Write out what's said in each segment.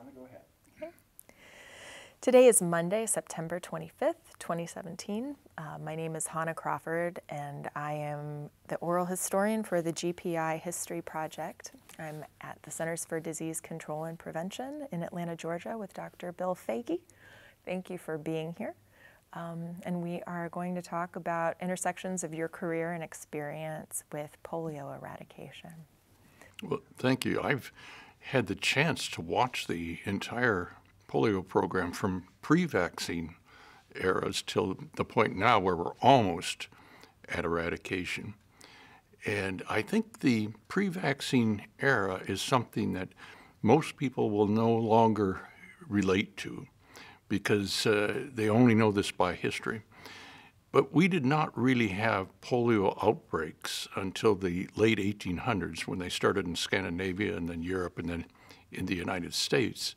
Hannah, go ahead. Okay. Today is Monday, September 25th, 2017. Uh, my name is Hannah Crawford, and I am the oral historian for the GPEI History Project. I'm at the Centers for Disease Control and Prevention in Atlanta, Georgia, with Dr. Bill Foege. Thank you for being here. Um, and we are going to talk about intersections of your career and experience with polio eradication. Well, thank you. I've had the chance to watch the entire polio program from pre vaccine eras till the point now where we're almost at eradication. And I think the pre vaccine era is something that most people will no longer relate to because uh, they only know this by history. But we did not really have polio outbreaks until the late 1800s when they started in Scandinavia and then Europe and then in the United States.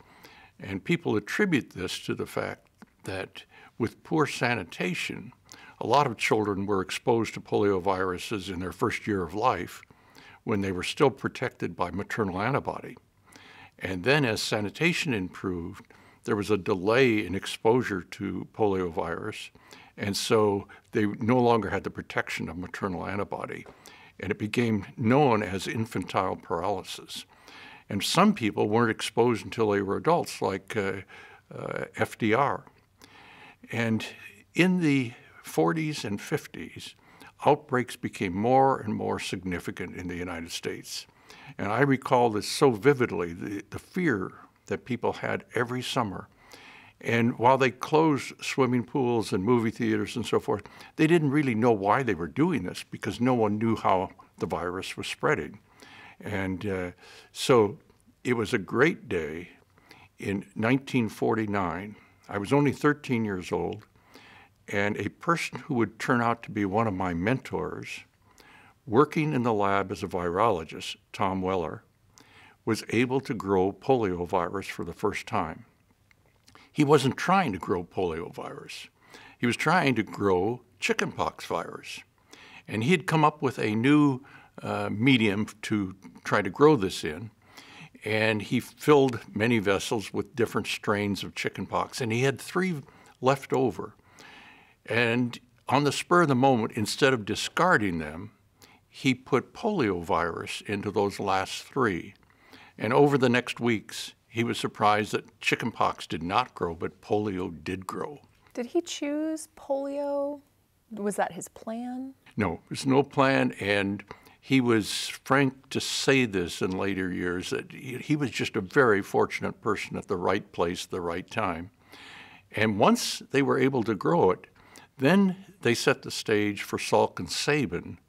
And people attribute this to the fact that with poor sanitation, a lot of children were exposed to polioviruses in their first year of life when they were still protected by maternal antibody. And then as sanitation improved, there was a delay in exposure to poliovirus, and so they no longer had the protection of maternal antibody. And it became known as infantile paralysis. And some people weren't exposed until they were adults, like uh, uh, FDR. And in the 40s and 50s, outbreaks became more and more significant in the United States. And I recall this so vividly the, the fear that people had every summer. And while they closed swimming pools and movie theaters and so forth, they didn't really know why they were doing this because no one knew how the virus was spreading. And uh, so it was a great day in 1949. I was only 13 years old, and a person who would turn out to be one of my mentors, working in the lab as a virologist, Tom Weller, was able to grow poliovirus for the first time. He wasn't trying to grow poliovirus. He was trying to grow chickenpox virus. And he had come up with a new uh, medium to try to grow this in. And he filled many vessels with different strains of chickenpox. And he had three left over. And on the spur of the moment, instead of discarding them, he put poliovirus into those last three. And over the next weeks, he was surprised that chickenpox did not grow, but polio did grow. Did he choose polio? Was that his plan? No, there's no plan. And he was frank to say this in later years that he, was just a very fortunate person at the right place, the right time. And once they were able to grow it, then they set the stage for Salk and Sabin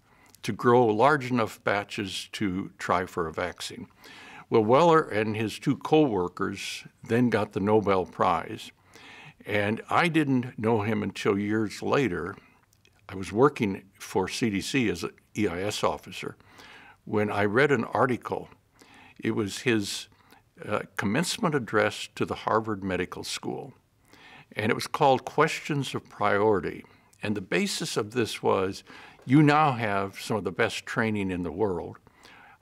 to grow large enough batches to try for a vaccine. Well, Weller and his two co-workers then got the Nobel Prize. And I didn't know him until years later. I was working for CDC as an EIS officer when I read an article. It was his uh, commencement address to the Harvard Medical School. And it was called Questions of Priority. And the basis of this was you now have some of the best training in the world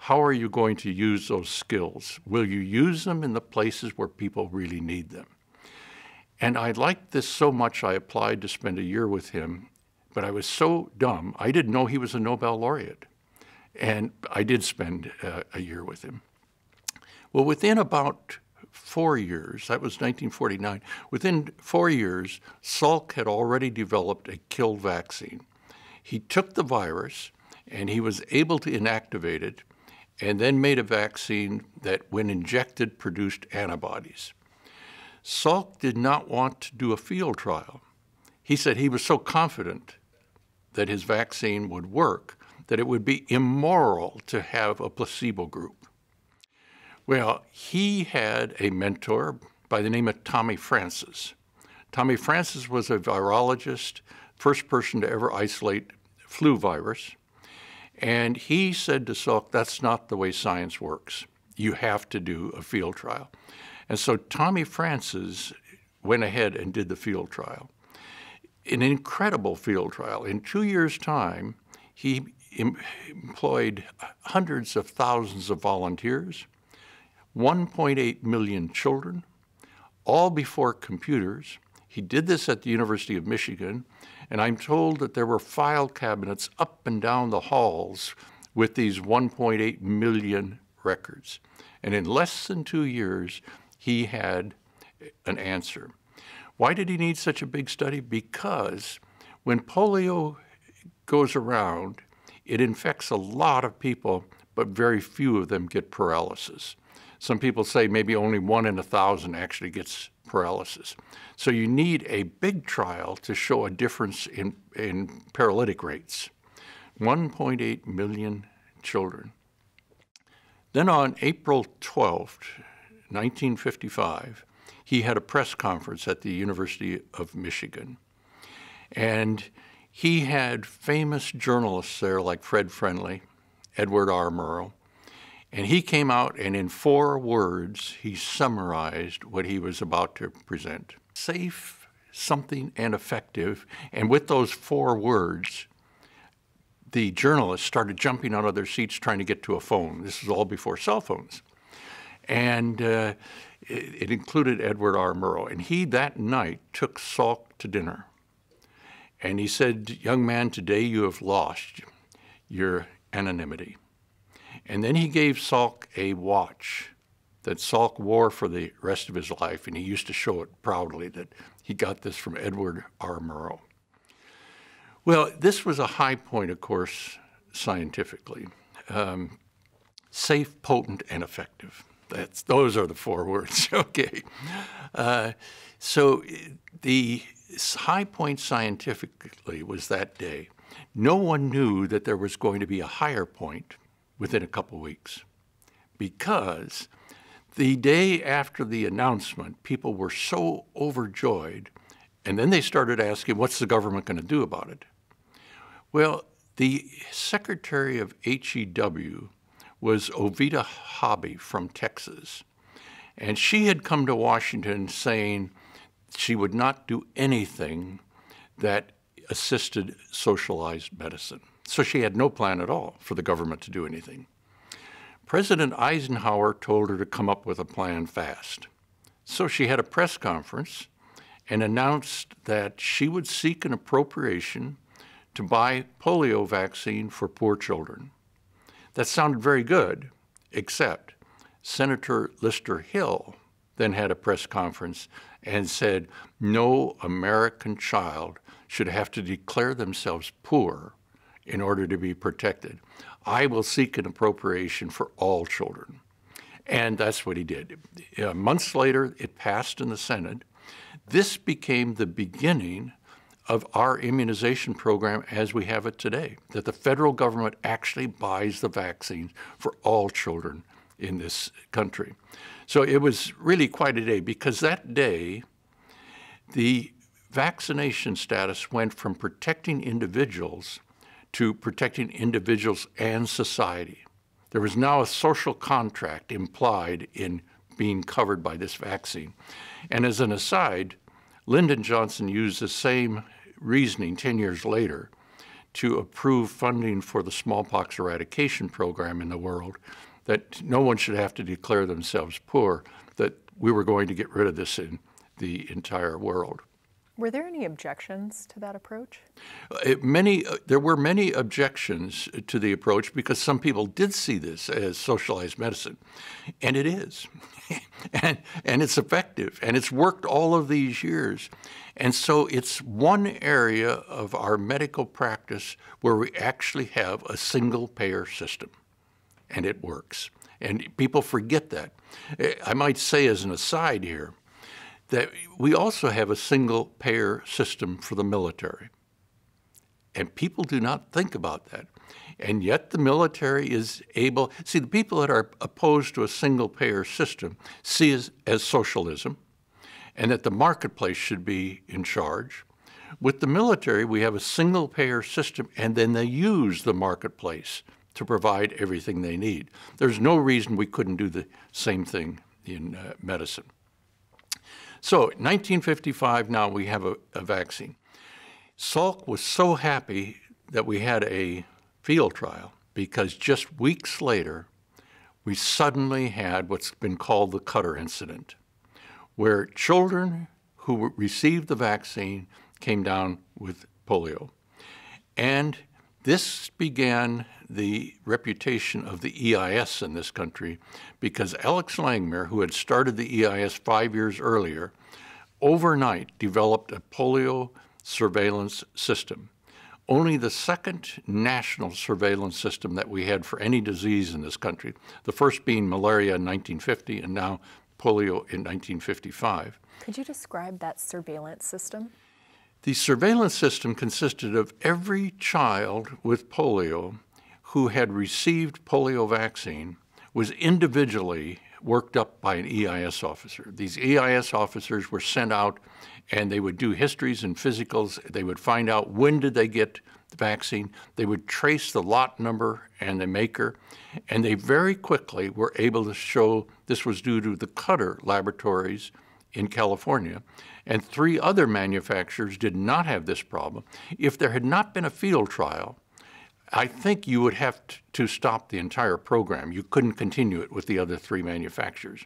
how are you going to use those skills? Will you use them in the places where people really need them? And I liked this so much, I applied to spend a year with him, but I was so dumb, I didn't know he was a Nobel laureate. And I did spend uh, a year with him. Well, within about four years, that was 1949, within four years, Salk had already developed a kill vaccine. He took the virus and he was able to inactivate it and then made a vaccine that, when injected, produced antibodies. Salk did not want to do a field trial. He said he was so confident that his vaccine would work that it would be immoral to have a placebo group. Well, he had a mentor by the name of Tommy Francis. Tommy Francis was a virologist, first person to ever isolate flu virus. And he said to Salk, that's not the way science works. You have to do a field trial. And so Tommy Francis went ahead and did the field trial. An incredible field trial. In two years' time, he employed hundreds of thousands of volunteers, 1.8 million children, all before computers. He did this at the University of Michigan, and I'm told that there were file cabinets up and down the halls with these 1.8 million records. And in less than two years, he had an answer. Why did he need such a big study? Because when polio goes around, it infects a lot of people, but very few of them get paralysis. Some people say maybe only one in a thousand actually gets paralysis. So you need a big trial to show a difference in, in paralytic rates. 1.8 million children. Then on April 12, 1955, he had a press conference at the University of Michigan. And he had famous journalists there like Fred Friendly, Edward R. Murrow, and he came out and in four words he summarized what he was about to present. Safe, something, and effective. And with those four words, the journalists started jumping out of their seats trying to get to a phone. This was all before cell phones. And uh, it, it, included Edward R. Murrow. And he that night took Salk to dinner. And he said, Young man, today you have lost your anonymity. And then he gave Salk a watch that Salk wore for the rest of his life, and he used to show it proudly that he got this from Edward R. Murrow. Well, this was a high point, of course, scientifically. Um, safe, potent, and effective. That's, those are the four words. okay. Uh, so the high point scientifically was that day. No one knew that there was going to be a higher point within a couple weeks because the day after the announcement, people were so overjoyed, and then they started asking, what's the government going to do about it? Well, the secretary of HEW was Oveta Hobby from Texas. And she had come to Washington saying she would not do anything that assisted socialized medicine. So she had no plan at all for the government to do anything. President Eisenhower told her to come up with a plan fast. So she had a press conference and announced that she would seek an appropriation to buy polio vaccine for poor children. That sounded very good, except Senator Lister Hill then had a press conference and said no American child should have to declare themselves poor in order to be protected. I will seek an appropriation for all children. And that's what he did. Uh, months later, it passed in the Senate. This became the beginning of our immunization program as we have it today, that the federal government actually buys the vaccines for all children in this country. So it was really quite a day because that day, the vaccination status went from protecting individuals to protecting individuals and society. There was now a social contract implied in being covered by this vaccine. And as an aside, Lyndon Johnson used the same reasoning 10 years later to approve funding for the smallpox eradication program in the world, that no one should have to declare themselves poor, that we were going to get rid of this in the entire world. Were there any objections to that approach? Uh, many, uh, there were many objections to the approach because some people did see this as socialized medicine, and it is, and and it's effective, and it's worked all of these years, and so it's one area of our medical practice where we actually have a single payer system, and it works, and people forget that. Uh, I might say as an aside here that we also have a single payer system for the military. And people do not think about that. And yet the military is able, see, the people that are opposed to a single payer system see it as, socialism and that the marketplace should be in charge. With the military, we have a single payer system and then they use the marketplace to provide everything they need. There's no reason we couldn't do the same thing in uh, medicine. So 1955, now we have a, a vaccine. Salk was so happy that we had a field trial because just weeks later, we suddenly had what's been called the Cutter incident, where children who received the vaccine came down with polio. And this began the reputation of the EIS in this country because Alex Langmuir, who had started the EIS five years earlier, overnight developed a polio surveillance system. Only the second national surveillance system that we had for any disease in this country, the first being malaria in 1950 and now polio in 1955. Could you describe that surveillance system? The surveillance system consisted of every child with polio who had received polio vaccine was individually worked up by an EIS officer. These EIS officers were sent out and they would do histories and physicals. They would find out when did they get the vaccine. They would trace the lot number and the maker, and they very quickly were able to show this was due to the Cutter laboratories in California and three other manufacturers did not have this problem. If there had not been a field trial, I think you would have to stop the entire program. You couldn't continue it with the other three manufacturers.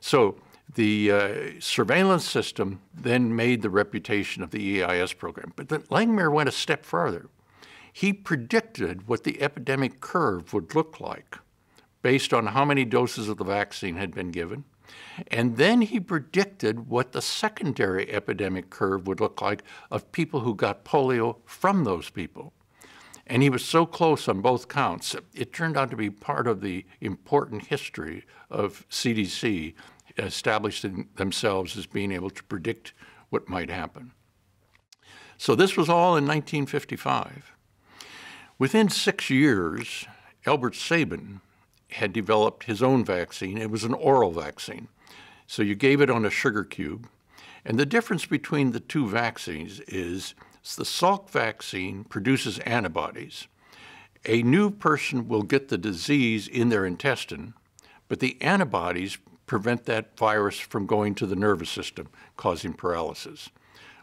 So the uh, surveillance system then made the reputation of the EIS program. But then Langmuir went a step further. He predicted what the epidemic curve would look like based on how many doses of the vaccine had been given and then he predicted what the secondary epidemic curve would look like of people who got polio from those people. And he was so close on both counts, it turned out to be part of the important history of CDC establishing themselves as being able to predict what might happen. So this was all in 1955. Within six years, Albert Sabin had developed his own vaccine. It was an oral vaccine. So you gave it on a sugar cube. And the difference between the two vaccines is the Salk vaccine produces antibodies. A new person will get the disease in their intestine, but the antibodies prevent that virus from going to the nervous system, causing paralysis.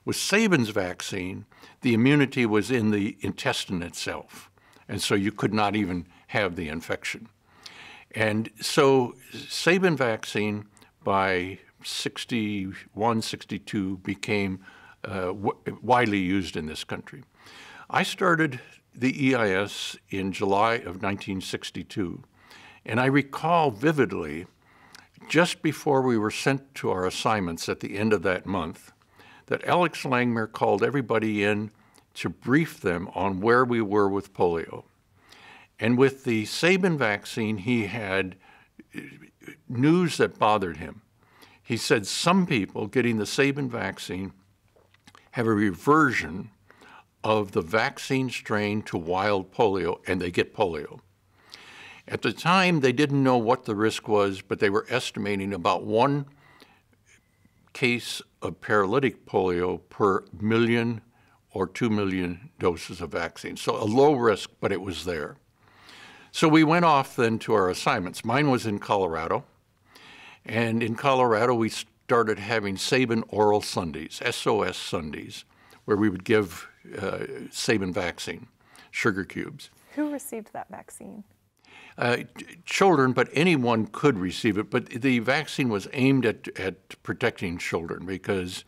With Sabin's vaccine, the immunity was in the intestine itself, and so you could not even have the infection. And so Sabin vaccine by 61, 62 became uh, widely used in this country. I started the EIS in July of 1962, and I recall vividly just before we were sent to our assignments at the end of that month that Alex Langmuir called everybody in to brief them on where we were with polio. And with the Sabin vaccine, he had news that bothered him. He said some people getting the Sabin vaccine have a reversion of the vaccine strain to wild polio, and they get polio. At the time, they didn't know what the risk was, but they were estimating about one case of paralytic polio per million or two million doses of vaccine. So a low risk, but it was there. So we went off then to our assignments. Mine was in Colorado. And in Colorado, we started having Sabin Oral Sundays, SOS Sundays, where we would give uh, Sabin vaccine, sugar cubes. Who received that vaccine? Uh, children, but anyone could receive it. But the vaccine was aimed at, at protecting children because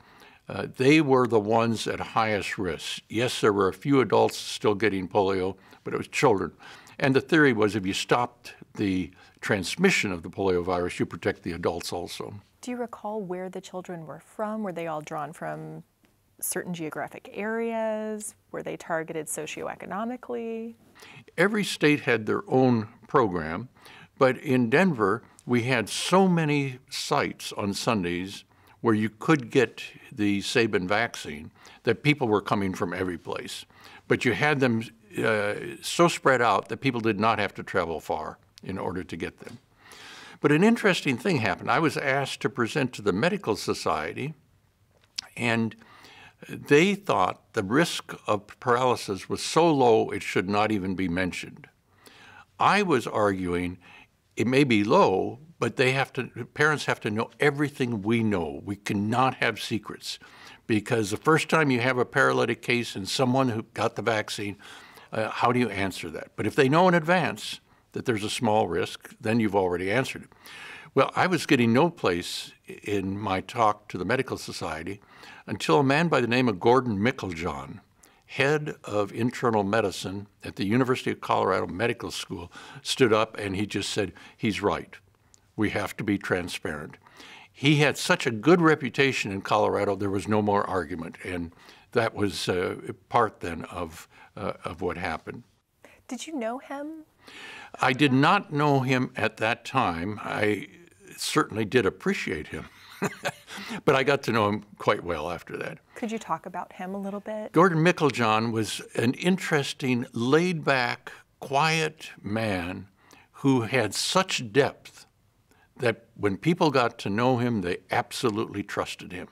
uh, they were the ones at highest risk. Yes, there were a few adults still getting polio, but it was children. And the theory was if you stopped the transmission of the poliovirus, you protect the adults also. Do you recall where the children were from? Were they all drawn from certain geographic areas? Were they targeted socioeconomically? Every state had their own program, but in Denver, we had so many sites on Sundays where you could get the Sabin vaccine that people were coming from every place. But you had them uh, so spread out that people did not have to travel far in order to get them. But an interesting thing happened. I was asked to present to the Medical Society, and they thought the risk of paralysis was so low it should not even be mentioned. I was arguing it may be low, but they have to parents have to know everything we know. We cannot have secrets because the first time you have a paralytic case and someone who got the vaccine, uh, how do you answer that? But if they know in advance, that there's a small risk, then you've already answered it. Well, I was getting no place in my talk to the Medical Society until a man by the name of Gordon Meiklejohn, head of internal medicine at the University of Colorado Medical School, stood up and he just said, He's right. We have to be transparent. He had such a good reputation in Colorado, there was no more argument. And that was uh, part then of, uh, of what happened. Did you know him? I did not know him at that time. I certainly did appreciate him. but I got to know him quite well after that. Could you talk about him a little bit? Gordon Meiklejohn was an interesting, laid back, quiet man who had such depth that when people got to know him, they absolutely trusted him.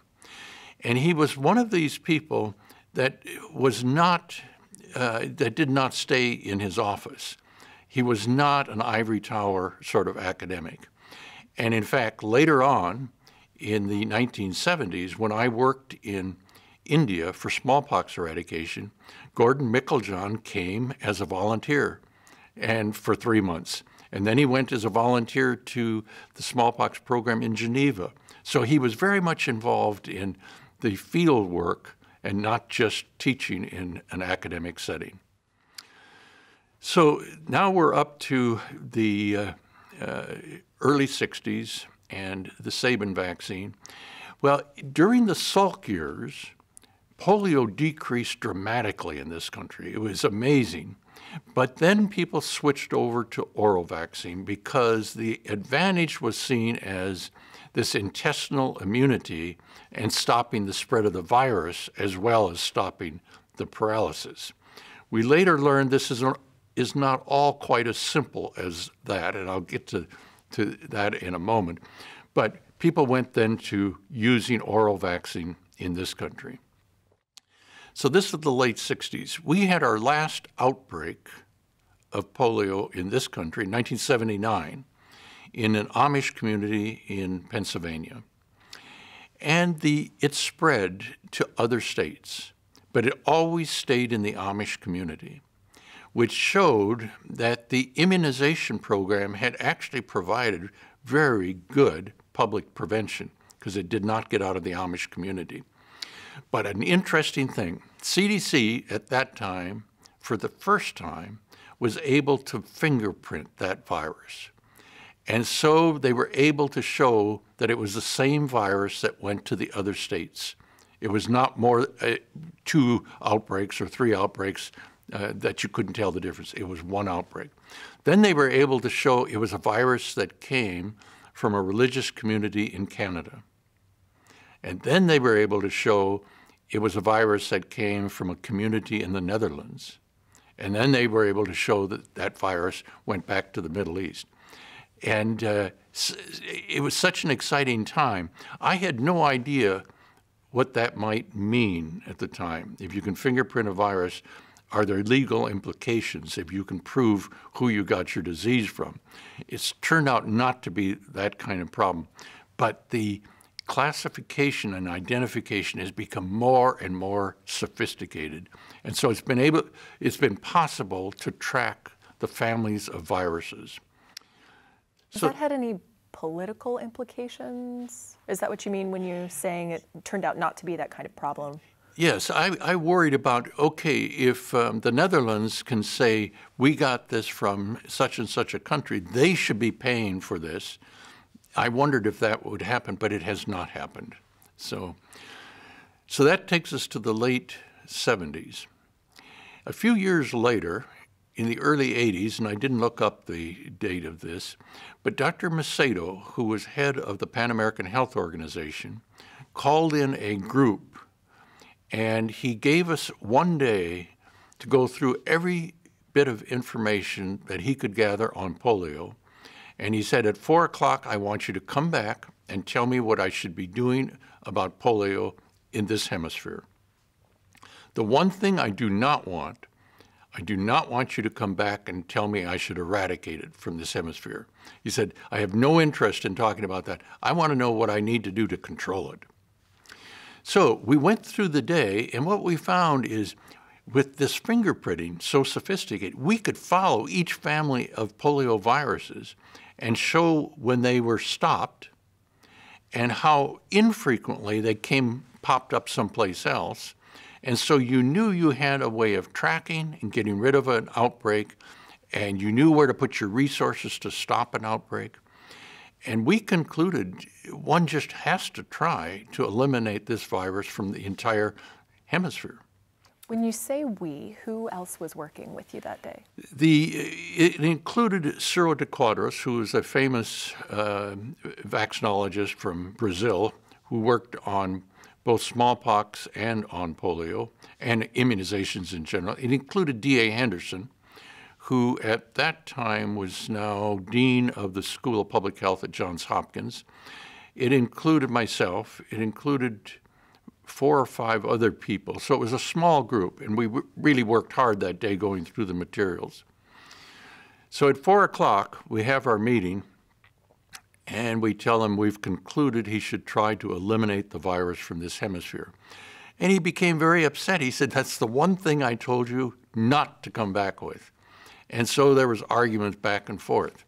And he was one of these people that was not, uh, that did not stay in his office. He was not an ivory tower sort of academic. And in fact, later on in the 1970s, when I worked in India for smallpox eradication, Gordon Meiklejohn came as a volunteer and for three months. And then he went as a volunteer to the smallpox program in Geneva. So he was very much involved in the field work and not just teaching in an academic setting. So now we're up to the uh, uh, early 60s and the Sabin vaccine. Well, during the Salk years, polio decreased dramatically in this country. It was amazing. But then people switched over to oral vaccine because the advantage was seen as this intestinal immunity and stopping the spread of the virus as well as stopping the paralysis. We later learned this is, is not all quite as simple as that, and I'll get to, to that in a moment. But people went then to using oral vaccine in this country. So this is the late 60s. We had our last outbreak of polio in this country in 1979 in an Amish community in Pennsylvania. And the, it spread to other states, but it always stayed in the Amish community, which showed that the immunization program had actually provided very good public prevention because it did not get out of the Amish community. But an interesting thing CDC at that time, for the first time, was able to fingerprint that virus. And so they were able to show that it was the same virus that went to the other states. It was not more uh, two outbreaks or three outbreaks uh, that you couldn't tell the difference. It was one outbreak. Then they were able to show it was a virus that came from a religious community in Canada. And then they were able to show it was a virus that came from a community in the Netherlands. And then they were able to show that that virus went back to the Middle East. And uh, it was such an exciting time. I had no idea what that might mean at the time. If you can fingerprint a virus, are there legal implications if you can prove who you got your disease from? It's turned out not to be that kind of problem. But the classification and identification has become more and more sophisticated. And so it's been able it's been possible to track the families of viruses. Has so, that had any political implications? Is that what you mean when you're saying it turned out not to be that kind of problem? Yes, I, I worried about okay, if um, the Netherlands can say we got this from such and such a country, they should be paying for this. I wondered if that would happen, but it has not happened. So, so that takes us to the late 70s. A few years later, in the early 80s, and I didn't look up the date of this, but Dr. Macedo, who was head of the Pan American Health Organization, called in a group and he gave us one day to go through every bit of information that he could gather on polio. And he said, At four o'clock, I want you to come back and tell me what I should be doing about polio in this hemisphere. The one thing I do not want, I do not want you to come back and tell me I should eradicate it from this hemisphere. He said, I have no interest in talking about that. I want to know what I need to do to control it. So we went through the day, and what we found is with this fingerprinting so sophisticated, we could follow each family of polio viruses and show when they were stopped and how infrequently they came popped up someplace else. And so you knew you had a way of tracking and getting rid of an outbreak, and you knew where to put your resources to stop an outbreak. And we concluded one just has to try to eliminate this virus from the entire hemisphere. When you say we, who else was working with you that day? The, it included Ciro de Quadros, who was a famous uh, vaccinologist from Brazil who worked on both smallpox and on polio and immunizations in general. It included D.A. Henderson, who at that time was now Dean of the School of Public Health at Johns Hopkins. It included myself. It included four or five other people. So it was a small group, and we really worked hard that day going through the materials. So at four o'clock, we have our meeting, and we tell him we've concluded he should try to eliminate the virus from this hemisphere. And he became very upset. He said, That's the one thing I told you not to come back with. And so there was arguments back and forth.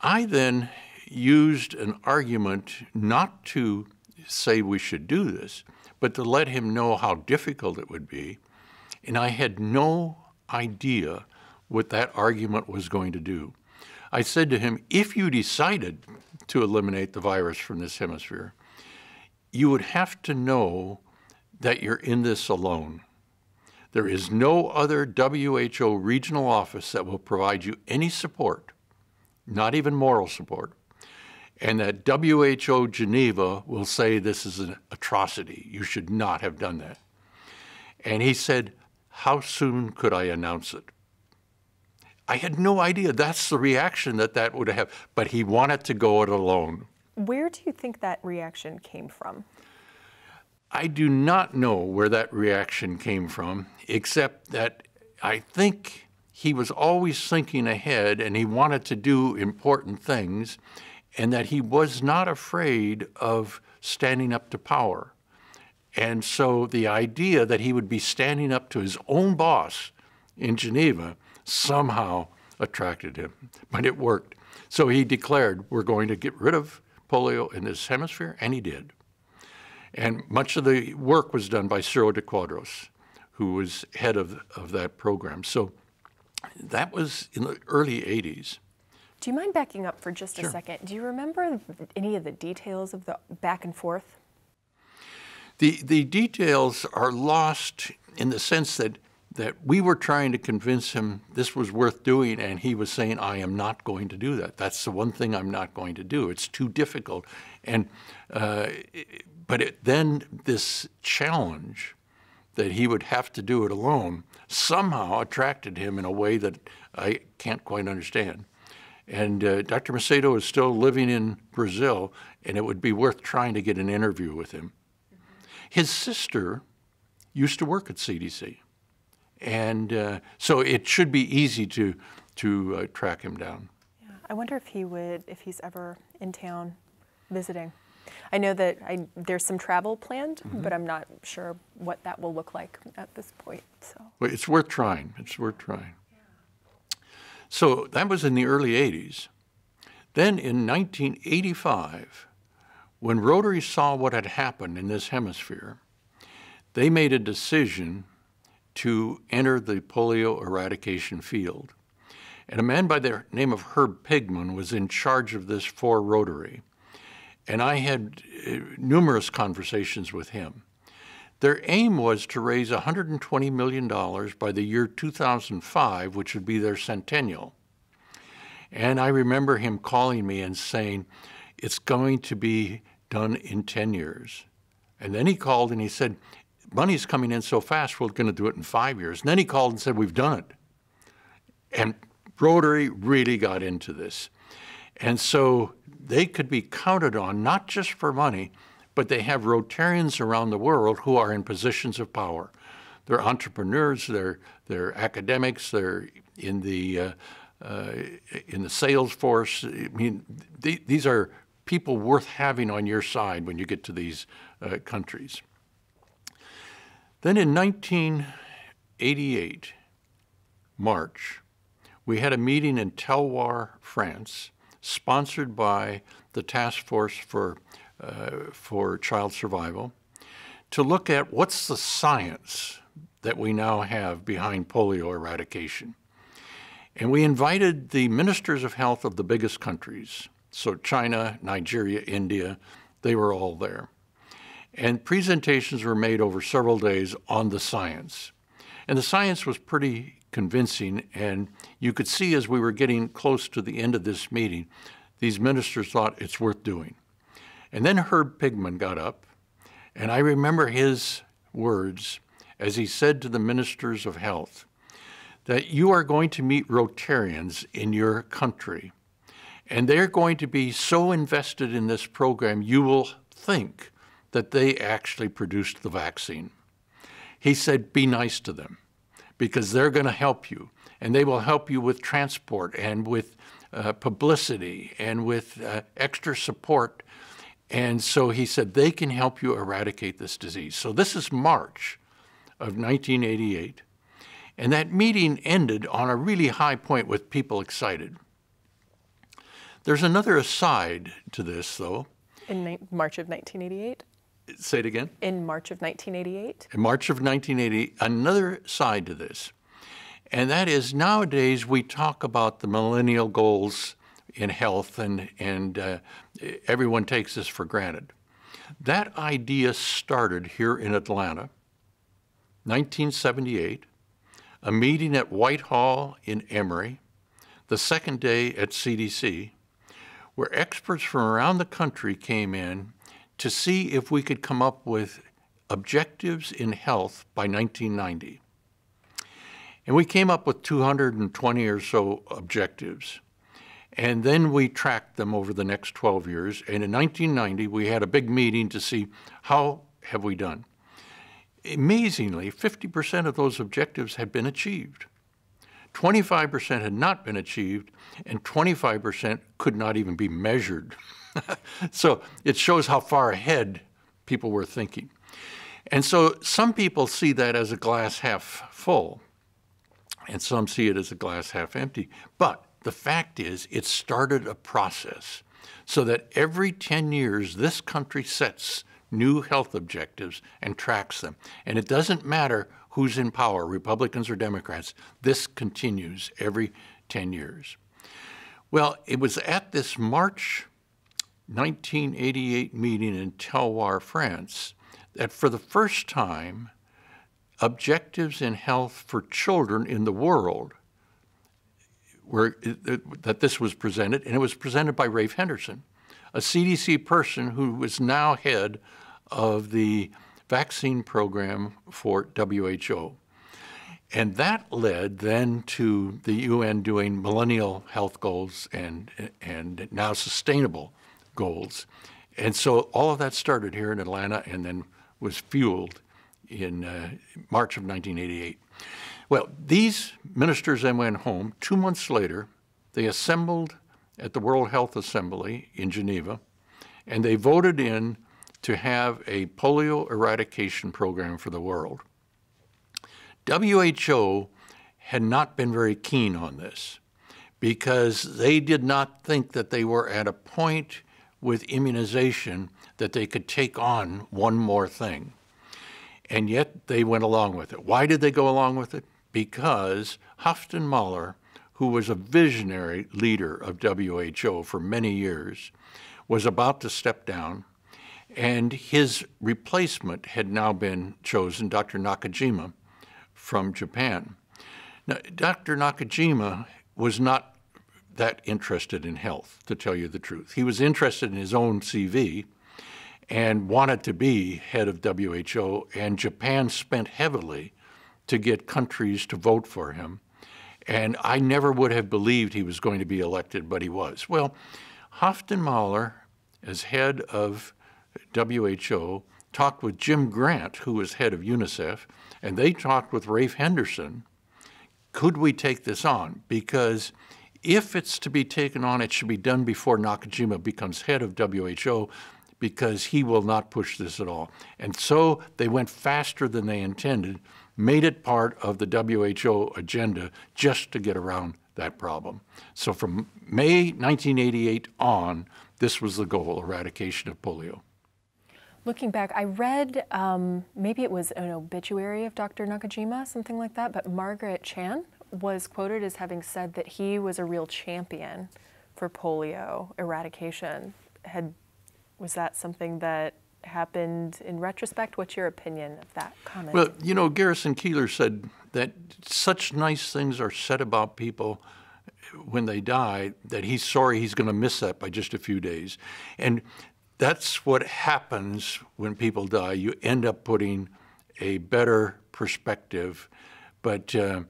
I then used an argument not to say we should do this, but to let him know how difficult it would be. And I had no idea what that argument was going to do. I said to him, if you decided to eliminate the virus from this hemisphere, you would have to know that you're in this alone. There is no other WHO regional office that will provide you any support, not even moral support, and that WHO Geneva will say this is an atrocity. You should not have done that. And he said, How soon could I announce it? I had no idea that's the reaction that that would have, but he wanted to go it alone. Where do you think that reaction came from? I do not know where that reaction came from, except that I think he was always thinking ahead and he wanted to do important things and that he was not afraid of standing up to power. And so the idea that he would be standing up to his own boss in Geneva somehow attracted him, but it worked. So he declared, We're going to get rid of polio in this hemisphere, and he did. And much of the work was done by Ciro de Quadros, who was head of, of that program. So that was in the early 80s. Do you mind backing up for just sure. a second? Do you remember any of the details of the back and forth? The, the details are lost in the sense that, that we were trying to convince him this was worth doing, and he was saying, I am not going to do that. That's the one thing I'm not going to do. It's too difficult. And, uh, but it, then this challenge that he would have to do it alone somehow attracted him in a way that I can't quite understand. And uh, Dr. Macedo is still living in Brazil, and it would be worth trying to get an interview with him. His sister used to work at CDC, and uh, so it should be easy to to uh, track him down. Yeah, I wonder if he would, if he's ever in town visiting. I know that I, there's some travel planned, mm-hmm. but I'm not sure what that will look like at this point. So well, it's worth trying. It's worth trying. So that was in the early 80s. Then in 1985, when Rotary saw what had happened in this hemisphere, they made a decision to enter the polio eradication field. And a man by the name of Herb Pigman was in charge of this for Rotary. And I had uh, numerous conversations with him. Their aim was to raise $120 million by the year 2005, which would be their centennial. And I remember him calling me and saying, It's going to be done in 10 years. And then he called and he said, Money's coming in so fast, we're going to do it in five years. And then he called and said, We've done it. And Rotary really got into this. And so they could be counted on not just for money, but they have Rotarians around the world who are in positions of power. They're entrepreneurs, they're, they're academics, they're in the, uh, uh, in the sales force. I mean, th- these are people worth having on your side when you get to these uh, countries. Then in 1988, March, we had a meeting in Talloires, France, sponsored by the Task Force for, uh, for Child Survival, to look at what's the science that we now have behind polio eradication. And we invited the ministers of health of the biggest countries, so China, Nigeria, India, they were all there. And presentations were made over several days on the science. And the science was pretty convincing, and you could see as we were getting close to the end of this meeting, these ministers thought it's worth doing. And then Herb Pigman got up, and I remember his words as he said to the ministers of health that you are going to meet Rotarians in your country, and they're going to be so invested in this program, you will think that they actually produced the vaccine. He said, Be nice to them because they're going to help you, and they will help you with transport and with uh, publicity and with uh, extra support. And so he said, They can help you eradicate this disease. So this is March of 1988. And that meeting ended on a really high point with people excited. There's another aside to this, though. In March of 1988? Say it again. In March of 1988? In March of 1980, another side to this. And that is nowadays we talk about the millennial goals in health, and, and uh, everyone takes this for granted. That idea started here in Atlanta, 1978, a meeting at Whitehall in Emory, the second day at CDC, where experts from around the country came in to see if we could come up with objectives in health by 1990. And we came up with 220 or so objectives. And then we tracked them over the next 12 years. And in 1990, we had a big meeting to see how have we done. Amazingly, 50% of those objectives had been achieved. 25% had not been achieved, and 25% could not even be measured. so it shows how far ahead people were thinking. And so some people see that as a glass half full, and some see it as a glass half empty. But the fact is, it started a process so that every 10 years, this country sets new health objectives and tracks them. And it doesn't matter who's in power, Republicans or Democrats, this continues every 10 years. Well, it was at this March 1988 meeting in Talloires, France, that for the first time, objectives in health for children in the world were that this was presented, and it was presented by Rafe Henderson, a CDC person who was now head of the vaccine program for WHO. And that led then to the UN doing millennial health goals and, and now sustainable goals. And so all of that started here in Atlanta and then was fueled in uh, March of 1988. Well, these ministers then went home. Two months later, they assembled at the World Health Assembly in Geneva, and they voted in to have a polio eradication program for the world. WHO had not been very keen on this because they did not think that they were at a point with immunization that they could take on one more thing. And yet they went along with it. Why did they go along with it? Because Halfdan Mahler, who was a visionary leader of WHO for many years, was about to step down and his replacement had now been chosen, Dr. Nakajima from Japan. Now, Dr. Nakajima was not that interested in health, to tell you the truth. He was interested in his own CV and wanted to be head of WHO, and Japan spent heavily to get countries to vote for him. And I never would have believed he was going to be elected, but he was. Well, Mahler, as head of WHO talked with Jim Grant, who was head of UNICEF, and they talked with Rafe Henderson. Could we take this on? Because if it's to be taken on, it should be done before Nakajima becomes head of WHO because he will not push this at all. And so they went faster than they intended made it part of the WHO agenda just to get around that problem. So from May 1988 on, this was the goal eradication of polio. Looking back, I read um, maybe it was an obituary of Dr. Nakajima, something like that, but Margaret Chan was quoted as having said that he was a real champion for polio eradication. Had was that something that happened in retrospect? What's your opinion of that comment? Well, you know, Garrison Keillor said that such nice things are said about people when they die that he's sorry he's going to miss that by just a few days. And that's what happens when people die. You end up putting a better perspective. But uh,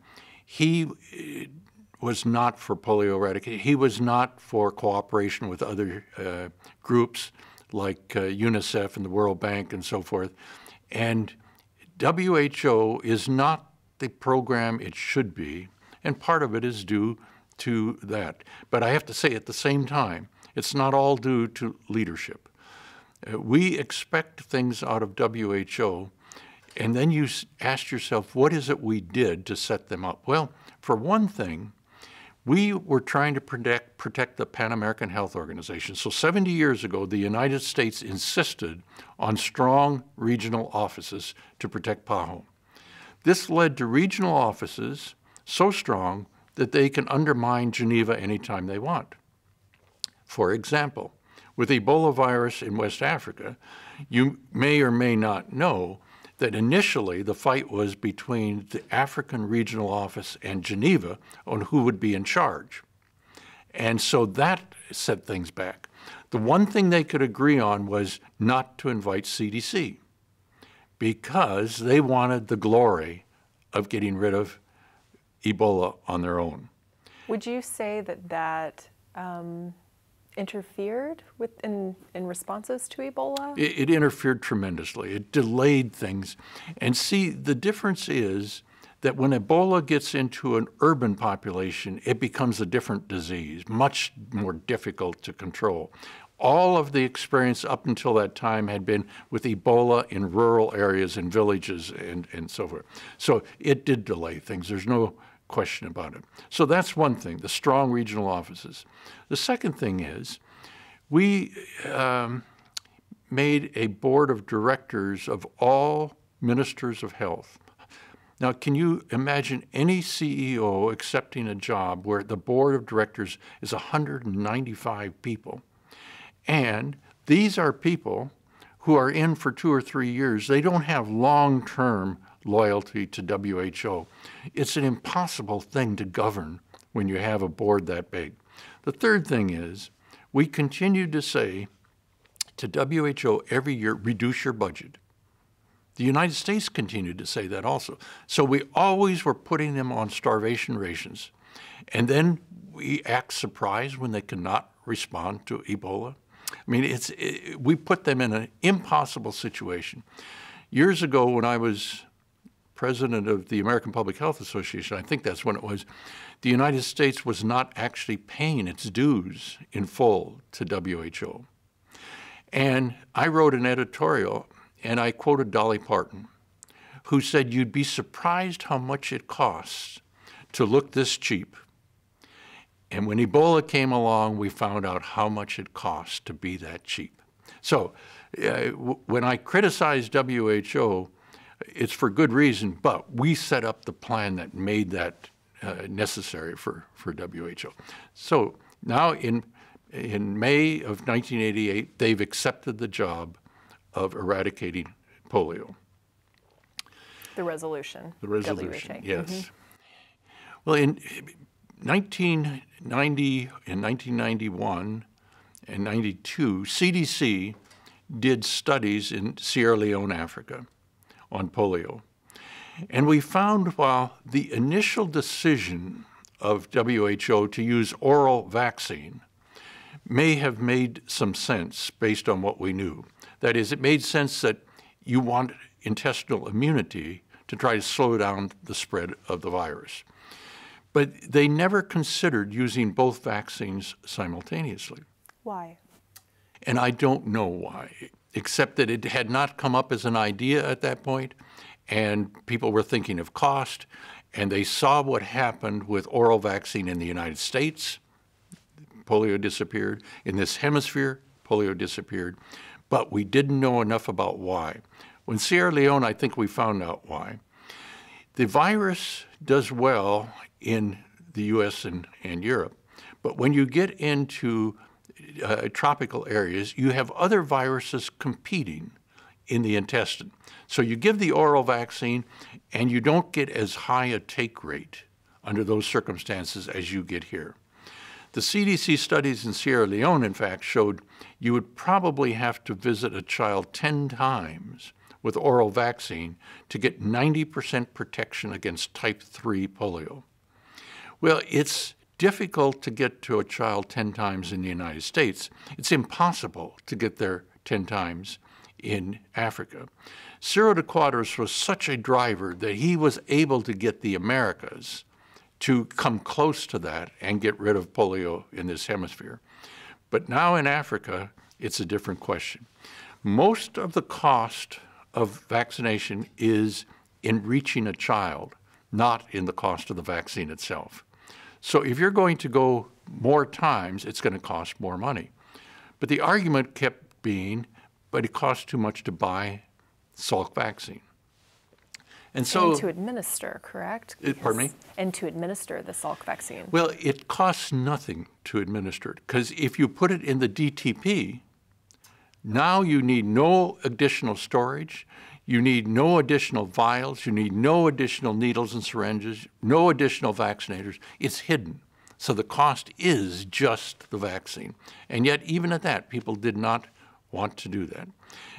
he uh, was not for polio eradication. He was not for cooperation with other uh, groups like uh, UNICEF and the World Bank and so forth. And WHO is not the program it should be, and part of it is due to that. But I have to say at the same time, it's not all due to leadership. Uh, we expect things out of WHO, and then you ask yourself, what is it we did to set them up? Well, for one thing, we were trying to protect, protect the Pan American Health Organization. So 70 years ago, the United States insisted on strong regional offices to protect PAHO. This led to regional offices so strong that they can undermine Geneva anytime they want. For example, with Ebola virus in West Africa, you may or may not know that initially the fight was between the African Regional Office and Geneva on who would be in charge. And so that set things back. The one thing they could agree on was not to invite CDC because they wanted the glory of getting rid of Ebola on their own. Would you say that that um, interfered with in, in responses to Ebola? It, it, interfered tremendously. It delayed things. And see, the difference is that when Ebola gets into an urban population, it becomes a different disease, much more difficult to control. All of the experience up until that time had been with Ebola in rural areas and villages and, and so forth. So it did delay things. There's no question about it. So that's one thing, the strong regional offices. The second thing is we um, made a board of directors of all ministers of health. Now, can you imagine any CEO accepting a job where the board of directors is 195 people? And these are people who are in for two or three years. They don't have long term loyalty to WHO. It's an impossible thing to govern when you have a board that big. The third thing is we continue to say to WHO every year, reduce your budget. The United States continued to say that also. So we always were putting them on starvation rations. And then we act surprised when they cannot respond to Ebola. I mean, it's, it, we put them in an impossible situation. Years ago, when I was president of the American Public Health Association, I think that's when it was, the United States was not actually paying its dues in full to WHO. And I wrote an editorial and I quoted Dolly Parton, who said, You'd be surprised how much it costs to look this cheap. And when Ebola came along, we found out how much it costs to be that cheap. So uh, when I criticized WHO, it's for good reason, but we set up the plan that made that uh, necessary for, for WHO. So now in, in May of 1988, they've accepted the job of eradicating polio. The resolution. The resolution, WHA. yes. Mm -hmm. Well, in 1990 and 1991 and 92, CDC did studies in Sierra Leone, Africa on polio. And we found while the initial decision of WHO to use oral vaccine may have made some sense based on what we knew. That is, it made sense that you want intestinal immunity to try to slow down the spread of the virus. But they never considered using both vaccines simultaneously. Why? And I don't know why except that it had not come up as an idea at that point, and people were thinking of cost, and they saw what happened with oral vaccine in the United States. Polio disappeared. In this hemisphere, polio disappeared. But we didn't know enough about why. When Sierra Leone, I think we found out why. The virus does well in the US and, and Europe, but when you get into uh, tropical areas, you have other viruses competing in the intestine. So you give the oral vaccine, and you don't get as high a take rate under those circumstances as you get here. The CDC studies in Sierra Leone, in fact, showed you would probably have to visit a child 10 times with oral vaccine to get 90% protection against type 3 polio. Well, it's difficult to get to a child 10 times in the United States. It's impossible to get there 10 times in Africa. Ciro de was such a driver that he was able to get the Americas to come close to that and get rid of polio in this hemisphere. But now in Africa, it's a different question. Most of the cost of vaccination is in reaching a child, not in the cost of the vaccine itself. So if you're going to go more times, it's going to cost more money. But the argument kept being, but it costs too much to buy Salk vaccine. And so, and to administer, correct? It, pardon me. And to administer the Salk vaccine. Well, it costs nothing to administer it because if you put it in the DTP, now you need no additional storage. You need no additional vials. You need no additional needles and syringes, no additional vaccinators. It's hidden. So the cost is just the vaccine. And yet, even at that, people did not want to do that.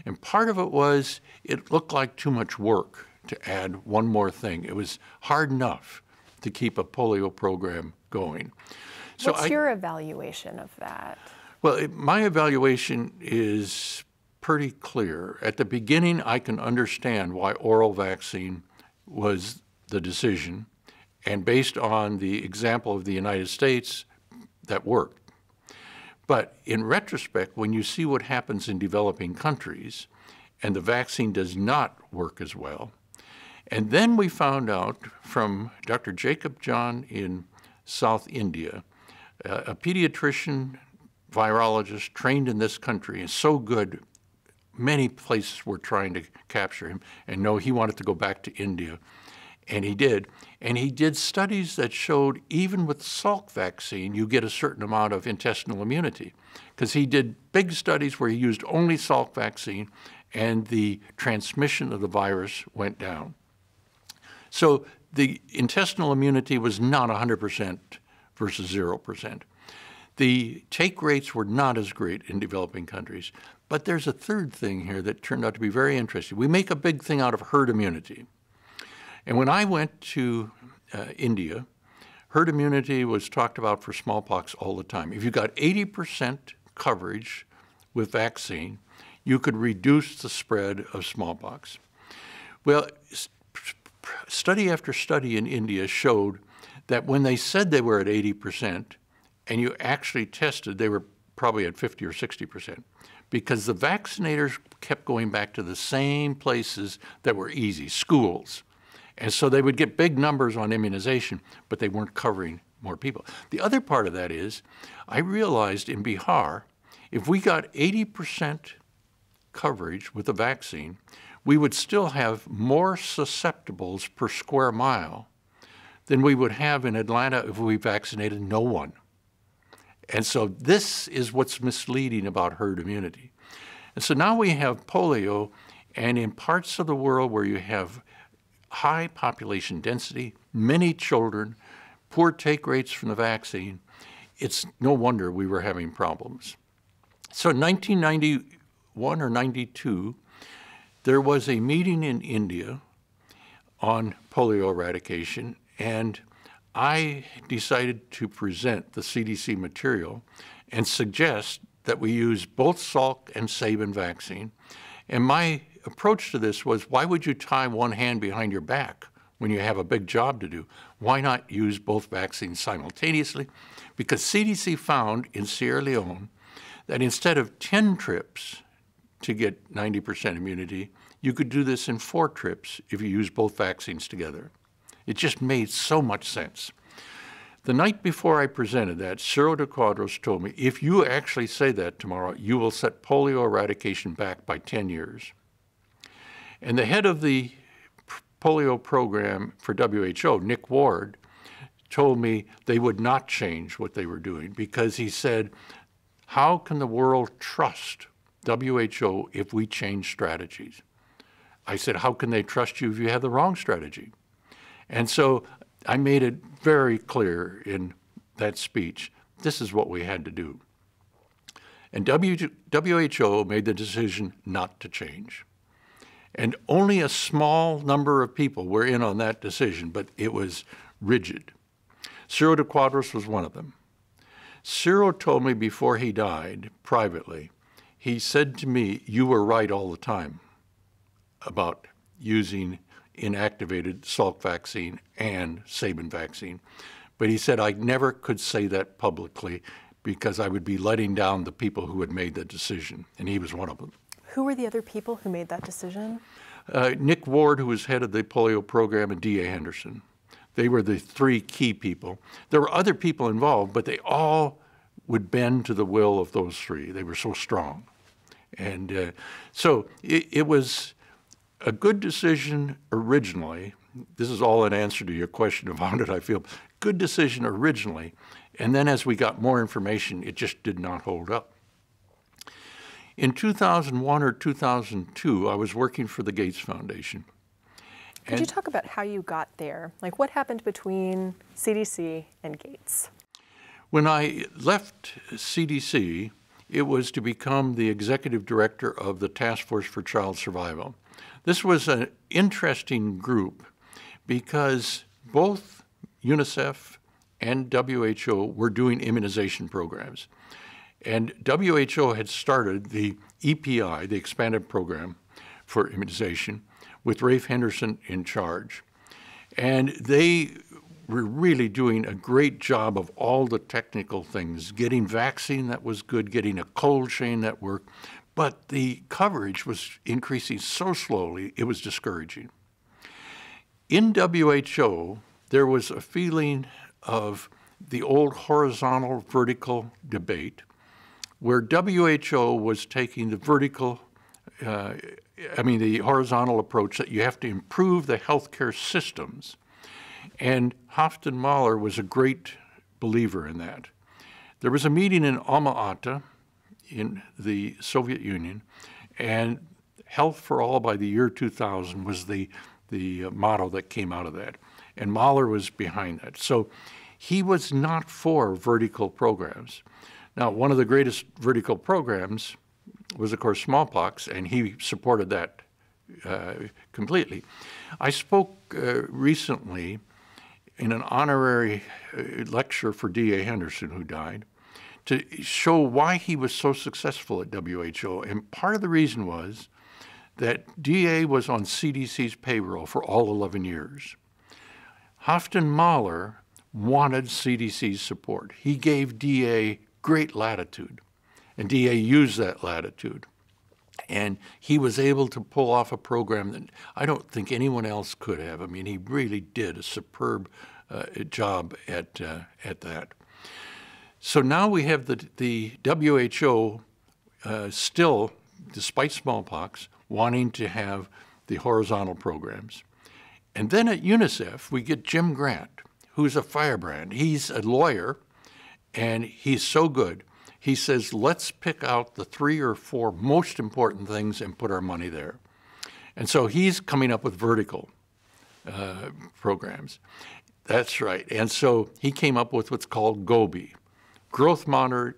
And part of it was it looked like too much work to add one more thing. It was hard enough to keep a polio program going. So What's I, your evaluation of that? Well, it, my evaluation is pretty clear. At the beginning, I can understand why oral vaccine was the decision. And based on the example of the United States, that worked. But in retrospect, when you see what happens in developing countries and the vaccine does not work as well, and then we found out from Dr. Jacob John in South India, a pediatrician virologist trained in this country and so good, many places were trying to capture him. And no, he wanted to go back to India. And he did. And he did studies that showed even with Salk vaccine, you get a certain amount of intestinal immunity. Because he did big studies where he used only Salk vaccine and the transmission of the virus went down. So the intestinal immunity was not 100% versus 0%. The take rates were not as great in developing countries. But there's a third thing here that turned out to be very interesting. We make a big thing out of herd immunity. And when I went to uh, India, herd immunity was talked about for smallpox all the time. If you got 80% coverage with vaccine, you could reduce the spread of smallpox. Well, study after study in India showed that when they said they were at 80%, and you actually tested, they were probably at 50 or 60% because the vaccinators kept going back to the same places that were easy, schools. And so they would get big numbers on immunization, but they weren't covering more people. The other part of that is I realized in Bihar, if we got 80% coverage with the vaccine, we would still have more susceptibles per square mile than we would have in Atlanta if we vaccinated no one. And so this is what's misleading about herd immunity. And so now we have polio, and in parts of the world where you have high population density, many children, poor take rates from the vaccine, it's no wonder we were having problems. So in 1991 or 92, there was a meeting in India on polio eradication, and I decided to present the CDC material and suggest that we use both Salk and Sabin vaccine. And my approach to this was why would you tie one hand behind your back when you have a big job to do? Why not use both vaccines simultaneously? Because CDC found in Sierra Leone that instead of 10 trips to get 90% immunity, You could do this in four trips if you use both vaccines together. It just made so much sense. The night before I presented that, Ciro de Quadros told me, if you actually say that tomorrow, you will set polio eradication back by 10 years. And the head of the polio program for WHO, Nick Ward, told me they would not change what they were doing because he said, how can the world trust WHO if we change strategies? I said, how can they trust you if you have the wrong strategy? And so I made it very clear in that speech this is what we had to do. And WHO made the decision not to change. And only a small number of people were in on that decision, but it was rigid. Ciro de Quadros was one of them. Ciro told me before he died, privately, he said to me, You were right all the time about using inactivated Salk vaccine and Sabin vaccine. But he said I never could say that publicly because I would be letting down the people who had made the decision, and he was one of them. Who were the other people who made that decision? Uh, Nick Ward, who was head of the polio program, and D.A. Henderson. They were the three key people. There were other people involved, but they all would bend to the will of those three. They were so strong. And uh, so it, it was a good decision originally. This is all an answer to your question of how did I feel. Good decision originally. And then as we got more information, it just did not hold up. In 2001 or 2002, I was working for the Gates Foundation. Could you talk about how you got there? Like what happened between CDC and Gates? When I left CDC, it was to become the executive director of the Task Force for Child Survival. This was an interesting group because both UNICEF and WHO were doing immunization programs. And WHO had started the EPI, the expanded program for immunization, with Rafe Henderson in charge. And they were really doing a great job of all the technical things, getting vaccine that was good, getting a cold chain that worked, but the coverage was increasing so slowly, it was discouraging. In WHO, there was a feeling of the old horizontal vertical debate where WHO was taking the vertical, uh, I mean, the horizontal approach that you have to improve the healthcare systems. And Halfdan Mahler was a great believer in that. There was a meeting in Alma Ata in the Soviet Union, and health for all by the year 2000 was the, the uh, motto that came out of that. And Mahler was behind that. So he was not for vertical programs. Now, one of the greatest vertical programs was, of course, smallpox, and he supported that uh, completely. I spoke uh, recently in an honorary uh, lecture for D.A. Henderson, who died, to show why he was so successful at WHO. And part of the reason was that DA was on CDC's payroll for all 11 years. Halfdan Mahler wanted CDC's support. He gave DA great latitude, and DA used that latitude. And he was able to pull off a program that I don't think anyone else could have. I mean, he really did a superb uh, job at, uh, at that. So now we have the, the WHO uh, still, despite smallpox, wanting to have the horizontal programs. And then at UNICEF, we get Jim Grant, who's a firebrand. He's a lawyer, and he's so good. He says, let's pick out the three or four most important things and put our money there. And so he's coming up with vertical uh, programs. That's right. And so he came up with what's called GOBI, growth monitor,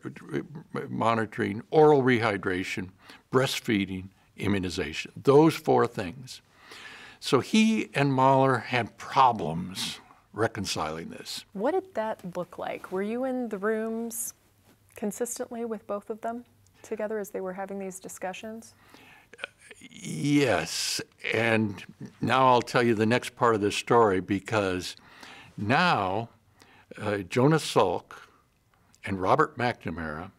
monitoring, oral rehydration, breastfeeding, immunization. Those four things. So he and Mahler had problems reconciling this. What did that look like? Were you in the rooms consistently with both of them together as they were having these discussions? Yes, and now I'll tell you the next part of this story because now uh, Jonas Salk, and Robert McNamara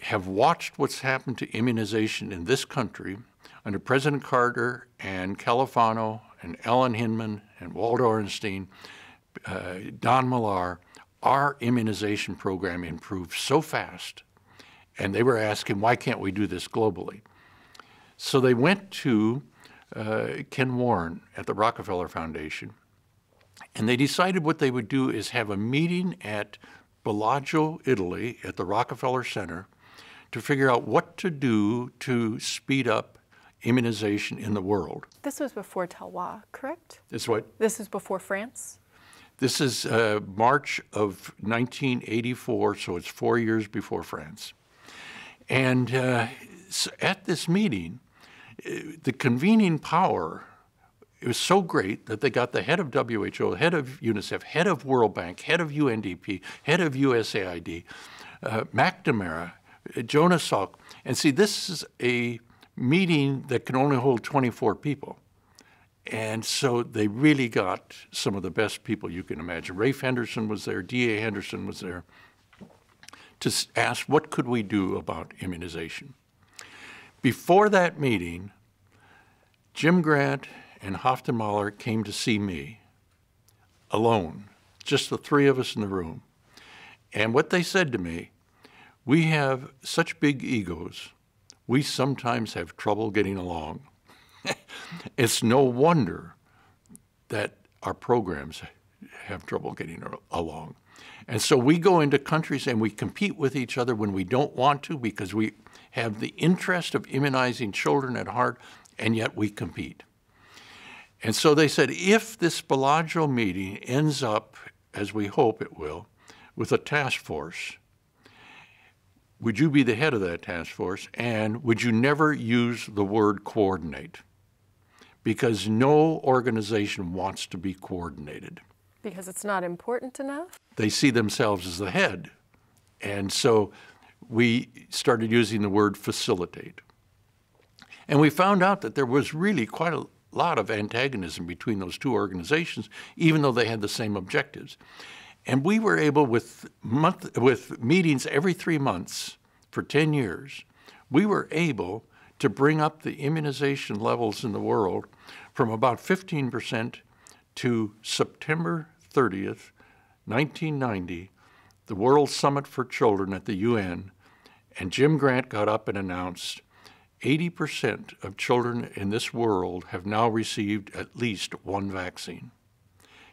have watched what's happened to immunization in this country under President Carter and Califano and Alan Hinman and Walt Orenstein, uh, Don Millar, our immunization program improved so fast. And they were asking, why can't we do this globally? So they went to uh, Ken Warren at the Rockefeller Foundation, and they decided what they would do is have a meeting at Bellagio, Italy, at the Rockefeller Center, to figure out what to do to speed up immunization in the world. This was before Talloires, correct? This what? This is before France? This is uh, March of 1984, so it's four years before France. And uh, so at this meeting, uh, the convening power it was so great that they got the head of WHO, head of UNICEF, head of World Bank, head of UNDP, head of USAID, uh, McNamara, uh, Jonas Salk. And see, this is a meeting that can only hold 24 people. And so they really got some of the best people you can imagine. Rafe Henderson was there, D.A. Henderson was there, to ask what could we do about immunization. Before that meeting, Jim Grant and Halfdan-Mahler came to see me alone, just the three of us in the room. And what they said to me, we have such big egos, we sometimes have trouble getting along. it's no wonder that our programs have trouble getting along. And so we go into countries and we compete with each other when we don't want to because we have the interest of immunizing children at heart, and yet we compete. And so they said if this Bellagio meeting ends up, as we hope it will, with a task force, would you be the head of that task force? And would you never use the word coordinate? Because no organization wants to be coordinated. Because it's not important enough? They see themselves as the head. And so we started using the word facilitate. And we found out that there was really quite a lot of antagonism between those two organizations, even though they had the same objectives. And we were able, with, month, with meetings every three months for 10 years, we were able to bring up the immunization levels in the world from about 15% to September 30th, 1990, the World Summit for Children at the UN, and Jim Grant got up and announced 80% of children in this world have now received at least one vaccine.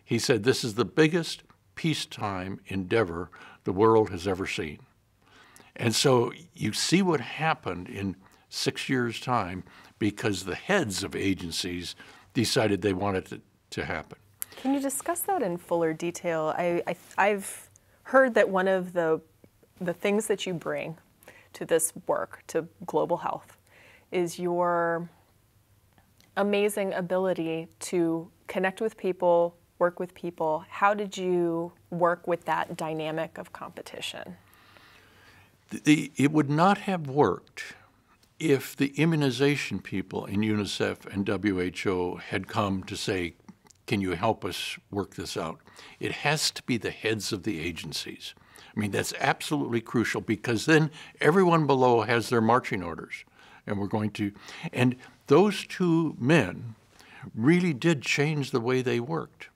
He said this is the biggest peacetime endeavor the world has ever seen. And so you see what happened in six years' time because the heads of agencies decided they wanted it to happen. Can you discuss that in fuller detail? I, have heard that one of the, the things that you bring to this work, to global health, is your amazing ability to connect with people, work with people. How did you work with that dynamic of competition? The, it would not have worked if the immunization people in UNICEF and WHO had come to say, can you help us work this out? It has to be the heads of the agencies. I mean, that's absolutely crucial because then everyone below has their marching orders and we're going to. And those two men really did change the way they worked.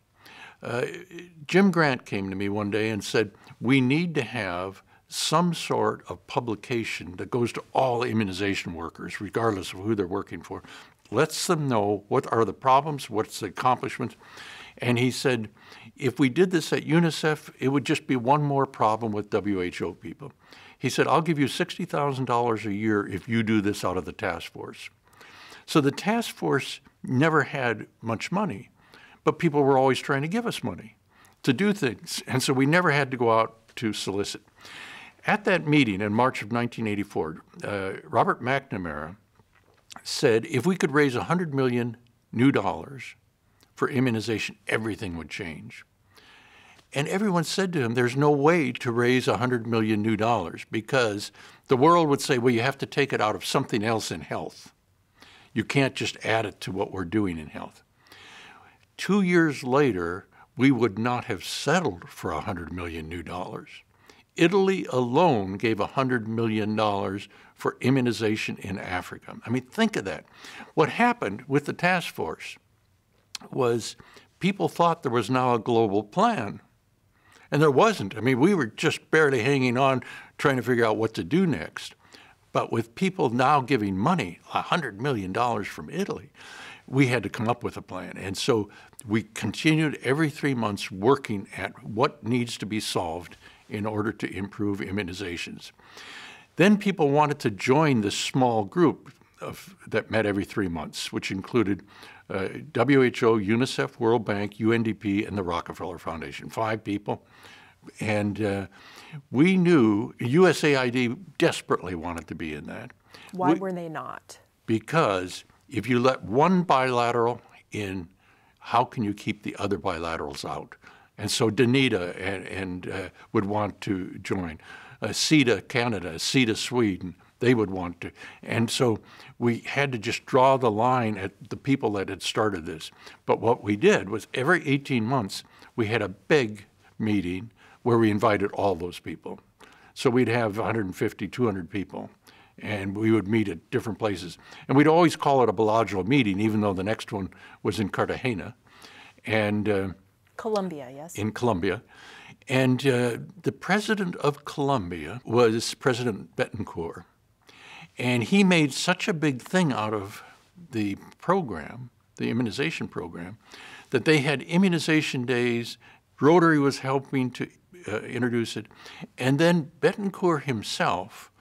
Uh, Jim Grant came to me one day and said, We need to have some sort of publication that goes to all immunization workers, regardless of who they're working for, lets them know what are the problems, what's the accomplishments. And he said, if we did this at UNICEF, it would just be one more problem with WHO people. He said, I'll give you $60,000 a year if you do this out of the task force. So the task force never had much money, but people were always trying to give us money to do things. And so we never had to go out to solicit. At that meeting in March of 1984, uh, Robert McNamara said if we could raise 100 million new dollars for immunization, everything would change. And everyone said to him, there's no way to raise 100 million new dollars because the world would say, well, you have to take it out of something else in health. You can't just add it to what we're doing in health. Two years later, we would not have settled for 100 million new dollars Italy alone gave $100 million for immunization in Africa. I mean, think of that. What happened with the task force was people thought there was now a global plan. And there wasn't. I mean, we were just barely hanging on, trying to figure out what to do next. But with people now giving money, $100 million from Italy, we had to come up with a plan. And so we continued every three months working at what needs to be solved in order to improve immunizations. Then people wanted to join this small group of, that met every three months, which included uh, WHO, UNICEF, World Bank, UNDP, and the Rockefeller Foundation. Five people. And uh, we knew USAID desperately wanted to be in that. Why we, were they not? Because if you let one bilateral in, how can you keep the other bilaterals out? And so Danida and, and uh, would want to join. Uh, CIDA Canada, SIDA Sweden, they would want to. And so we had to just draw the line at the people that had started this. But what we did was every 18 months, we had a big meeting where we invited all those people. So we'd have 150, 200 people, and we would meet at different places. And we'd always call it a Bellagio meeting, even though the next one was in Cartagena. And uh, Colombia, yes. In Colombia. And uh, the president of Colombia was President Betancur. And he made such a big thing out of the program, the immunization program, that they had immunization days. Rotary was helping to uh, introduce it. And then Betancur himself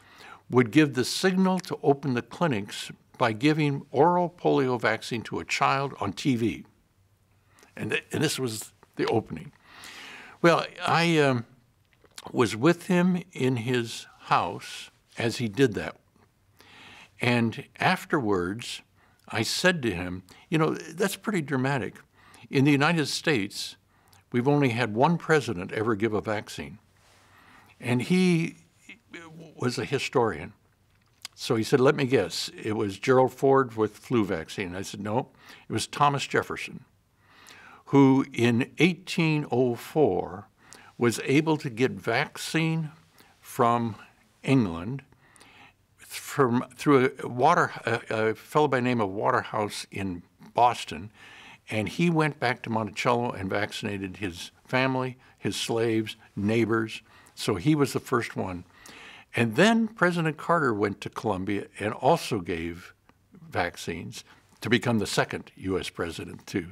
would give the signal to open the clinics by giving oral polio vaccine to a child on TV. And, th- and this was the opening. Well, I um, was with him in his house as he did that. And afterwards, I said to him, You know, that's pretty dramatic. In the United States, we've only had one president ever give a vaccine. And he was a historian. So he said, Let me guess, it was Gerald Ford with flu vaccine. I said, No, it was Thomas Jefferson who in 1804 was able to get vaccine from England from through a water a, a fellow by the name of Waterhouse in Boston, and he went back to Monticello and vaccinated his family, his slaves, neighbors. So he was the first one. And then President Carter went to Colombia and also gave vaccines to become the second U.S. president to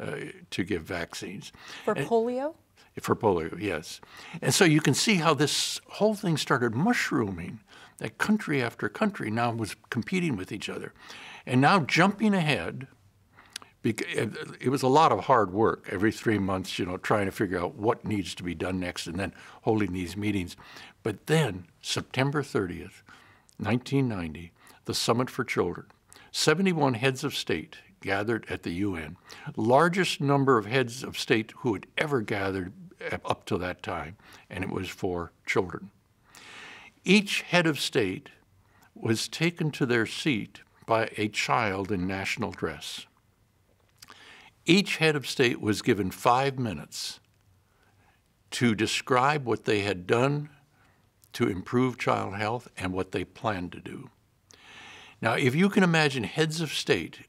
uh, to give vaccines. For and, polio? For polio, yes. And so you can see how this whole thing started mushrooming. That country after country now was competing with each other. And now jumping ahead, it was a lot of hard work every three months, you know, trying to figure out what needs to be done next and then holding these meetings. But then, September 30th, 1990, the Summit for Children, 71 heads of state gathered at the UN, largest number of heads of state who had ever gathered up to that time, and it was for children. Each head of state was taken to their seat by a child in national dress. Each head of state was given five minutes to describe what they had done to improve child health and what they planned to do. Now, if you can imagine heads of state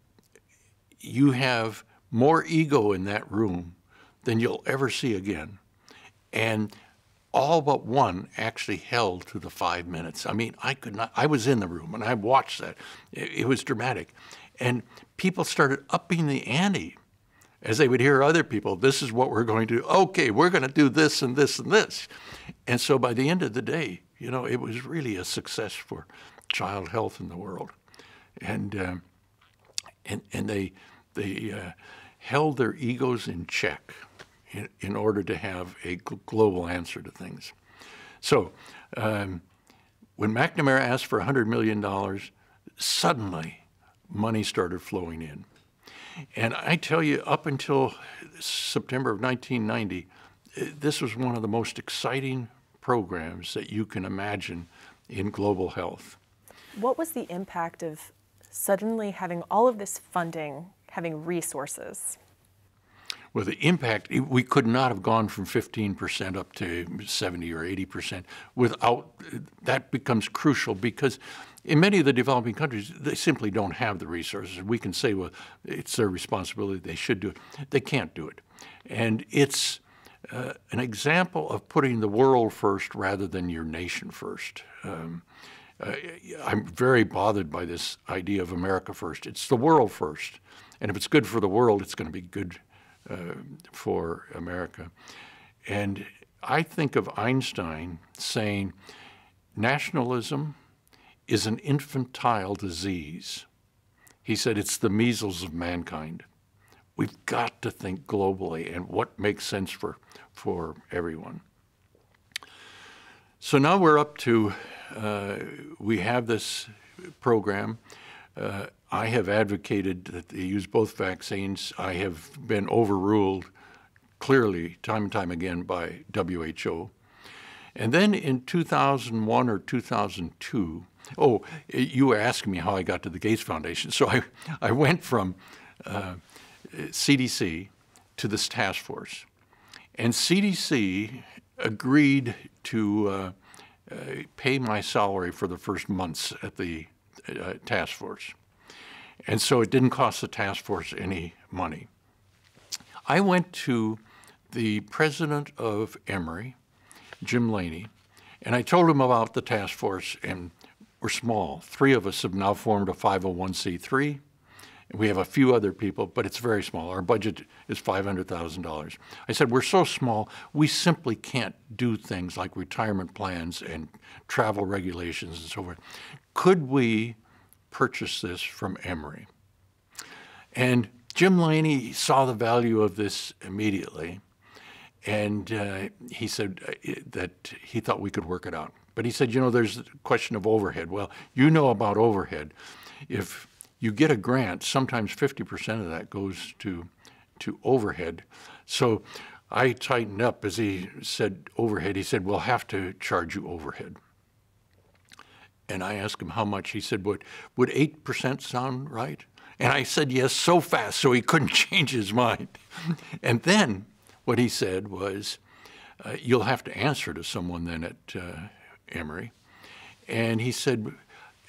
you have more ego in that room than you'll ever see again. And all but one actually held to the five minutes. I mean, I could not, I was in the room and I watched that. It, it was dramatic. And people started upping the ante as they would hear other people, this is what we're going to do. Okay, we're going to do this and this and this. And so by the end of the day, you know, it was really a success for child health in the world. And, um, and, and they, they uh, held their egos in check in, in, order to have a global answer to things. So um, when McNamara asked for $100 million, suddenly money started flowing in. And I tell you, up until September of 1990, uh, this was one of the most exciting programs that you can imagine in global health. What was the impact of suddenly having all of this funding having resources? With the impact, we could not have gone from 15% up to 70 or 80% without, that becomes crucial because in many of the developing countries, they simply don't have the resources. We can say, well, it's their responsibility, they should do it. They can't do it. And it's uh, an example of putting the world first rather than your nation first. Um, uh, I'm very bothered by this idea of America first. It's the world first. And if it's good for the world, it's going to be good for America. And I think of Einstein saying nationalism is an infantile disease. He said it's the measles of mankind. We've got to think globally and what makes sense for, for everyone. So now we're up to, uh, we have this program. Uh, I have advocated that they use both vaccines. I have been overruled clearly, time and time again, by WHO. And then in 2001 or 2002, oh, you asked me how I got to the Gates Foundation. So I, I went from uh, CDC to this task force. And CDC agreed to uh, uh, pay my salary for the first months at the uh, task force. And so it didn't cost the task force any money. I went to the president of Emory, Jim Laney, and I told him about the task force, and we're small. Three of us have now formed a 501c3. We have a few other people, but it's very small. Our budget is $500,000. I said, We're so small, we simply can't do things like retirement plans and travel regulations and so forth. Could we purchase this from Emory. And Jim Laney saw the value of this immediately, and uh, he said uh, that he thought we could work it out. But he said, you know, there's a question of overhead. Well, you know about overhead. If you get a grant, sometimes 50% of that goes to to overhead. So I tightened up as he said overhead. He said, we'll have to charge you overhead. And I asked him how much. He said, would, would 8% sound right? And I said yes so fast so he couldn't change his mind. and then what he said was, uh, you'll have to answer to someone then at uh, Emory. And he said,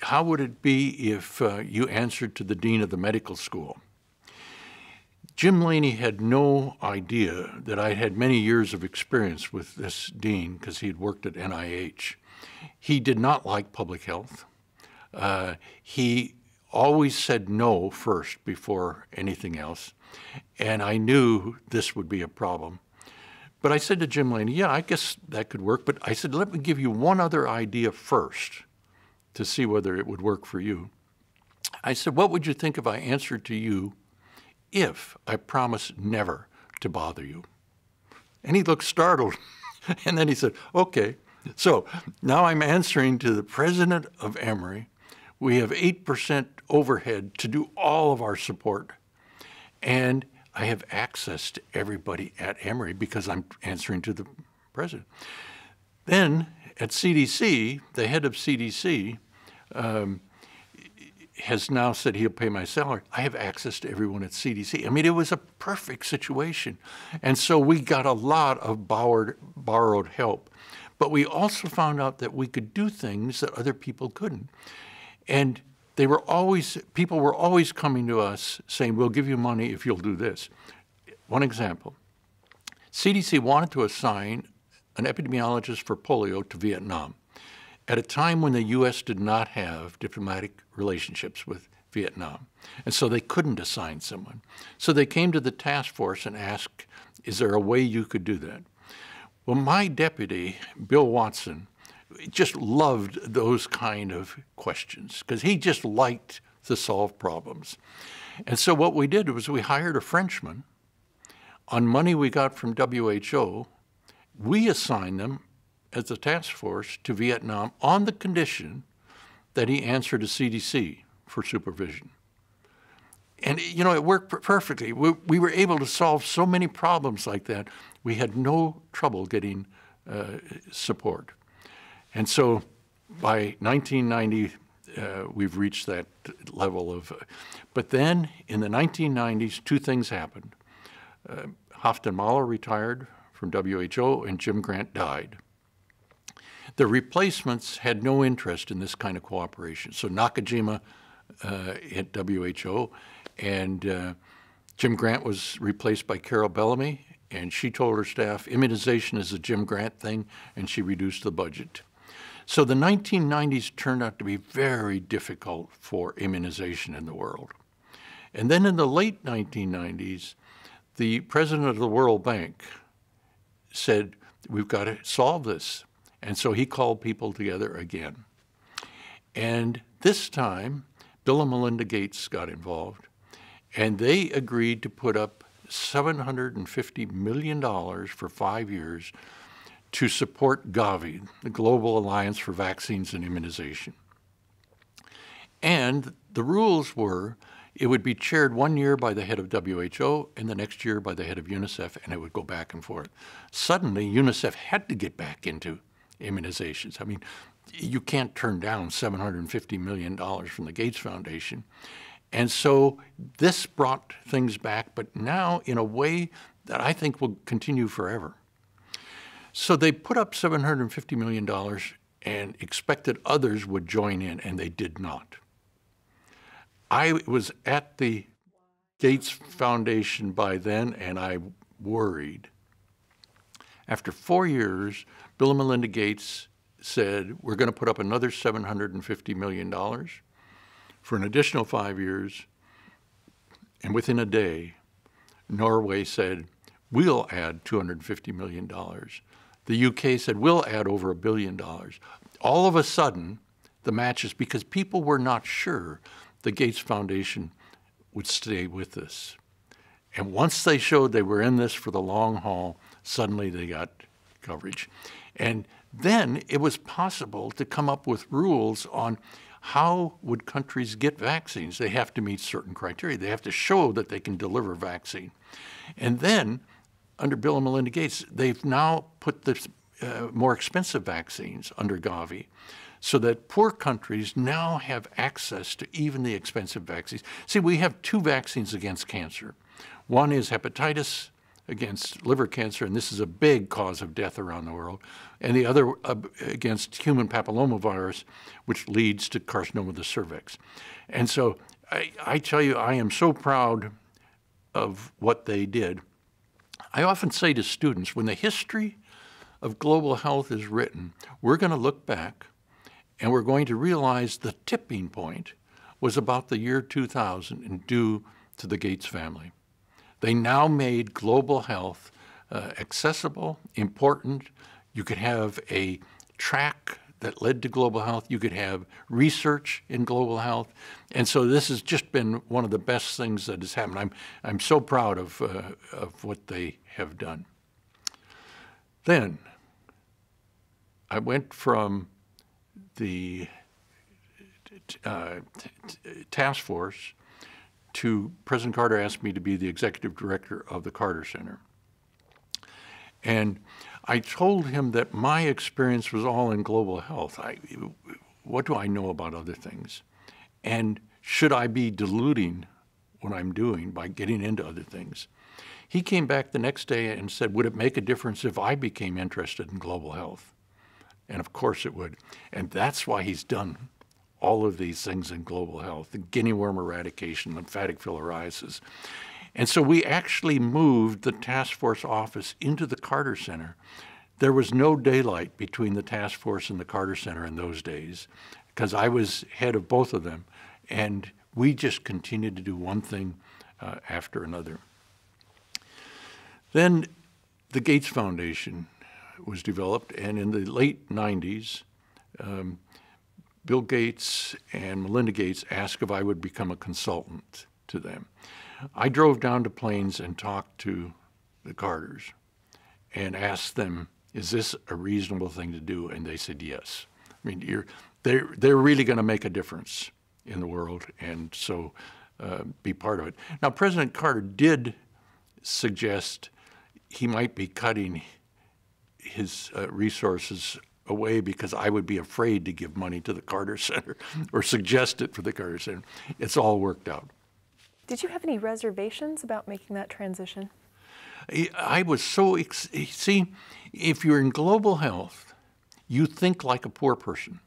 how would it be if uh, you answered to the dean of the medical school? Jim Laney had no idea that I had many years of experience with this dean because he had worked at NIH. He did not like public health. Uh, he always said no first before anything else, and I knew this would be a problem. But I said to Jim Laney, yeah, I guess that could work, but I said, let me give you one other idea first to see whether it would work for you. I said, what would you think if I answered to you if I promise never to bother you? And he looked startled. and then he said, okay. So now I'm answering to the president of Emory. We have 8% overhead to do all of our support. And I have access to everybody at Emory because I'm answering to the president. Then at CDC, the head of CDC um, has now said he'll pay my salary. I have access to everyone at CDC. I mean, it was a perfect situation. And so we got a lot of borrowed, borrowed help. But we also found out that we could do things that other people couldn't. And they were always, people were always coming to us saying, we'll give you money if you'll do this. One example, CDC wanted to assign an epidemiologist for polio to Vietnam at a time when the U.S. did not have diplomatic relationships with Vietnam. And so they couldn't assign someone. So they came to the task force and asked, is there a way you could do that? Well, my deputy, Bill Watson, just loved those kind of questions because he just liked to solve problems. And so what we did was we hired a Frenchman on money we got from WHO. We assigned them as a task force to Vietnam on the condition that he answer to CDC for supervision. And, you know, it worked perfectly. We, we were able to solve so many problems like that. We had no trouble getting uh, support. And so by 1990, uh, we've reached that level of. Uh, but then in the 1990s, two things happened. Uh, Mahler retired from WHO, and Jim Grant died. The replacements had no interest in this kind of cooperation. So Nakajima uh, at WHO, and uh, Jim Grant was replaced by Carol Bellamy, and she told her staff immunization is a Jim Grant thing, and she reduced the budget. So the 1990s turned out to be very difficult for immunization in the world. And then in the late 1990s, the president of the World Bank said, We've got to solve this. And so he called people together again. And this time, Bill and Melinda Gates got involved, and they agreed to put up $750 million for five years to support Gavi, the Global Alliance for Vaccines and Immunization. And the rules were it would be chaired one year by the head of WHO and the next year by the head of UNICEF, and it would go back and forth. Suddenly, UNICEF had to get back into immunizations. I mean, you can't turn down $750 million from the Gates Foundation. And so this brought things back, but now in a way that I think will continue forever. So they put up $750 million and expected others would join in, and they did not. I was at the Gates Foundation by then, and I worried. After four years, Bill and Melinda Gates said, We're going to put up another $750 million for an additional five years. And within a day, Norway said, We'll add $250 million. The UK said, We'll add over a billion dollars. All of a sudden, the matches, because people were not sure the Gates Foundation would stay with us. And once they showed they were in this for the long haul, suddenly they got coverage. And then it was possible to come up with rules on how would countries get vaccines. They have to meet certain criteria. They have to show that they can deliver vaccine. And then, under Bill and Melinda Gates, they've now put the uh, more expensive vaccines under Gavi so that poor countries now have access to even the expensive vaccines. See, we have two vaccines against cancer. One is hepatitis against liver cancer, and this is a big cause of death around the world, and the other uh, against human papillomavirus, which leads to carcinoma of the cervix. And so I, I tell you, I am so proud of what they did. I often say to students, when the history of global health is written, we're going to look back and we're going to realize the tipping point was about the year 2000 and due to the Gates family. They now made global health uh, accessible, important. You could have a track that led to global health. You could have research in global health. And so this has just been one of the best things that has happened. I'm, I'm so proud of, uh, of what they have done. Then I went from the uh, task force to President Carter asked me to be the executive director of the Carter Center. And I told him that my experience was all in global health. I, what do I know about other things? And should I be diluting what I'm doing by getting into other things? He came back the next day and said, Would it make a difference if I became interested in global health? And of course it would. And that's why he's done all of these things in global health, the guinea worm eradication, lymphatic filariasis. And so we actually moved the task force office into the Carter Center. There was no daylight between the task force and the Carter Center in those days because I was head of both of them. And we just continued to do one thing uh, after another. Then the Gates Foundation was developed, and in the late 90s, um, Bill Gates and Melinda Gates asked if I would become a consultant to them. I drove down to Plains and talked to the Carters and asked them, is this a reasonable thing to do? And they said yes. I mean, they're, they're really going to make a difference in the world, and so uh, be part of it. Now, President Carter did suggest he might be cutting his uh, resources away because I would be afraid to give money to the Carter Center or suggest it for the Carter Center. It's all worked out. Did you have any reservations about making that transition? I- was so, see, if you're in global health, you think like a poor person.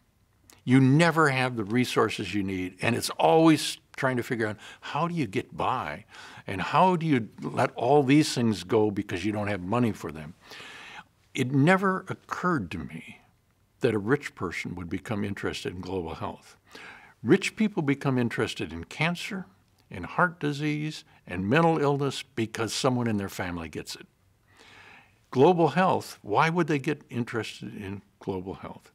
You never have the resources you need, and it's always trying to figure out how do you get by and how do you let all these things go because you don't have money for them. It never occurred to me that a rich person would become interested in global health. Rich people become interested in cancer, in heart disease, and mental illness because someone in their family gets it. Global health, why would they get interested in global health?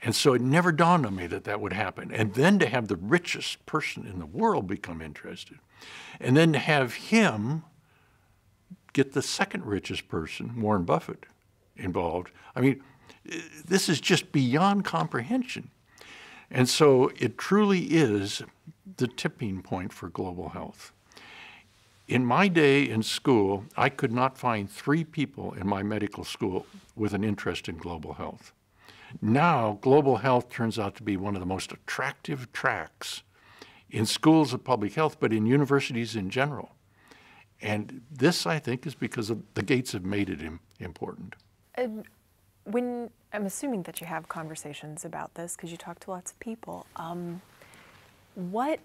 And so it never dawned on me that that would happen. And then to have the richest person in the world become interested, and then to have him get the second richest person, Warren Buffett, involved. I mean, this is just beyond comprehension. And so it truly is the tipping point for global health. In my day in school, I could not find three people in my medical school with an interest in global health. Now, global health turns out to be one of the most attractive tracks in schools of public health, but in universities in general. And this, I think, is because of the Gates have made it Im- important. And when I'm assuming that you have conversations about this because you talk to lots of people, um, what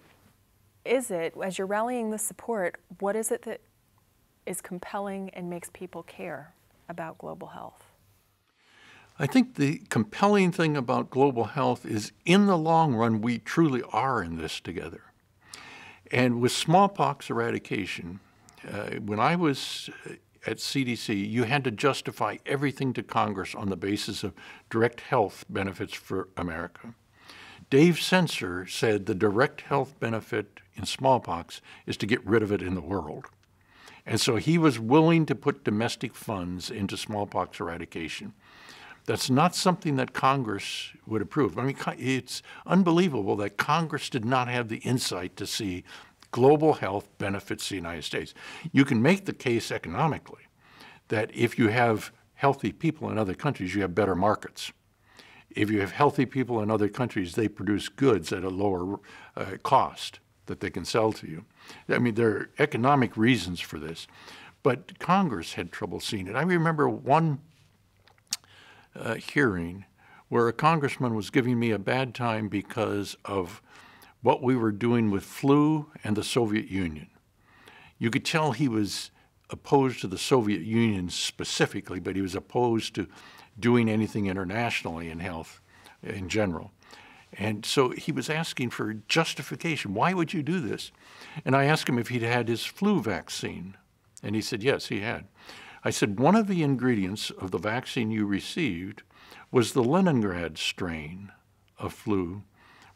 is it as you're rallying the support? What is it that is compelling and makes people care about global health? I think the compelling thing about global health is in the long run, we truly are in this together. And with smallpox eradication, uh, when I was at CDC, you had to justify everything to Congress on the basis of direct health benefits for America. Dave Sencer said the direct health benefit in smallpox is to get rid of it in the world. And so he was willing to put domestic funds into smallpox eradication. That's not something that Congress would approve. I mean, it's unbelievable that Congress did not have the insight to see global health benefits the United States. You can make the case economically that if you have healthy people in other countries, you have better markets. If you have healthy people in other countries, they produce goods at a lower uh, cost that they can sell to you. I mean, there are economic reasons for this, but Congress had trouble seeing it. I remember one uh, hearing where a congressman was giving me a bad time because of what we were doing with flu and the Soviet Union. You could tell he was opposed to the Soviet Union specifically, but he was opposed to doing anything internationally in health in general. And so he was asking for justification. Why would you do this? And I asked him if he'd had his flu vaccine. And he said, yes, he had. I said, one of the ingredients of the vaccine you received was the Leningrad strain of flu,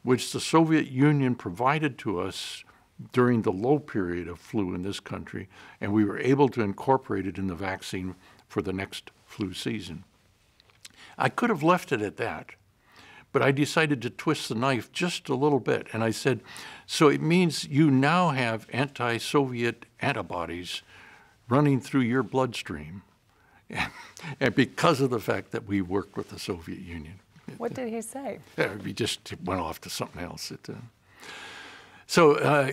which the Soviet Union provided to us during the low period of flu in this country, and we were able to incorporate it in the vaccine for the next flu season. I could have left it at that, but I decided to twist the knife just a little bit, and I said, So it means you now have anti Soviet antibodies running through your bloodstream, and because of the fact that we worked with the Soviet Union. What did he say? We just went off to something else. It, uh, so uh,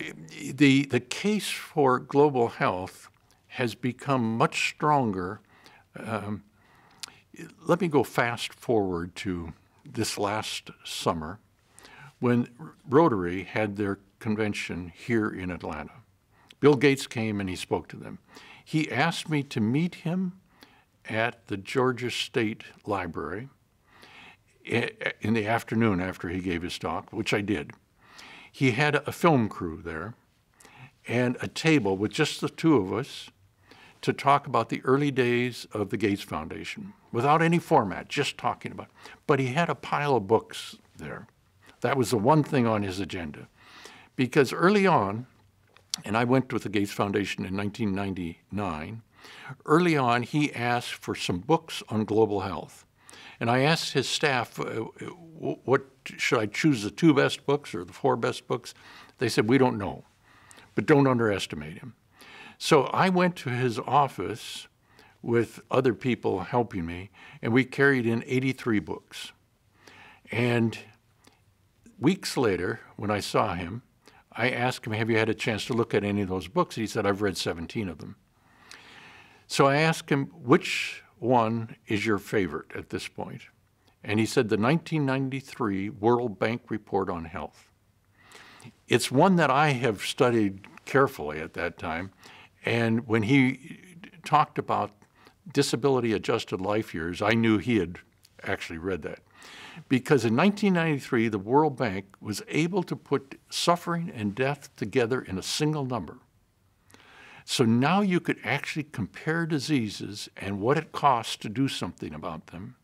the the case for global health has become much stronger. Um, let me go fast forward to this last summer when Rotary had their convention here in Atlanta. Bill Gates came and he spoke to them. He asked me to meet him at the Georgia State Library in the afternoon after he gave his talk, which I did. He had a film crew there and a table with just the two of us to talk about the early days of the Gates Foundation without any format, just talking about. It. But he had a pile of books there. That was the one thing on his agenda. Because early on, and I went with the Gates Foundation in 1999, early on he asked for some books on global health. And I asked his staff, uh, what should I choose the two best books or the four best books? They said, we don't know, but don't underestimate him. So I went to his office with other people helping me, and we carried in 83 books. And weeks later, when I saw him, I asked him, Have you had a chance to look at any of those books? He said, I've read 17 of them. So I asked him, which one is your favorite at this point? And he said the 1993 World Bank Report on Health. It's one that I have studied carefully at that time. And when he talked about disability adjusted life years, I knew he had actually read that. Because in 1993, the World Bank was able to put suffering and death together in a single number. So now you could actually compare diseases and what it costs to do something about them.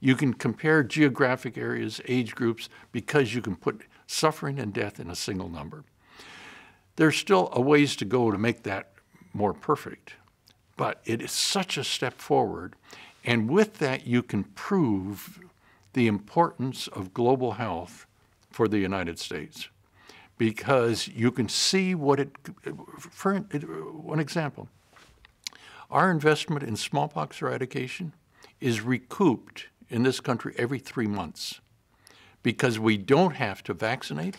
You can compare geographic areas, age groups, because you can put suffering and death in a single number. There's still a ways to go to make that more perfect, but it is such a step forward. And with that, you can prove the importance of global health for the United States because you can see what it, for one example, our investment in smallpox eradication is recouped in this country every three months because we don't have to vaccinate.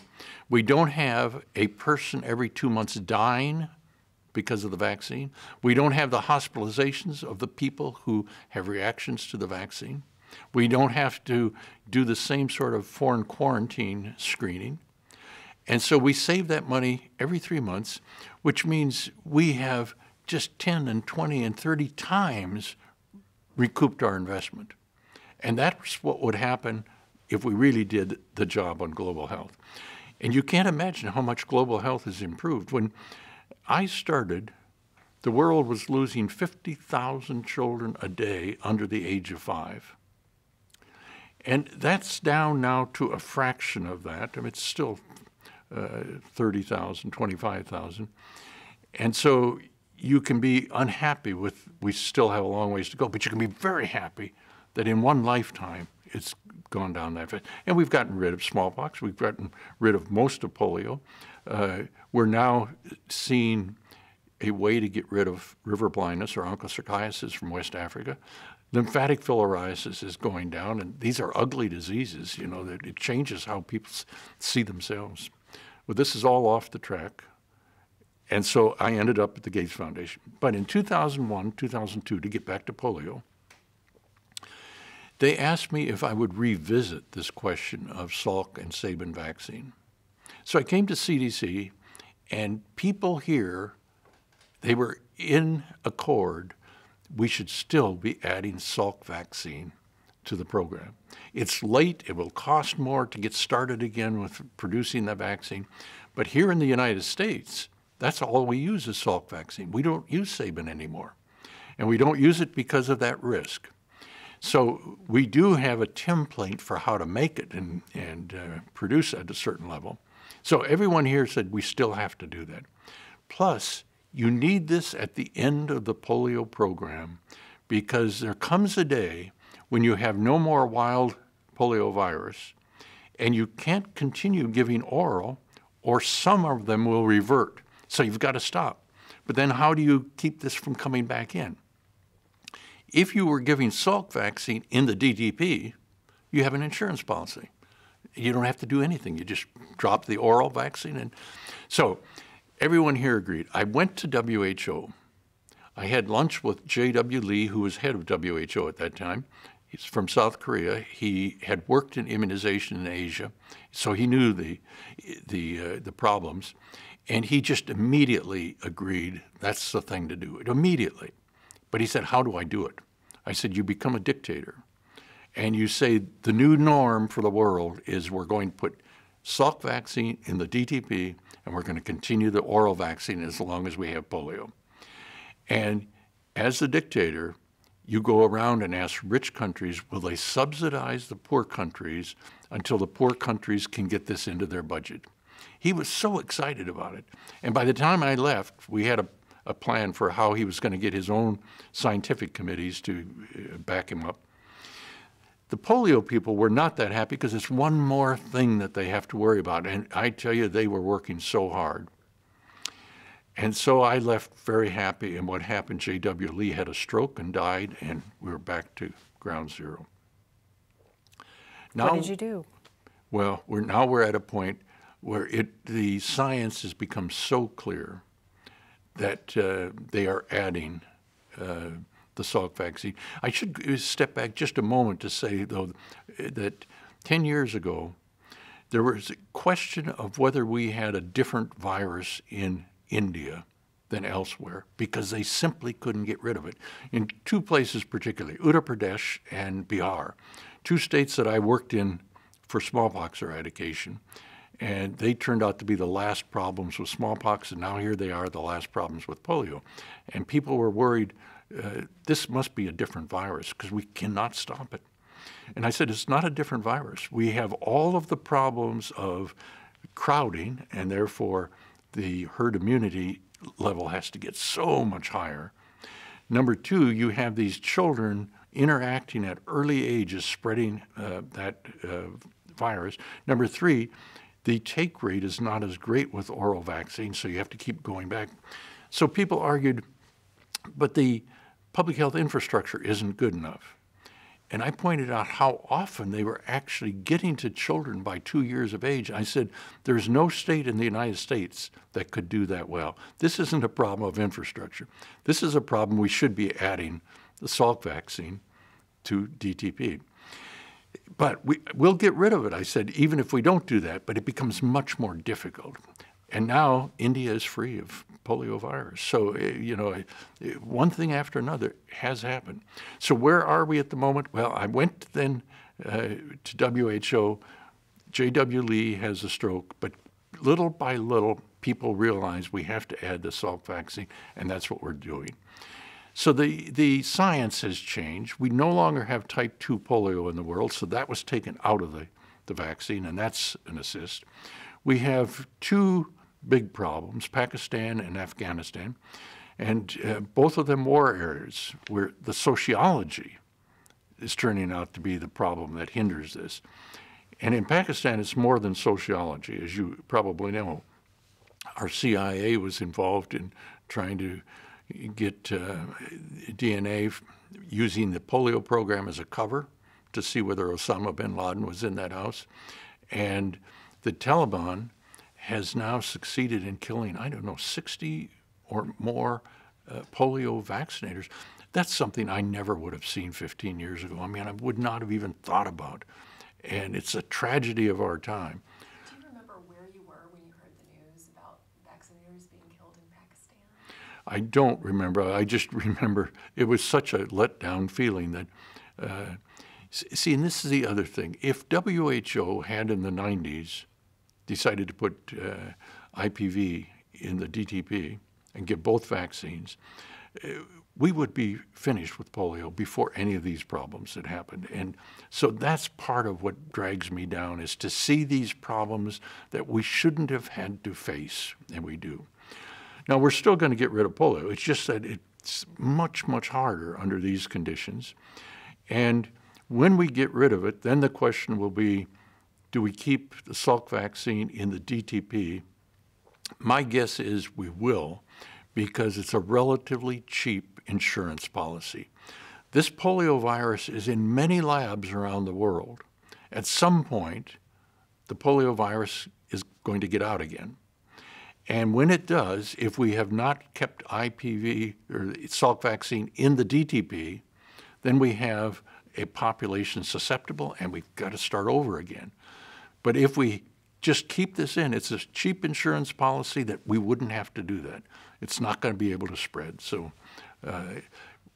We don't have a person every two months dying because of the vaccine. We don't have the hospitalizations of the people who have reactions to the vaccine. We don't have to do the same sort of foreign quarantine screening. And so we save that money every three months, which means we have just 10 and 20 and 30 times recouped our investment. And that's what would happen if we really did the job on global health. And you can't imagine how much global health has improved. When I started, the world was losing 50,000 children a day under the age of five. And that's down now to a fraction of that. I mean, it's still uh, 30,000, 25,000. And so you can be unhappy with, we still have a long ways to go, but you can be very happy that in one lifetime it's gone down that fast. And we've gotten rid of smallpox, we've gotten rid of most of polio. Uh, we're now seeing a way to get rid of river blindness or onchocerciasis from West Africa. Lymphatic filariasis is going down, and these are ugly diseases. You know that it changes how people see themselves. Well, this is all off the track, and so I ended up at the Gates Foundation. But in 2001, 2002, to get back to polio, they asked me if I would revisit this question of Salk and Sabin vaccine. So I came to CDC, and people here, they were in accord we should still be adding Salk vaccine to the program. It's late, it will cost more to get started again with producing the vaccine. But here in the United States, that's all we use is Salk vaccine. We don't use Sabin anymore. And we don't use it because of that risk. So we do have a template for how to make it and, and uh, produce at a certain level. So everyone here said we still have to do that. Plus, you need this at the end of the polio program because there comes a day when you have no more wild poliovirus and you can't continue giving oral or some of them will revert. So you've got to stop. But then how do you keep this from coming back in? If you were giving Salk vaccine in the DTP, you have an insurance policy. You don't have to do anything. You just drop the oral vaccine. And so everyone here agreed. I went to WHO. I had lunch with J.W. Lee, who was head of WHO at that time. He's from South Korea. He had worked in immunization in Asia, so he knew the the uh, the problems, and he just immediately agreed that's the thing to do. It immediately, but he said, "How do I do it?" I said, "You become a dictator, and you say the new norm for the world is we're going to put Salk vaccine in the DTP, and we're going to continue the oral vaccine as long as we have polio. And as the dictator, you go around and ask rich countries, will they subsidize the poor countries until the poor countries can get this into their budget? He was so excited about it. And by the time I left, we had a, a plan for how he was going to get his own scientific committees to uh, back him up. The polio people were not that happy because it's one more thing that they have to worry about. And I tell you, they were working so hard. And so I left very happy. And what happened, J.W. Lee had a stroke and died, and we were back to ground zero. Now, what did you do? Well, we're, now we're at a point where it, the science has become so clear that uh, they are adding uh, the Salk vaccine. I should step back just a moment to say, though, that 10 years ago, there was a question of whether we had a different virus in India than elsewhere because they simply couldn't get rid of it. In two places particularly, Uttar Pradesh and Bihar, two states that I worked in for smallpox eradication, and they turned out to be the last problems with smallpox, and now here they are, the last problems with polio. And people were worried uh, this must be a different virus because we cannot stop it. And I said, it's not a different virus. We have all of the problems of crowding, and therefore the herd immunity level has to get so much higher. Number two, you have these children interacting at early ages, spreading uh, that uh, virus. Number three, the take rate is not as great with oral vaccines, so you have to keep going back. So people argued, but the public health infrastructure isn't good enough. And I pointed out how often they were actually getting to children by two years of age. I said, there's no state in the United States that could do that well. This isn't a problem of infrastructure. This is a problem we should be adding the Salk vaccine to DTP. But we, we'll get rid of it, I said, even if we don't do that, but it becomes much more difficult. And now India is free of poliovirus. So, eh, you know, eh, one thing after another has happened. So, where are we at the moment? Well, I went then uh, to WHO. J.W. Lee has a stroke, but little by little, people realize we have to add the Salk vaccine, and that's what we're doing. So the, the science has changed. We no longer have type 2 polio in the world, so that was taken out of the, the vaccine, and that's an assist. We have two big problems, Pakistan and Afghanistan, and uh, both of them war areas where the sociology is turning out to be the problem that hinders this. And in Pakistan, it's more than sociology, as you probably know. Our CIA was involved in trying to get uh, DNA using the polio program as a cover to see whether Osama bin Laden was in that house. And the Taliban has now succeeded in killing, I don't know, 60 or more uh, polio vaccinators. That's something I never would have seen 15 years ago. I mean, I would not have even thought about. And it's a tragedy of our time. Do you remember where you were when you heard the news about vaccinators being killed in Pakistan? I don't remember. I just remember it was such a letdown feeling that. Uh, see, and this is the other thing. If WHO had in the 90s decided to put uh, IPV in the DTP and give both vaccines, uh, we would be finished with polio before any of these problems had happened. And so that's part of what drags me down is to see these problems that we shouldn't have had to face, and we do. Now, we're still going to get rid of polio. It's just that it's much, much harder under these conditions. And when we get rid of it, then the question will be do we keep the Salk vaccine in the DTP? My guess is we will because it's a relatively cheap insurance policy. This polio virus is in many labs around the world. At some point, the polio virus is going to get out again. And when it does, if we have not kept IPV or Salk vaccine in the DTP, then we have a population susceptible and we've got to start over again. But if we just keep this in, it's a cheap insurance policy that we wouldn't have to do that. It's not going to be able to spread. So uh,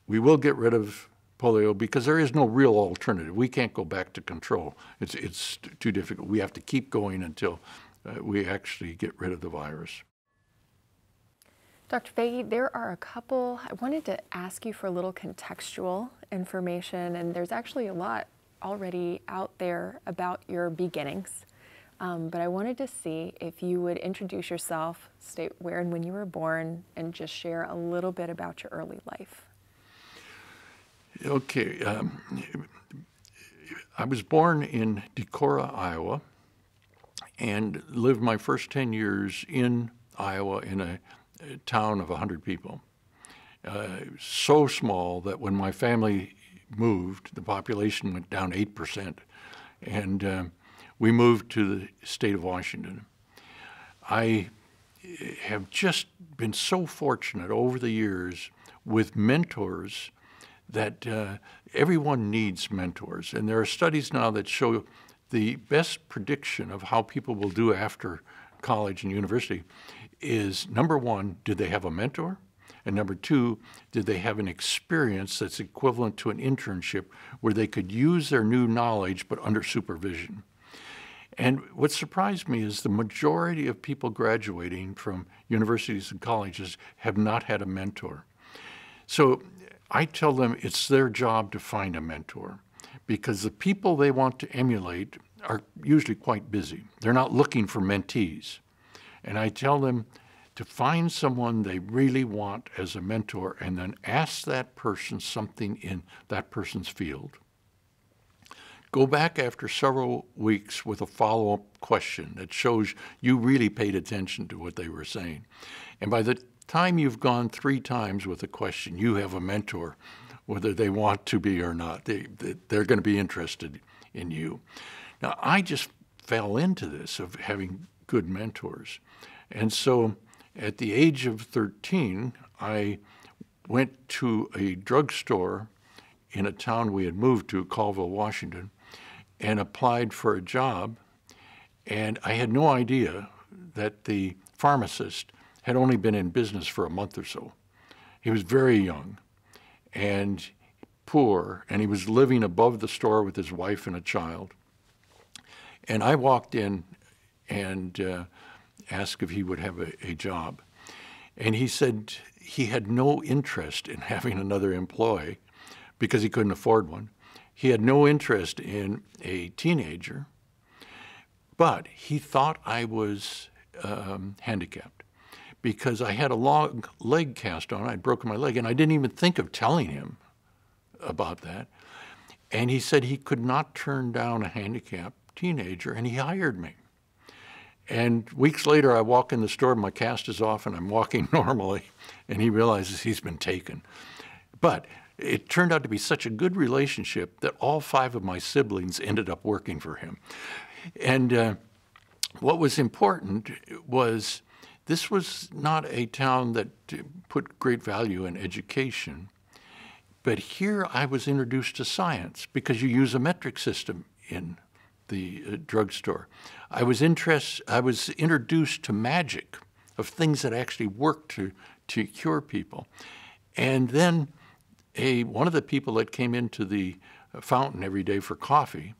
we will get rid of polio because there is no real alternative. We can't go back to control. It's, it's too difficult. We have to keep going until uh, we actually get rid of the virus. Dr. Foege, there are a couple, I wanted to ask you for a little contextual information, and there's actually a lot already out there about your beginnings, um, but I wanted to see if you would introduce yourself, state where and when you were born, and just share a little bit about your early life. Okay. Um, I was born in Decorah, Iowa, and lived my first 10 years in Iowa in a, a town of 100 people. Uh, so small that when my family moved, the population went down 8%. And uh, we moved to the state of Washington. I have just been so fortunate over the years with mentors that uh, everyone needs mentors. And there are studies now that show the best prediction of how people will do after college and university is number one, do they have a mentor? And number two, did they have an experience that's equivalent to an internship where they could use their new knowledge but under supervision? And what surprised me is the majority of people graduating from universities and colleges have not had a mentor. So I tell them it's their job to find a mentor because the people they want to emulate are usually quite busy. They're not looking for mentees. And I tell them to find someone they really want as a mentor and then ask that person something in that person's field. Go back after several weeks with a follow up question that shows you really paid attention to what they were saying. And by the time you've gone three times with a question, you have a mentor, whether they want to be or not. They, they're going to be interested in you. Now, I just fell into this of having good mentors. And so at the age of 13, I went to a drugstore in a town we had moved to, Colville, Washington, and applied for a job. And I had no idea that the pharmacist had only been in business for a month or so. He was very young and poor, and he was living above the store with his wife and a child. And I walked in and uh, asked if he would have a, a job. And he said he had no interest in having another employee because he couldn't afford one. He had no interest in a teenager, but he thought I was um, handicapped because I had a long leg cast on. I'd broken my leg, and I didn't even think of telling him about that. And he said he could not turn down a handicapped teenager, and he hired me. And weeks later, I walk in the store, my cast is off, and I'm walking normally, and he realizes he's been taken. But it turned out to be such a good relationship that all five of my siblings ended up working for him. And uh, what was important was this was not a town that put great value in education, but here I was introduced to science because you use a metric system in the uh, drugstore. I was interest, I was introduced to magic of things that actually worked to, to cure people. And then a, one of the people that came into the fountain every day for coffee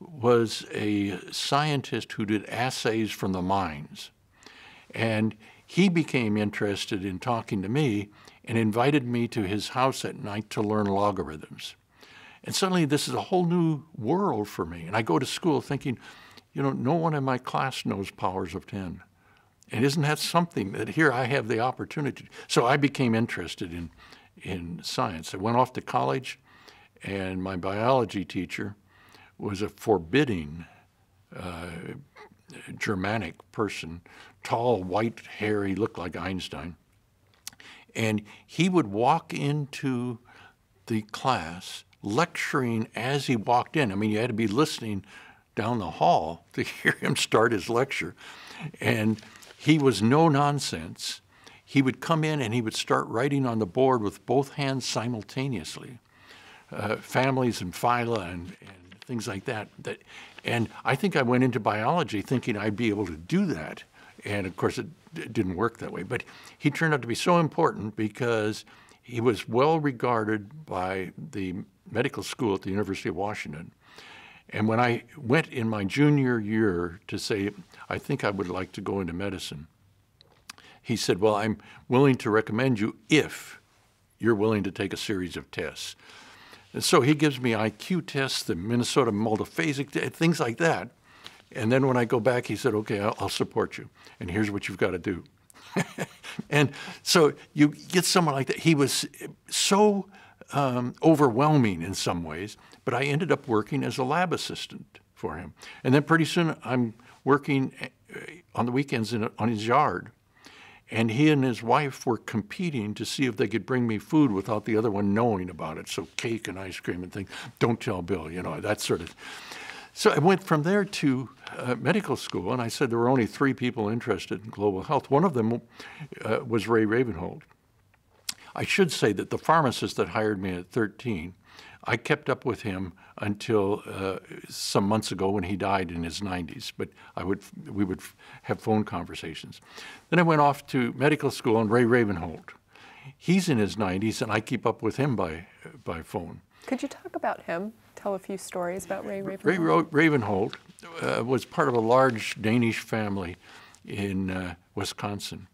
was a scientist who did assays from the mines. And he became interested in talking to me and invited me to his house at night to learn logarithms. And suddenly, this is a whole new world for me. And I go to school thinking, you know, no one in my class knows powers of 10. And isn't that something that here I have the opportunity? So I became interested in, in science. I went off to college, and my biology teacher was a forbidding uh, Germanic person, tall, white hairy, looked like Einstein. And he would walk into the class lecturing as he walked in. I mean, you had to be listening down the hall to hear him start his lecture. And he was no nonsense. He would come in and he would start writing on the board with both hands simultaneously, uh, families and phyla and, and things like that. that. And I think I went into biology thinking I'd be able to do that. And of course, it, it didn't work that way. But he turned out to be so important because he was well regarded by the medical school at the University of Washington. And when I went in my junior year to say, I think I would like to go into medicine, he said, Well, I'm willing to recommend you if you're willing to take a series of tests. And so he gives me IQ tests, the Minnesota multiphasic, things like that. And then when I go back, he said, Okay, I'll, I'll support you. And here's what you've got to do. and so you get someone like that. He was so um, overwhelming in some ways, but I ended up working as a lab assistant for him. And then pretty soon I'm working uh, on the weekends in, on his yard. And he and his wife were competing to see if they could bring me food without the other one knowing about it. So cake and ice cream and things. Don't tell Bill, you know, that sort of. So I went from there to uh, medical school, and I said there were only three people interested in global health. One of them uh, was Ray Ravenholt. I should say that the pharmacist that hired me at 13, I kept up with him until uh, some months ago when he died in his 90s. But I would, we would have phone conversations. Then I went off to medical school on Ray Ravenholt. He's in his 90s, and I keep up with him by, by phone. Could you talk about him? Tell a few stories about Ray Ravenholt. Ray Ro- Ravenholt uh, was part of a large Danish family in uh, Wisconsin.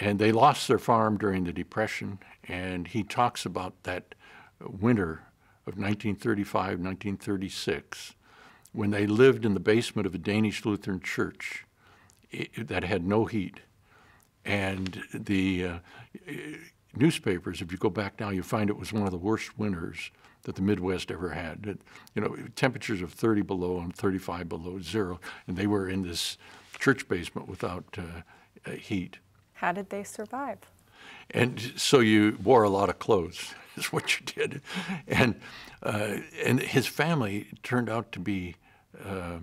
And they lost their farm during the Depression, and he talks about that winter of 1935, 1936, when they lived in the basement of a Danish Lutheran church that had no heat. And the uh, newspapers, if you go back now, you find it was one of the worst winters that the Midwest ever had. You know, temperatures of 30 below and 35 below zero, and they were in this church basement without uh, heat. How did they survive? And so you wore a lot of clothes, is what you did. And, uh, and his family turned out to be uh,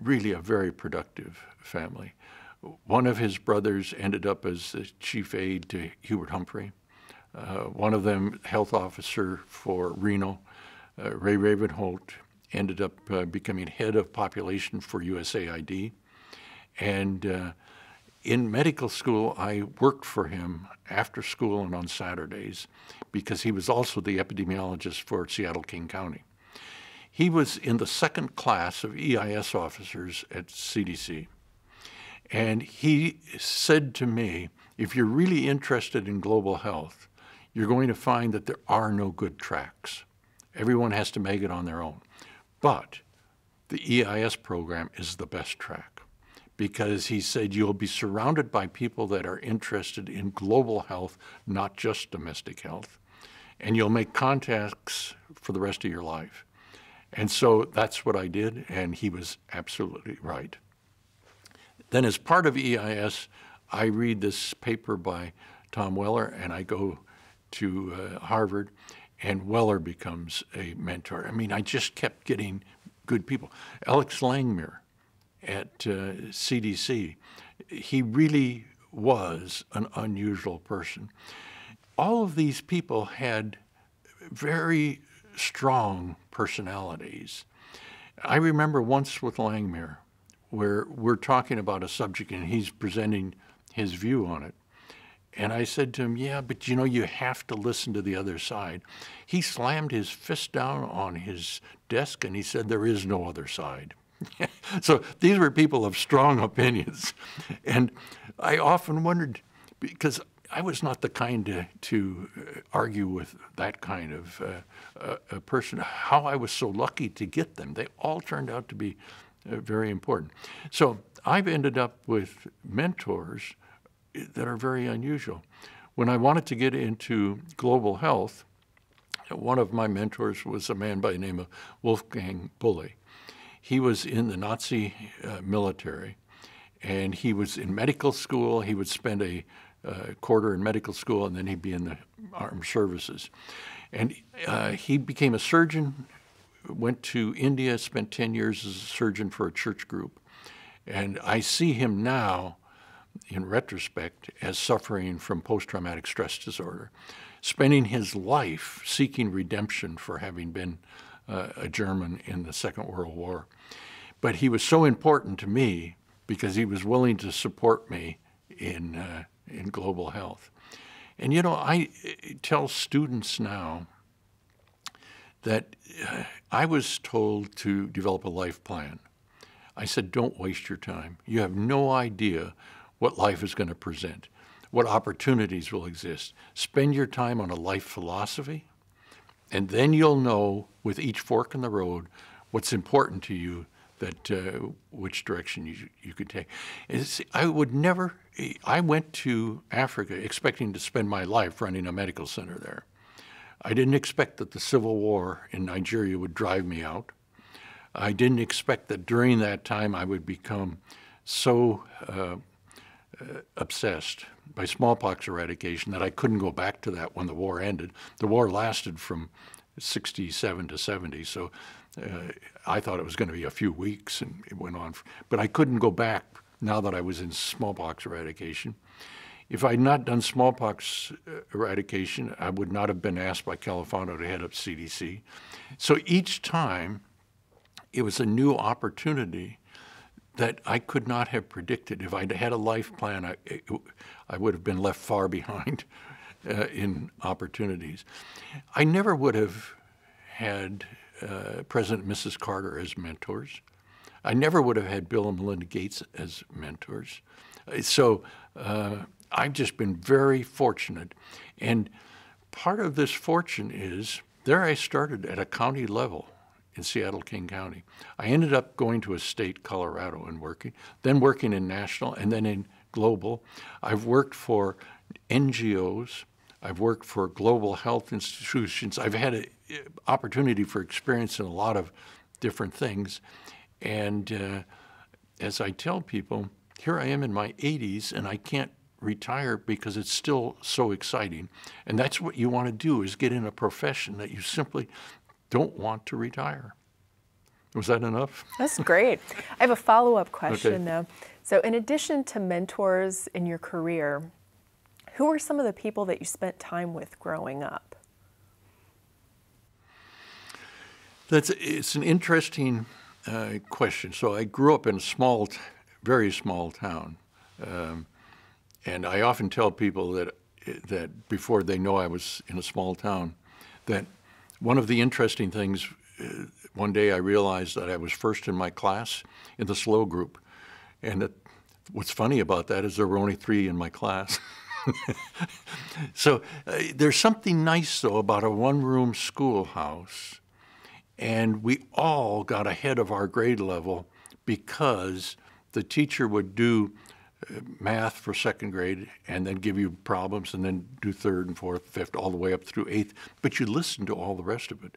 really a very productive family. One of his brothers ended up as the chief aide to Hubert Humphrey. Uh, one of them, health officer for Reno, uh, Ray Ravenholt, ended up uh, becoming head of population for USAID. And uh, in medical school, I worked for him after school and on Saturdays because he was also the epidemiologist for Seattle King County. He was in the second class of EIS officers at CDC. And he said to me, if you're really interested in global health, you're going to find that there are no good tracks. Everyone has to make it on their own. But the EIS program is the best track because he said you'll be surrounded by people that are interested in global health, not just domestic health, and you'll make contacts for the rest of your life. And so that's what I did, and he was absolutely right. Then, as part of EIS, I read this paper by Tom Weller, and I go to uh, Harvard, and Weller becomes a mentor. I mean, I just kept getting good people. Alex Langmuir at uh, CDC, he really was an unusual person. All of these people had very strong personalities. I remember once with Langmuir, where we're talking about a subject and he's presenting his view on it. And I said to him, Yeah, but you know, you have to listen to the other side. He slammed his fist down on his desk and he said, There is no other side. so these were people of strong opinions. And I often wondered, because I was not the kind to, to uh, argue with that kind of uh, a person, how I was so lucky to get them. They all turned out to be uh, very important. So I've ended up with mentors that are very unusual. When I wanted to get into global health, one of my mentors was a man by the name of Wolfgang Bulle. He was in the Nazi uh, military, and he was in medical school. He would spend a uh, quarter in medical school, and then he'd be in the armed services. And uh, he became a surgeon, went to India, spent 10 years as a surgeon for a church group. And I see him now in retrospect, as suffering from post traumatic stress disorder, spending his life seeking redemption for having been uh, a German in the Second World War. But he was so important to me because he was willing to support me in, uh, in global health. And you know, I tell students now that uh, I was told to develop a life plan. I said, don't waste your time. You have no idea what life is going to present, what opportunities will exist. Spend your time on a life philosophy, and then you'll know with each fork in the road what's important to you that uh, which direction you, you could take. It's, I would never, I went to Africa expecting to spend my life running a medical center there. I didn't expect that the civil war in Nigeria would drive me out. I didn't expect that during that time I would become so uh, obsessed by smallpox eradication that I couldn't go back to that when the war ended. The war lasted from 67 to 70, so uh, I thought it was going to be a few weeks, and it went on. but I couldn't go back now that I was in smallpox eradication. if I had not done smallpox uh, eradication, I would not have been asked by Califano to head up CDC. So each time, it was a new opportunity that I could not have predicted. If I'd had a life plan, I, I would have been left far behind uh, in opportunities. I never would have had uh, President and Mrs. Carter as mentors. I never would have had Bill and Melinda Gates as mentors. So uh, I've just been very fortunate. And part of this fortune is there I started at a county level in Seattle King County. I ended up going to a state, Colorado, and working, then working in national and then in global. I've worked for NGOs. I've worked for global health institutions. I've had an opportunity for experience in a lot of different things. And uh, as I tell people, here I am in my 80s and I can't retire because it's still so exciting. And that's what you want to do is get in a profession that you simply don't want to retire. Was that enough? That's great. I have a follow-up question okay. though. So in addition to mentors in your career, who are some of the people that you spent time with growing up? That's it's an interesting uh, question. So I grew up in a small, very small town, um, and I often tell people that that before they know I was in a small town, that one of the interesting things. Uh, one day I realized that I was first in my class in the slow group, and that, what's funny about that is there were only three in my class. so uh, there's something nice though about a one-room schoolhouse and we all got ahead of our grade level because the teacher would do math for second grade and then give you problems and then do third and fourth, fifth, all the way up through eighth, but you listened to all the rest of it.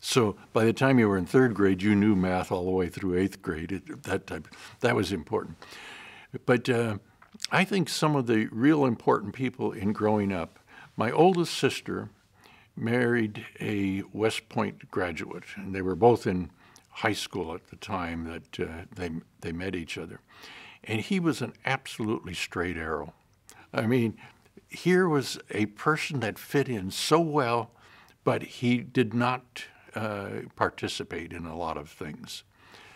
So by the time you were in third grade, you knew math all the way through eighth grade. It, that type, that was important. But uh, I think some of the real important people in growing up, my oldest sister married a West Point graduate, and they were both in high school at the time that uh, they they met each other, and he was an absolutely straight arrow. I mean, here was a person that fit in so well, but he did not uh, participate in a lot of things.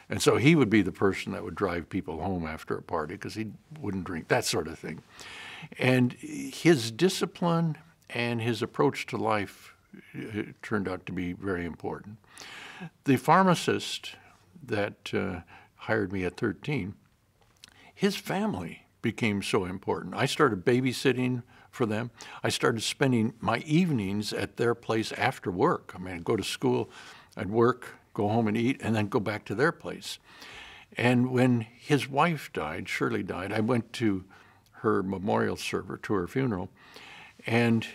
And so he would be the person that would drive people home after a party because he wouldn't drink, that sort of thing. And his discipline and his approach to life uh, turned out to be very important. The pharmacist that uh, hired me at 13, his family became so important. I started babysitting for them. I started spending my evenings at their place after work. I mean, I'd go to school, I'd work, go home and eat, and then go back to their place. And when his wife died, Shirley died, I went to her memorial service, to her funeral, and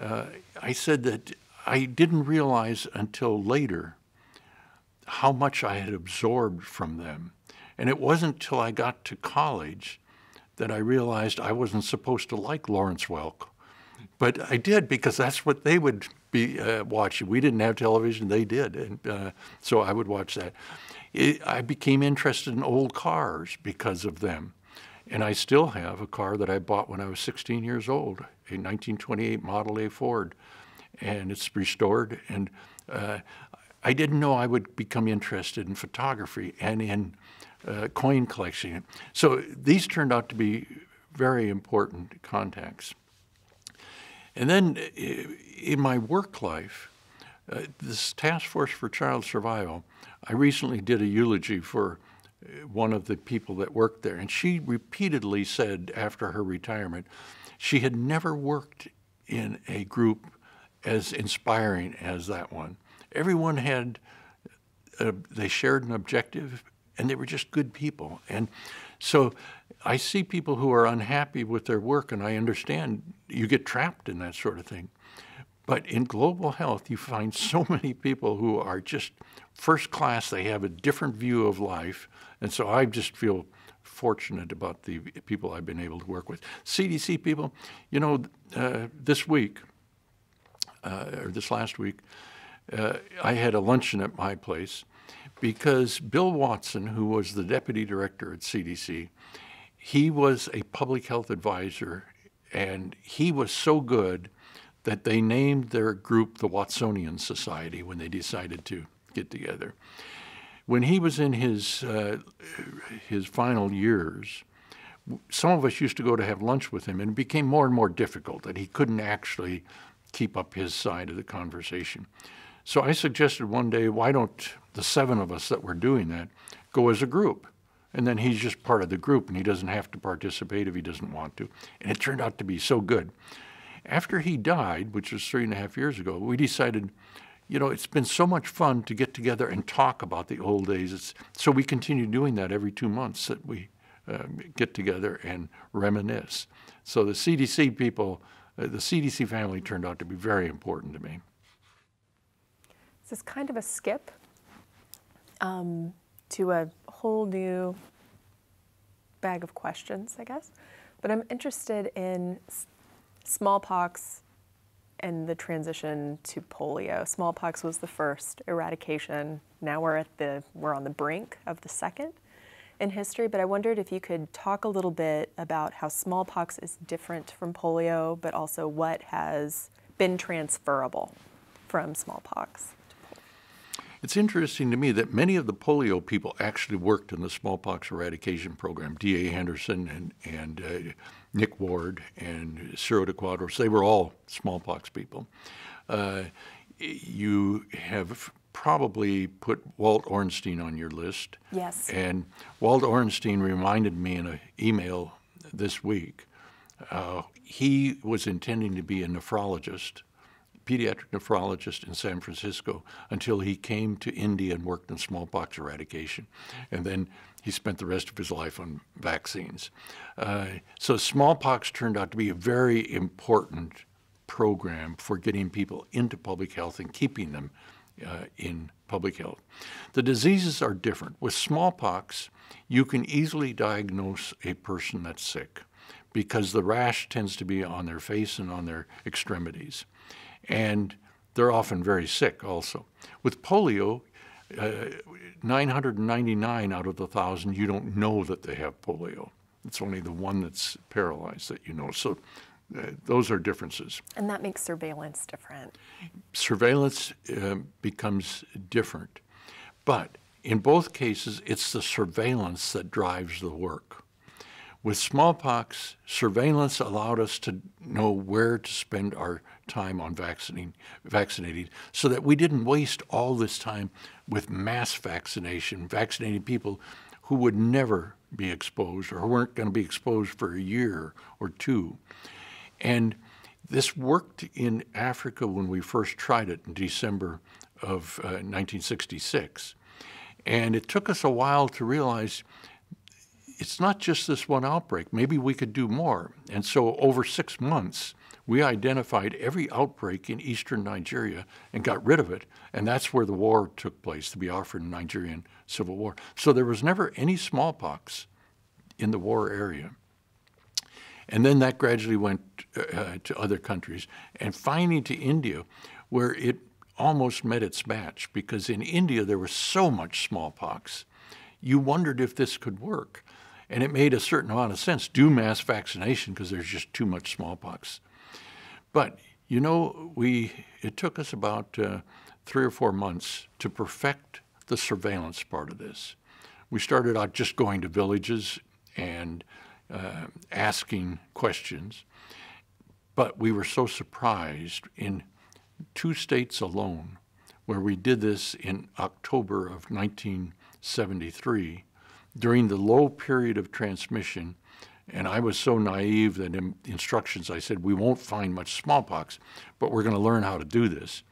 uh, I said that I didn't realize until later how much I had absorbed from them. And it wasn't until I got to college that I realized I wasn't supposed to like Lawrence Welk. But I did because that's what they would be uh, watching. We didn't have television, they did. And uh, so I would watch that. It, I became interested in old cars because of them. And I still have a car that I bought when I was 16 years old, a 1928 Model A Ford. And it's restored. And uh, I didn't know I would become interested in photography and in uh, coin collection. So these turned out to be very important contacts. And then uh, in my work life, uh, this Task Force for Child Survival, I recently did a eulogy for uh, one of the people that worked there, and she repeatedly said after her retirement, she had never worked in a group as inspiring as that one. Everyone had, a, they shared an objective and they were just good people. And so I see people who are unhappy with their work, and I understand you get trapped in that sort of thing. But in global health, you find so many people who are just first class. They have a different view of life. And so I just feel fortunate about the people I've been able to work with. CDC people, you know, uh, this week, uh, or this last week, uh, I had a luncheon at my place because Bill Watson, who was the deputy director at CDC, he was a public health advisor And he was so good that they named their group the Watsonian Society when they decided to get together. When he was in his, uh, his final years, some of us used to go to have lunch with him, and it became more and more difficult that he couldn't actually keep up his side of the conversation. So I suggested one day, why don't the seven of us that were doing that go as a group? And then he's just part of the group and he doesn't have to participate if he doesn't want to. And it turned out to be so good. After he died, which was three and a half years ago, we decided, you know, it's been so much fun to get together and talk about the old days. It's, so we continue doing that every two months that we uh, get together and reminisce. So the CDC people, uh, the CDC family turned out to be very important to me. This is kind of a skip um, to a whole new bag of questions, I guess. But I'm interested in smallpox and the transition to polio. Smallpox was the first eradication. Now we're at the we're on the brink of the second in history, but I wondered if you could talk a little bit about how smallpox is different from polio, but also what has been transferable from smallpox. It's interesting to me that many of the polio people actually worked in the smallpox eradication program. D.A. Henderson and, and uh, Nick Ward and Ciro de Quadros, they were all smallpox people. Uh, you have probably put Walt Orenstein on your list. Yes. And Walt Orenstein reminded me in an email this week. Uh, he was intending to be a nephrologist pediatric nephrologist in San Francisco until he came to India and worked in smallpox eradication. And then he spent the rest of his life on vaccines. Uh, so smallpox turned out to be a very important program for getting people into public health and keeping them uh, in public health. The diseases are different. With smallpox, you can easily diagnose a person that's sick because the rash tends to be on their face and on their extremities and they're often very sick also. With polio, uh, 999 out of the thousand, you don't know that they have polio. It's only the one that's paralyzed that you know. So uh, those are differences. And that makes surveillance different. Surveillance uh, becomes different. But in both cases, it's the surveillance that drives the work. With smallpox, surveillance allowed us to know where to spend our time on vaccinating, vaccinating so that we didn't waste all this time with mass vaccination, vaccinating people who would never be exposed or weren't going to be exposed for a year or two. And this worked in Africa when we first tried it in December of uh, 1966. And it took us a while to realize it's not just this one outbreak. Maybe we could do more. And so over six months, we identified every outbreak in eastern Nigeria and got rid of it. And that's where the war took place, the Biafran Nigerian Civil War. So there was never any smallpox in the war area. And then that gradually went uh, to other countries. And finally to India, where it almost met its match, because in India there was so much smallpox. You wondered if this could work. And it made a certain amount of sense. Do mass vaccination because there's just too much smallpox. But you know, we it took us about uh, three or four months to perfect the surveillance part of this. We started out just going to villages and uh, asking questions, but we were so surprised in two states alone, where we did this in October of 1973 during the low period of transmission, and I was so naive that in instructions I said, we won't find much smallpox, but we're going to learn how to do this.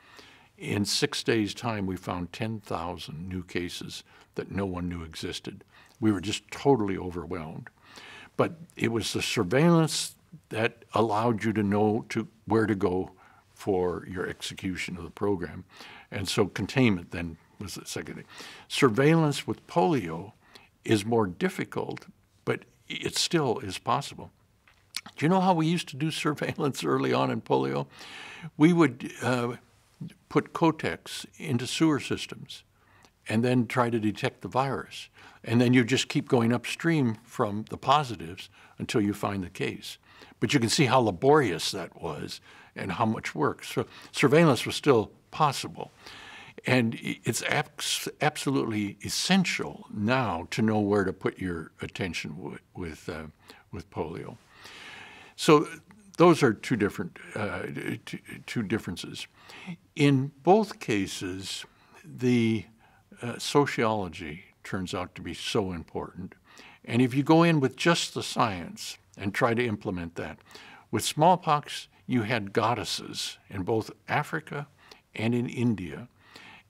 In six days' time, we found 10,000 new cases that no one knew existed. We were just totally overwhelmed. But it was the surveillance that allowed you to know to where to go for your execution of the program. And so containment then was the second thing. Surveillance with polio is more difficult, it still is possible. Do you know how we used to do surveillance early on in polio? We would uh, put Kotex into sewer systems and then try to detect the virus. And then you just keep going upstream from the positives until you find the case. But you can see how laborious that was and how much work. So surveillance was still possible. And it's abs- absolutely essential now to know where to put your attention with, with, uh, with polio. So those are two different uh, two, differences. In both cases, the uh, sociology turns out to be so important. And if you go in with just the science and try to implement that, with smallpox, you had goddesses in both Africa and in India.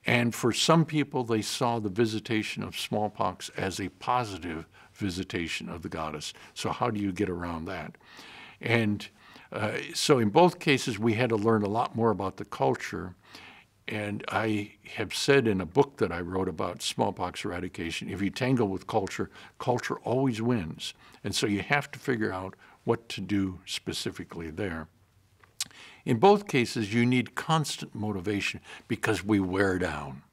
And for some people, they saw the visitation of smallpox as a positive visitation of the goddess. So, how do you get around that? And uh, so, in both cases, we had to learn a lot more about the culture and I have said in a book that I wrote about smallpox eradication if you tangle with culture, culture always wins. And so you have to figure out what to do specifically there. In both cases, you need constant motivation because we wear down.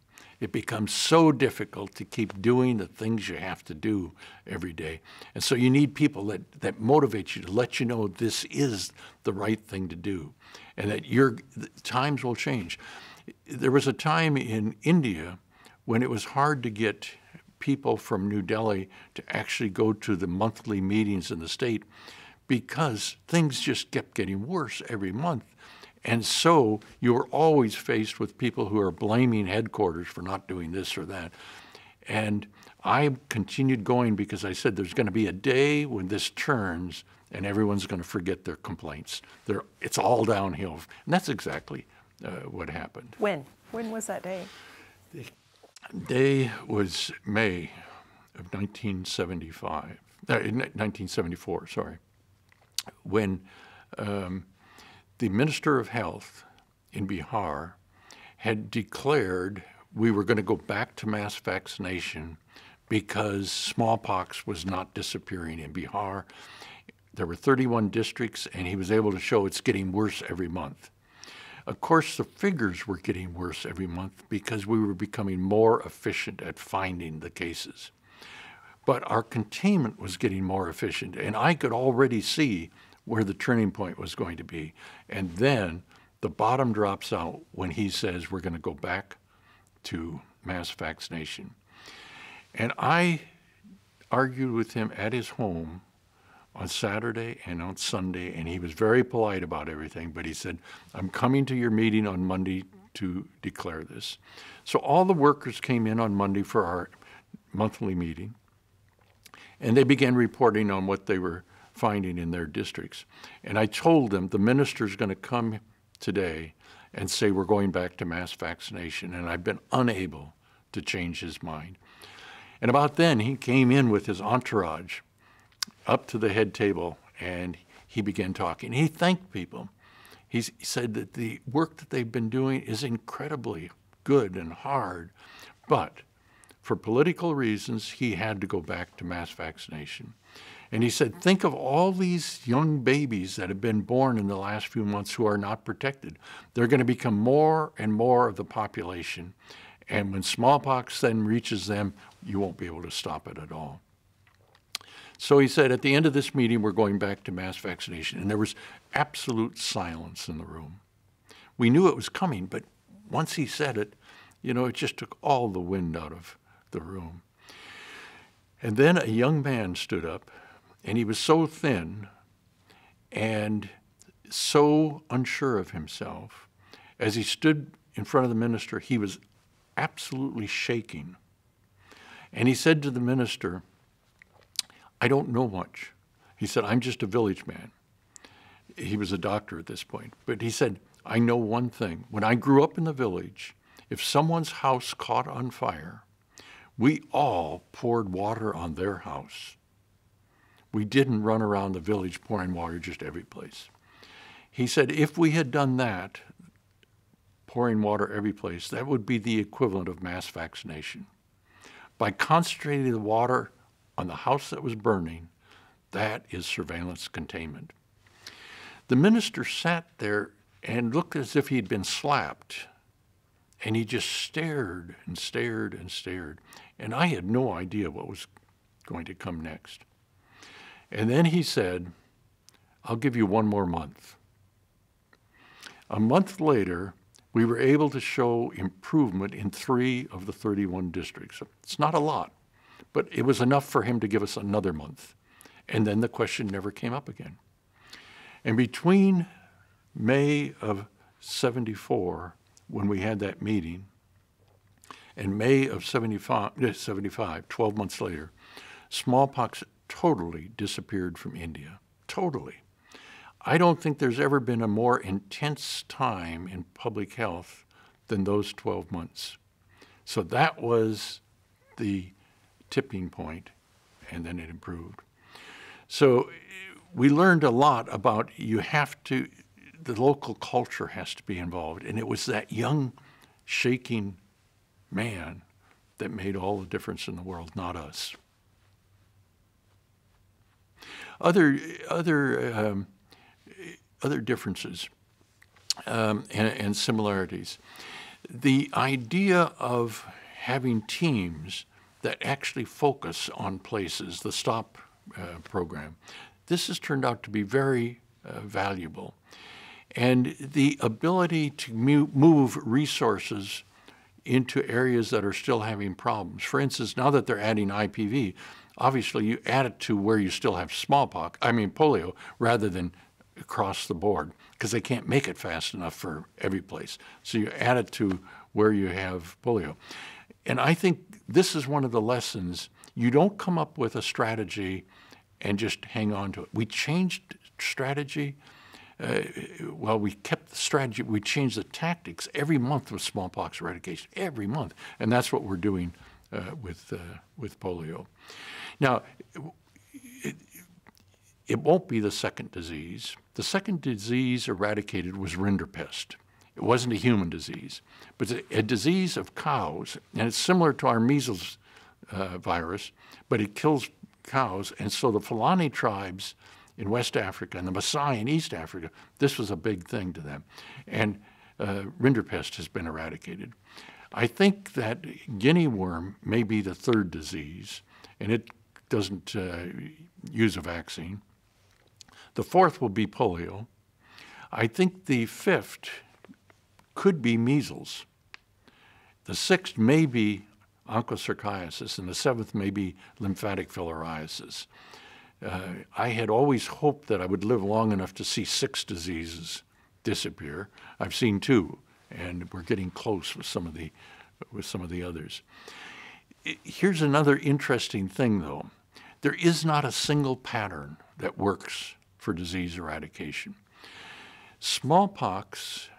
It becomes so difficult to keep doing the things you have to do every day. And so you need people that, that motivate you to let you know this is the right thing to do and that your times will change there was a time in India when it was hard to get people from New Delhi to actually go to the monthly meetings in the state because things just kept getting worse every month. And so you're always faced with people who are blaming headquarters for not doing this or that. And I continued going because I said there's going to be a day when this turns and everyone's going to forget their complaints. They're, it's all downhill. And that's exactly uh, what happened. When? When was that day? The day was May of 1975, uh, 1974, sorry, when um, the Minister of Health in Bihar had declared we were going to go back to mass vaccination because smallpox was not disappearing in Bihar. There were 31 districts, and he was able to show it's getting worse every month. Of course, the figures were getting worse every month because we were becoming more efficient at finding the cases. But our containment was getting more efficient, and I could already see where the turning point was going to be. And then the bottom drops out when he says we're going to go back to mass vaccination. And I argued with him at his home on Saturday and on Sunday, and he was very polite about everything. But he said, I'm coming to your meeting on Monday to declare this. So all the workers came in on Monday for our monthly meeting, and they began reporting on what they were finding in their districts. And I told them the minister's going to come today and say we're going back to mass vaccination, and I've been unable to change his mind. And about then, he came in with his entourage up to the head table and he began talking. He thanked people. He said that the work that they've been doing is incredibly good and hard, but for political reasons, he had to go back to mass vaccination. And he said, think of all these young babies that have been born in the last few months who are not protected. They're going to become more and more of the population. And when smallpox then reaches them, you won't be able to stop it at all. So he said, at the end of this meeting, we're going back to mass vaccination. And there was absolute silence in the room. We knew it was coming, but once he said it, you know, it just took all the wind out of the room. And then a young man stood up, and he was so thin and so unsure of himself. As he stood in front of the minister, he was absolutely shaking. And he said to the minister, I don't know much. He said, I'm just a village man. He was a doctor at this point. But he said, I know one thing. When I grew up in the village, if someone's house caught on fire, we all poured water on their house. We didn't run around the village pouring water just every place. He said, if we had done that, pouring water every place, that would be the equivalent of mass vaccination. By concentrating the water on the house that was burning, that is surveillance containment. The minister sat there and looked as if he'd been slapped. And he just stared and stared and stared. And I had no idea what was going to come next. And then he said, I'll give you one more month. A month later, we were able to show improvement in three of the 31 districts. It's not a lot, but it was enough for him to give us another month. And then the question never came up again. And between May of 74, when we had that meeting, and May of 75, eh, 75 12 months later, smallpox totally disappeared from India. Totally. I don't think there's ever been a more intense time in public health than those 12 months. So that was the tipping point, and then it improved. So we learned a lot about you have to, the local culture has to be involved. And it was that young, shaking man that made all the difference in the world, not us. Other, other um, other differences um, and, and, similarities. The idea of having teams that actually focus on places, the STOP uh, program, this has turned out to be very uh, valuable. And the ability to move resources into areas that are still having problems. For instance, now that they're adding IPV, obviously you add it to where you still have smallpox, I mean polio, rather than across the board because they can't make it fast enough for every place. So you add it to where you have polio. And I think this is one of the lessons. You don't come up with a strategy and just hang on to it. We changed strategy. Uh, well, we kept the strategy. We changed the tactics every month with smallpox eradication, every month, and that's what we're doing with uh, with polio. Now, it, it won't be the second disease. The second disease eradicated was rinderpest. It wasn't a human disease, but a, a disease of cows, and it's similar to our measles uh, virus, but it kills cows. And so the Fulani tribes in West Africa and the Maasai in East Africa, this was a big thing to them. And uh, rinderpest has been eradicated. I think that guinea worm may be the third disease, and it doesn't uh, use a vaccine. The fourth will be polio. I think the fifth could be measles. The sixth may be onchocerciasis, and the seventh may be lymphatic filariasis. Uh, I had always hoped that I would live long enough to see six diseases disappear. I've seen two, and we're getting close with some of the with some of the others. Here's another interesting thing, though. There is not a single pattern that works for disease eradication. Smallpox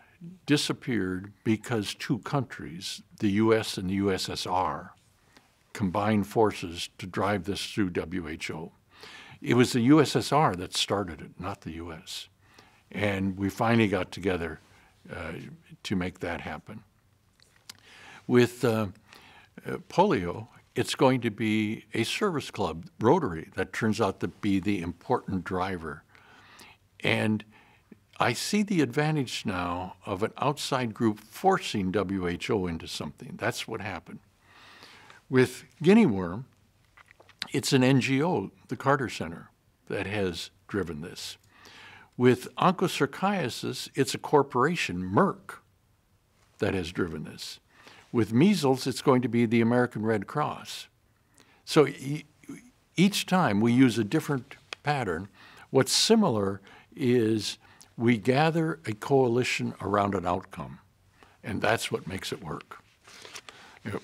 disappeared because two countries, the US and the USSR, combined forces to drive this through WHO. It was the USSR that started it, not the US. And we finally got together to make that happen. With uh, uh, polio, it's going to be a service club, Rotary, that turns out to be the important driver and I see the advantage now of an outside group forcing WHO into something. That's what happened. With guinea worm, it's an NGO, the Carter Center, that has driven this. With onchocerciasis, it's a corporation, Merck, that has driven this. With measles, it's going to be the American Red Cross. So each time we use a different pattern. What's similar is we gather a coalition around an outcome, and that's what makes it work.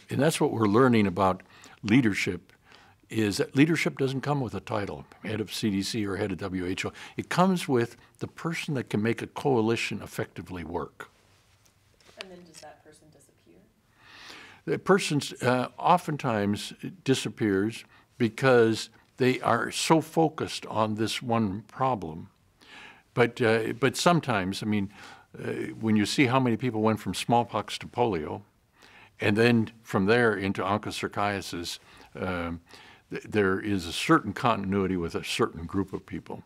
And that's what we're learning about leadership is that leadership doesn't come with a title, head of CDC or head of WHO. It comes with the person that can make a coalition effectively work. And then does that person disappear? The person uh, oftentimes disappears because they are so focused on this one problem but, uh, but sometimes, I mean, uh, when you see how many people went from smallpox to polio, and then from there into onchocerciasis, um, th there is a certain continuity with a certain group of people.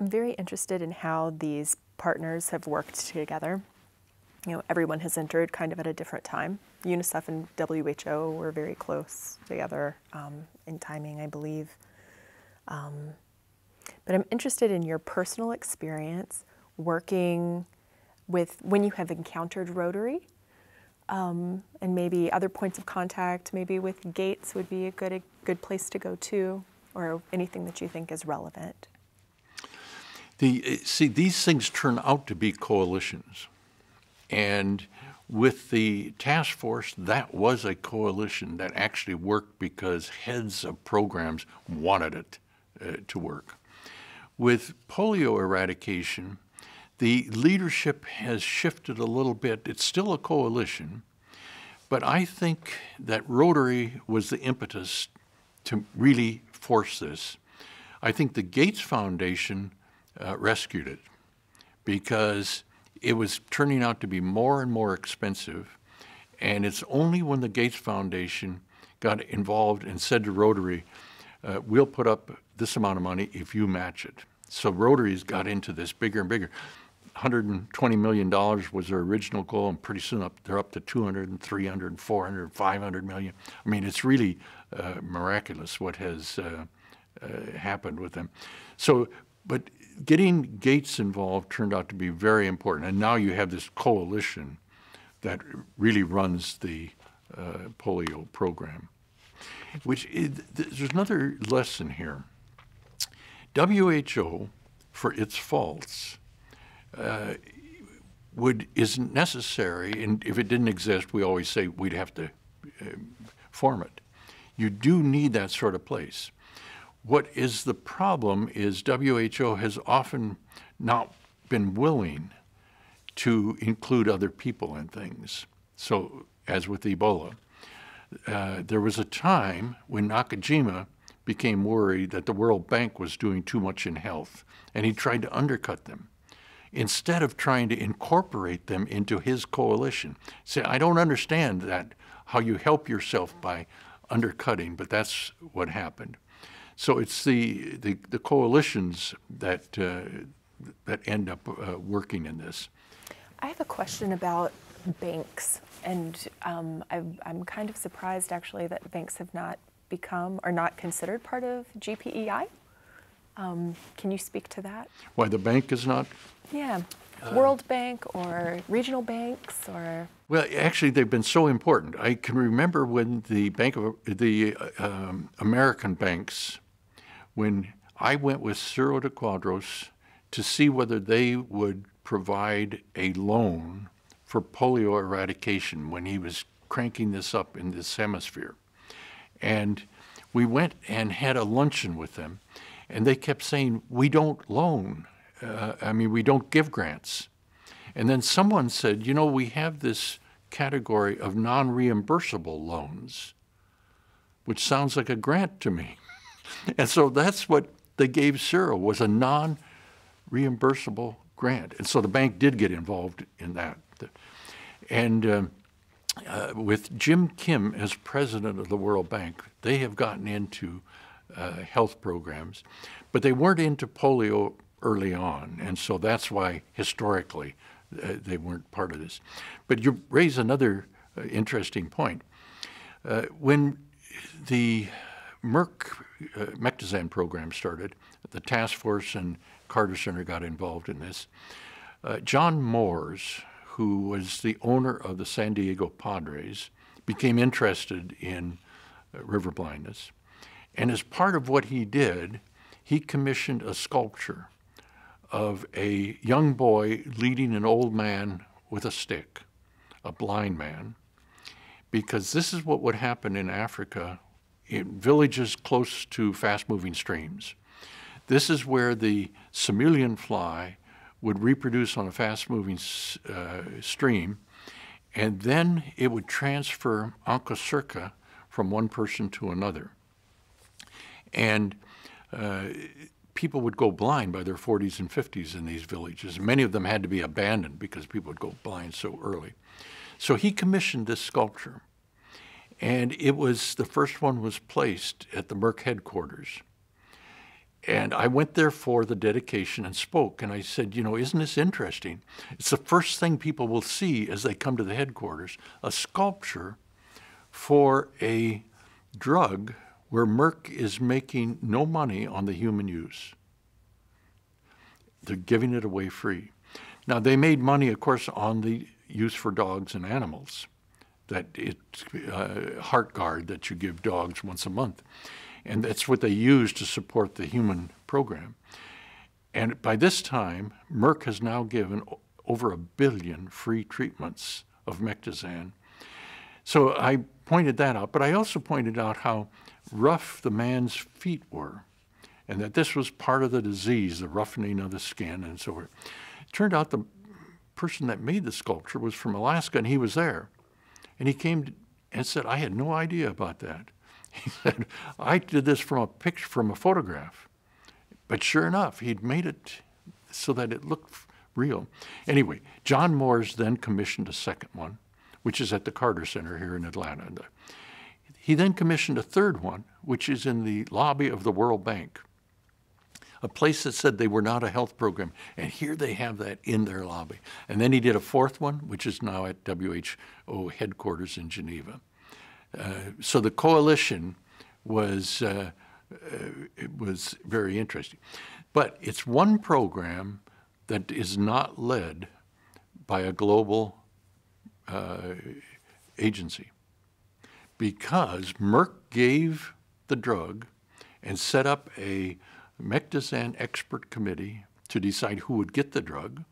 I'm very interested in how these partners have worked together. you know, everyone has entered kind of at a different time. UNICEF and WHO were very close together um, in timing, I believe. Um, but I'm interested in your personal experience working with when you have encountered Rotary um, and maybe other points of contact, maybe with Gates would be a good, a good place to go to, or anything that you think is relevant. The, see, these things turn out to be coalitions. And with the task force, that was a coalition that actually worked because heads of programs wanted it uh, to work. With polio eradication, the leadership has shifted a little bit. It's still a coalition, but I think that Rotary was the impetus to really force this. I think the Gates Foundation uh, rescued it because it was turning out to be more and more expensive. And it's only when the Gates Foundation got involved and said to Rotary, uh, we'll put up this amount of money if you match it. So Rotary's got into this bigger and bigger. 120 million dollars was their original goal, and pretty soon up they're up to 200 and 300 and 400, 500 million. I mean, it's really uh, miraculous what has uh, uh, happened with them. So, but getting Gates involved turned out to be very important, and now you have this coalition that really runs the uh, polio program. Which is, there's another lesson here. WHO, for its faults, uh, would isn't necessary, and if it didn't exist, we always say we'd have to uh, form it. You do need that sort of place. What is the problem is WHO has often not been willing to include other people in things. So, as with Ebola, uh, there was a time when Nakajima became worried that the World Bank was doing too much in health, and he tried to undercut them instead of trying to incorporate them into his coalition. Say, I don't understand that, how you help yourself by undercutting, but that's what happened. So it's the, the, the coalitions that, uh, that end up uh, working in this. I have a question about banks, and um, I'm kind of surprised actually that banks have not become or not considered part of GPEI. Um, can you speak to that? Why the bank is not? Yeah, uh, World Bank or regional banks or. Well, actually, they've been so important. I can remember when the Bank of the um, American banks, when I went with Ciro de Quadros to see whether they would provide a loan for polio eradication when he was cranking this up in this hemisphere. And we went and had a luncheon with them, and they kept saying, We don't loan. Uh, I mean, we don't give grants. And then someone said, You know, we have this category of non reimbursable loans, which sounds like a grant to me. and so that's what they gave Ciro was a non reimbursable grant. And so the bank did get involved in that. And um, uh, with Jim Kim as president of the World Bank, they have gotten into uh, health programs, but they weren't into polio early on, and so that's why historically uh, they weren't part of this. But you raise another uh, interesting point. Uh, when the Merck uh, program started, the task force and Carter Center got involved in this. John Moores, who was the owner of the San Diego Padres, became interested in uh, river blindness. And as part of what he did, he commissioned a sculpture of a young boy leading an old man with a stick, a blind man, because this is what would happen in Africa in villages close to fast moving streams. This is where the Simulium fly would reproduce on a fast moving uh, stream, and then it would transfer onchocerca from one person to another. And uh, people would go blind by their 40s and 50s in these villages. Many of them had to be abandoned because people would go blind so early. So he commissioned this sculpture, and it was the first one was placed at the Merck headquarters. And I went there for the dedication and spoke. And I said, you know, isn't this interesting? It's the first thing people will see as they come to the headquarters a sculpture for a drug where Merck is making no money on the human use. They're giving it away free. Now, they made money, of course, on the use for dogs and animals, that it's uh, Heartgard that you give dogs once a month. And that's what they use to support the human program. And by this time, Merck has now given over a billion free treatments of Mectizan. So I pointed that out, but I also pointed out how rough the man's feet were, and that this was part of the disease, the roughening of the skin and so forth. It turned out the person that made the sculpture was from Alaska, and he was there. And he came and said, I had no idea about that. He said, I did this from a picture, from a photograph. But sure enough, he'd made it so that it looked real. Anyway, John Moores then commissioned a second one, which is at the Carter Center here in Atlanta. He then commissioned a third one, which is in the lobby of the World Bank, a place that said they were not a health program. And here they have that in their lobby. And then he did a fourth one, which is now at WHO headquarters in Geneva. Uh, so the coalition was, uh, uh, was very interesting. But it's one program that is not led by a global uh, agency because Merck gave the drug and set up a Mectizan expert committee to decide who would get the drug,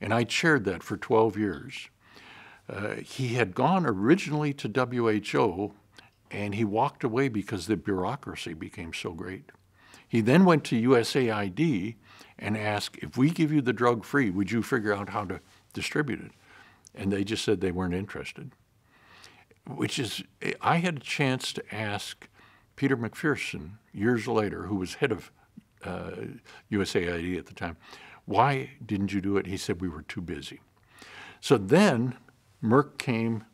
and I chaired that for 12 years. Uh, he had gone originally to WHO, and he walked away because the bureaucracy became so great. He then went to USAID and asked, if we give you the drug free, would you figure out how to distribute it? And they just said they weren't interested which is, I had a chance to ask Peter McPherson years later, who was head of uh, USAID at the time, why didn't you do it? He said, we were too busy. So then Merck came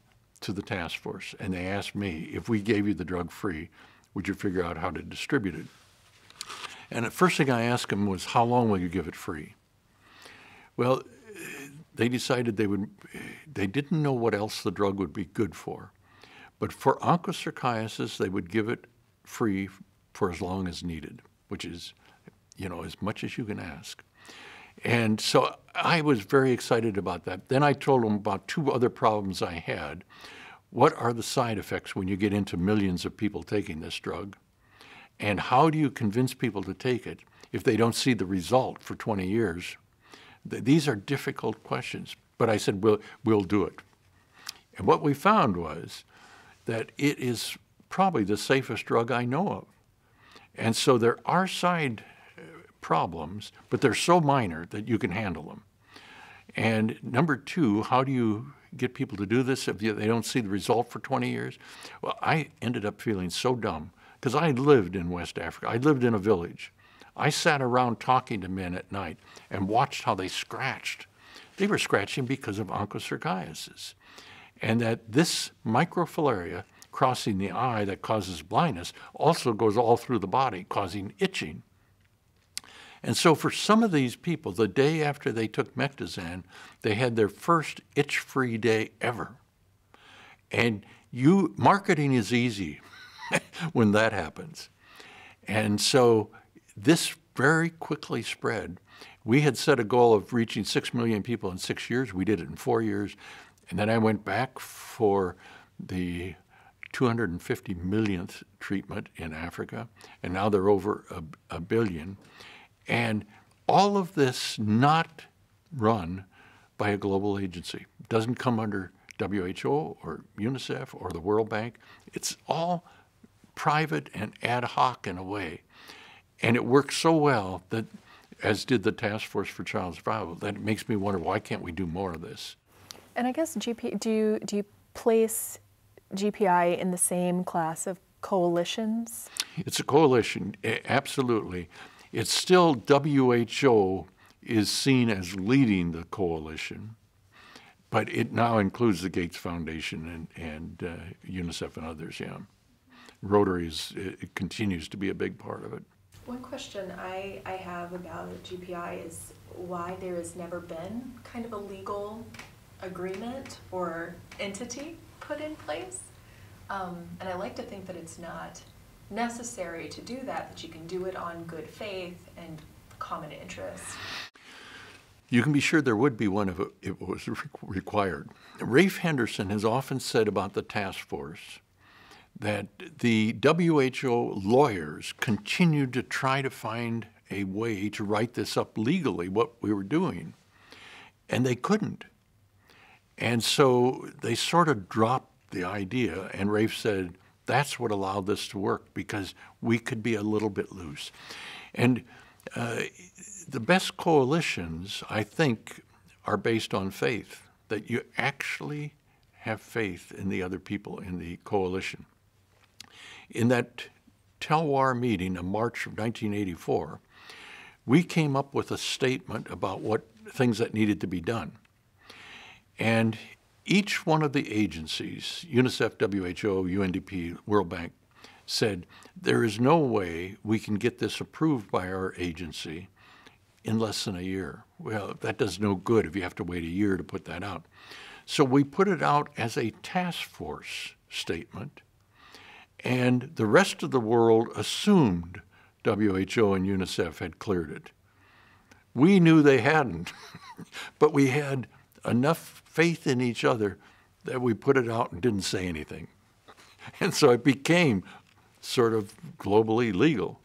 to the task force and they asked me, if we gave you the drug free, would you figure out how to distribute it? And the first thing I asked them was, how long will you give it free? Well, they decided they would, they didn't know what else the drug would be good for. But for onchocerciasis, they would give it free for as long as needed, which is, you know, as much as you can ask. And so I was very excited about that. Then I told them about two other problems I had. What are the side effects when you get into millions of people taking this drug? And how do you convince people to take it if they don't see the result for 20 years? These are difficult questions. But I said, we'll, we'll do it. And what we found was that it is probably the safest drug I know of. And so there are side uh, problems, but they're so minor that you can handle them. And number two, how do you get people to do this if they don't see the result for 20 years? Well, I ended up feeling so dumb because I lived in West Africa. I lived in a village. I sat around talking to men at night and watched how they scratched. They were scratching because of onchocerciasis and that this microfilaria crossing the eye that causes blindness also goes all through the body, causing itching. And so for some of these people, the day after they took Mectizan, they had their first itch-free day ever. And you marketing is easy when that happens. And so this very quickly spread. We had set a goal of reaching 6 million people in six years. We did it in four years. And then I went back for the 250 millionth treatment in Africa, and now they're over a, a billion. And all of this not run by a global agency. Doesn't come under WHO or UNICEF or the World Bank. It's all private and ad hoc in a way. And it works so well that, as did the Task Force for Child Survival, that makes me wonder why can't we do more of this? And I guess GP, do you, do you place GPEI in the same class of coalitions? It's a coalition, absolutely. It's still WHO is seen as leading the coalition, but it now includes the Gates Foundation and, and uh, UNICEF and others, yeah. Rotary is, it continues to be a big part of it. One question I, I have about GPEI is why there has never been kind of a legal agreement or entity put in place. Um, and I like to think that it's not necessary to do that, that you can do it on good faith and common interest. You can be sure there would be one if it, it was required. Rafe Henderson has often said about the task force that the WHO lawyers continued to try to find a way to write this up legally, what we were doing, and they couldn't. And so they sort of dropped the idea, and Rafe said, that's what allowed this to work because we could be a little bit loose. And uh, the best coalitions, I think, are based on faith, that you actually have faith in the other people in the coalition. In that Talloires meeting in March of 1984, we came up with a statement about what things that needed to be done. And each one of the agencies, UNICEF, WHO, UNDP, World Bank, said there is no way we can get this approved by our agency in less than a year. Well, that does no good if you have to wait a year to put that out. So we put it out as a task force statement, and the rest of the world assumed WHO and UNICEF had cleared it. We knew they hadn't, but we had enough faith in each other that we put it out and didn't say anything. And so it became sort of globally legal.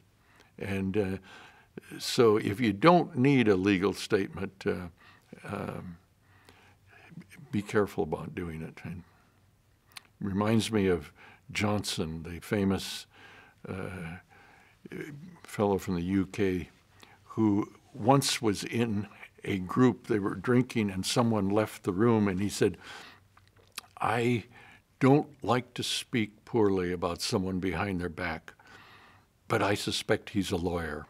And uh, so if you don't need a legal statement, uh, um, be careful about doing it. And reminds me of Johnson, the famous uh, fellow from the UK, who once was in a group, they were drinking, and someone left the room, and he said, I don't like to speak poorly about someone behind their back, but I suspect he's a lawyer.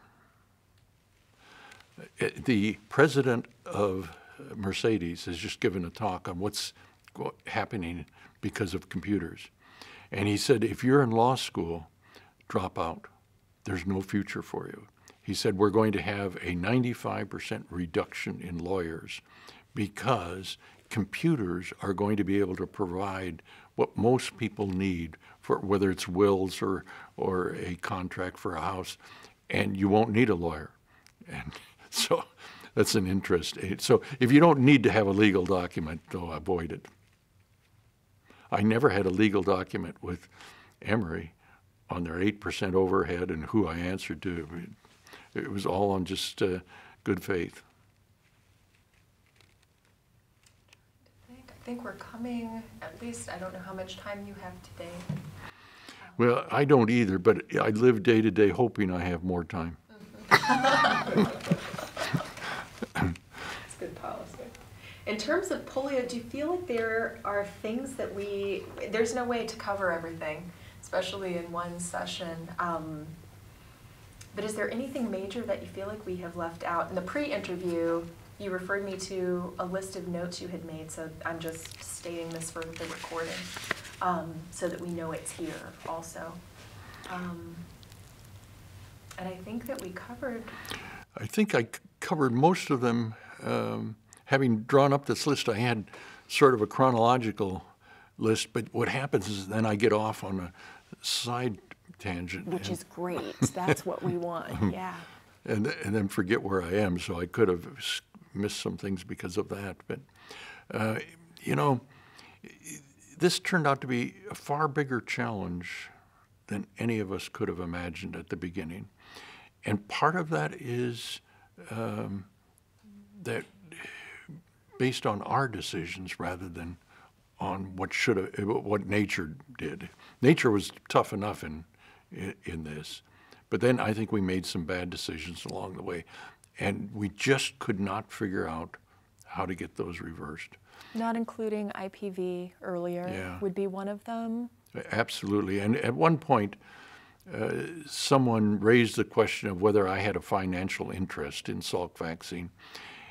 Uh, the president of Mercedes has just given a talk on what's happening because of computers. And he said, if you're in law school, drop out. There's no future for you. He said, we're going to have a 95% reduction in lawyers because computers are going to be able to provide what most people need for whether it's wills or, or a contract for a house, and you won't need a lawyer. And so that's an interest. Eh, so if you don't need to have a legal document, though, avoid it. I never had a legal document with Emory on their 8% overhead and who I answered to. It was all on just uh, good faith. I think we're coming, at least, I don't know how much time you have today. Well, I don't either, but I live day to day hoping I have more time. That's good policy. In terms of polio, do you feel like there are things that we, there's no way to cover everything, especially in one session. Um, but is there anything major that you feel like we have left out? In the pre-interview, you referred me to a list of notes you had made, so I'm just stating this for the recording, um, so that we know it's here also. Um, and I think that we covered. I think I covered most of them. Um, having drawn up this list, I had sort of a chronological list, but what happens is then I get off on a side tangent. Which and, is great. That's what we want, yeah. And, and then forget where I am, so I could have missed some things because of that. But, uh, you know, this turned out to be a far bigger challenge than any of us could have imagined at the beginning. And part of that is um, that based on our decisions rather than on what should have, what nature did. Nature was tough enough in, in, in this, but then I think we made some bad decisions along the way, and we just could not figure out how to get those reversed. Not including IPV earlier yeah. would be one of them. Absolutely, and at one point. Uh, someone raised the question of whether I had a financial interest in Salk vaccine.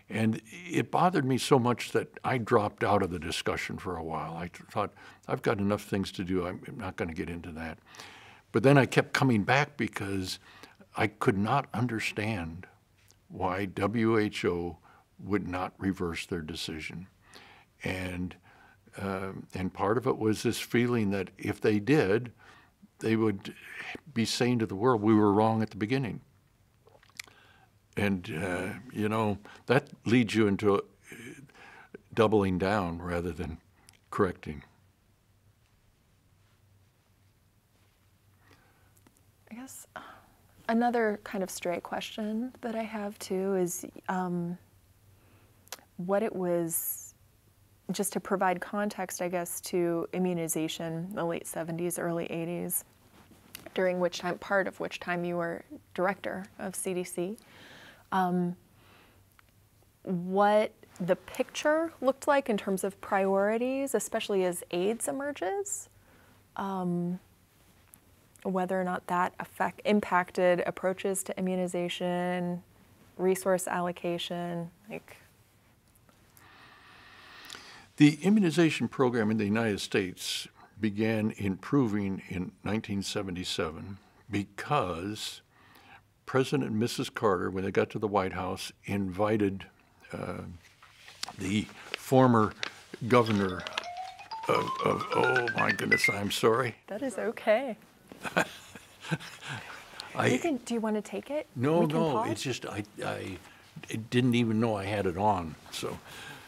And it bothered me so much that I dropped out of the discussion for a while. I thought, I've got enough things to do, I'm not going to get into that. But then I kept coming back because I could not understand why WHO would not reverse their decision. And, um, and part of it was this feeling that if they did, they would be saying to the world, we were wrong at the beginning. And, uh, you know, that leads you into uh, doubling down rather than correcting. I guess another kind of stray question that I have too is um, what it was, just to provide context, I guess, to immunization, the late 70s, early 80s, during which time, part of which time you were director of CDC. Um, what the picture looked like in terms of priorities, especially as AIDS emerges, um, whether or not that affect, impacted approaches to immunization, resource allocation, like. The immunization program in the United States began improving in 1977 because President and Mrs. Carter, when they got to the White House, invited uh, the former governor of, of, oh my goodness, I'm sorry. That is okay. I, you can, do you want to take it? No, no, pause? it's just I, I didn't even know I had it on, so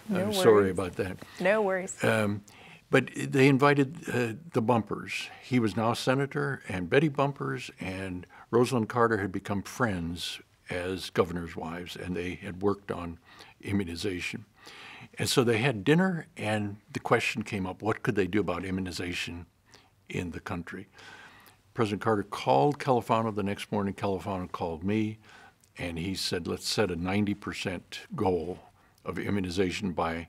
No I'm sorry about that. No worries. Um, but they invited uh, the Bumpers. He was now senator, and Betty Bumpers and Rosalynn Carter had become friends as governor's wives, and they had worked on immunization. And so they had dinner, and the question came up what could they do about immunization in the country? President Carter called Califano the next morning. Califano called me, and he said, let's set a 90% goal of immunization by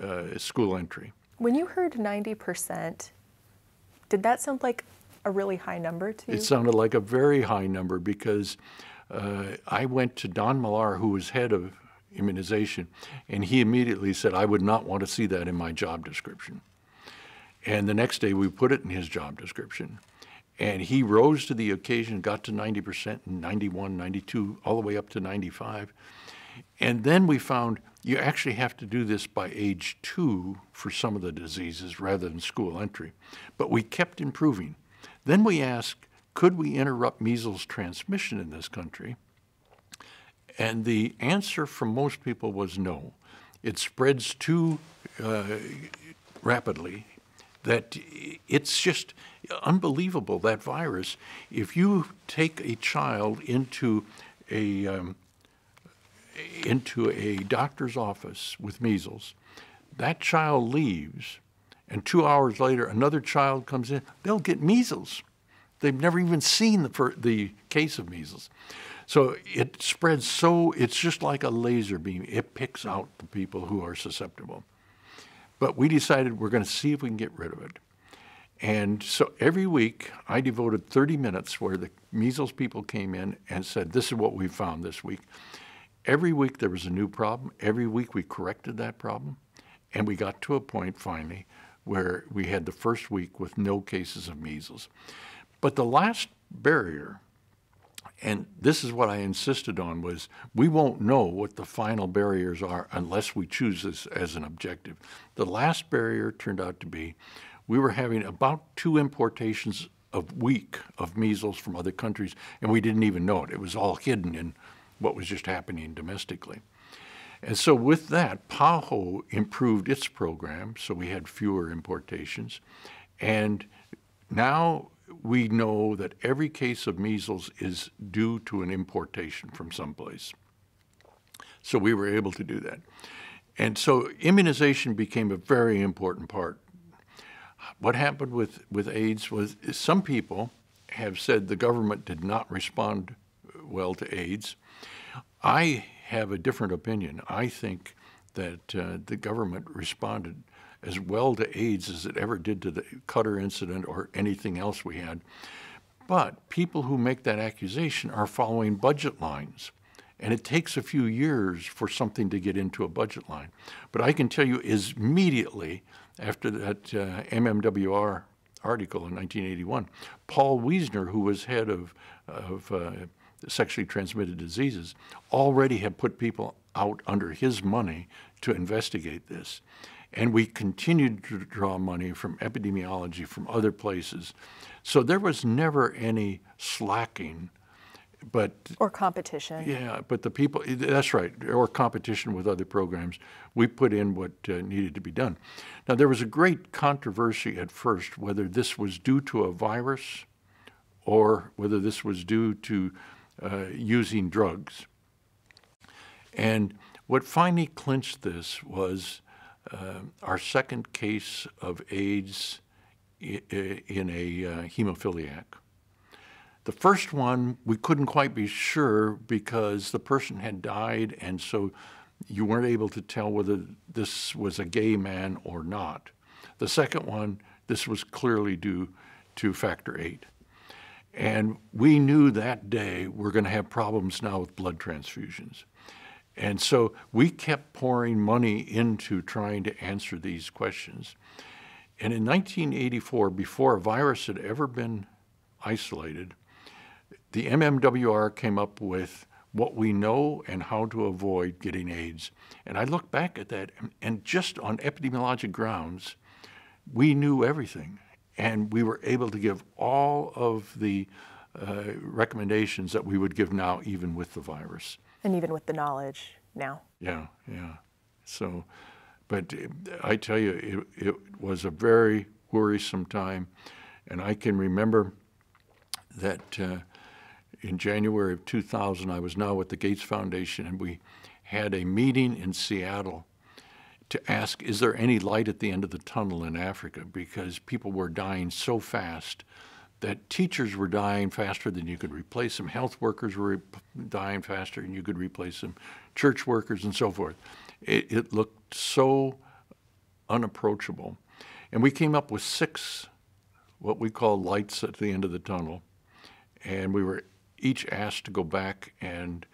uh, school entry. when you heard 90%, did that sound like a really high number to you? It sounded like a very high number because uh, I went to Don Millar, who was head of immunization, and he immediately said, I would not want to see that in my job description. And the next day we put it in his job description. And he rose to the occasion, got to 90%, 91, 92, all the way up to 95. And then we found you actually have to do this by age two for some of the diseases rather than school entry. But we kept improving. Then we asked, could we interrupt measles transmission in this country? And the answer from most people was no. It spreads too uh, rapidly that it's just unbelievable, that virus. If you take a child into a, um, into a doctor's office with measles, that child leaves, and two hours later, another child comes in, they'll get measles. They've never even seen the, the case of measles. So it spreads so, it's just like a laser beam. It picks out the people who are susceptible. But we decided we're going to see if we can get rid of it. And so every week I devoted 30 minutes where the measles people came in and said, This is what we found this week. Every week there was a new problem. Every week we corrected that problem. And we got to a point finally where we had the first week with no cases of measles. But the last barrier, and this is what I insisted on, was we won't know what the final barriers are unless we choose this as an objective. The last barrier turned out to be we were having about two importations a week of measles from other countries, and we didn't even know it. It was all hidden in what was just happening domestically. And so with that, PAHO improved its program, so we had fewer importations. And now we know that every case of measles is due to an importation from someplace. So we were able to do that. And so immunization became a very important part. What happened with, with AIDS was some people have said the government did not respond well to AIDS. I have a different opinion. I think that uh, the government responded as well to AIDS as it ever did to the Cutter incident or anything else we had. But people who make that accusation are following budget lines. And it takes a few years for something to get into a budget line. But I can tell you, is immediately after that uh, MMWR article in 1981, Paul Wiesner, who was head of, of uh, sexually transmitted diseases, already had put people out under his money to investigate this. And we continued to draw money from epidemiology from other places. So there was never any slacking. But or competition. Yeah, but the people, that's right, or competition with other programs. We put in what uh, needed to be done. Now, there was a great controversy at first whether this was due to a virus or whether this was due to uh, using drugs. And what finally clinched this was uh, our second case of AIDS in a uh, hemophiliac. The first one, we couldn't quite be sure because the person had died, and so you weren't able to tell whether this was a gay man or not. The second one, this was clearly due to factor VIII. And we knew that day we're going to have problems now with blood transfusions. And so we kept pouring money into trying to answer these questions. And in 1984, before a virus had ever been isolated, the MMWR came up with what we know and how to avoid getting AIDS. And I look back at that, and just on epidemiologic grounds, we knew everything. And we were able to give all of the uh, recommendations that we would give now, even with the virus. And even with the knowledge now. Yeah, yeah. So, but I tell you, it, it was a very worrisome time. And I can remember that uh, in January of 2000, I was now with the Gates Foundation, and we had a meeting in Seattle to ask, is there any light at the end of the tunnel in Africa? Because people were dying so fast that teachers were dying faster than you could replace them, health workers were dying faster than you could replace them, church workers and so forth. It, it looked so unapproachable. And we came up with six, what we call lights at the end of the tunnel. And we were each asked to go back and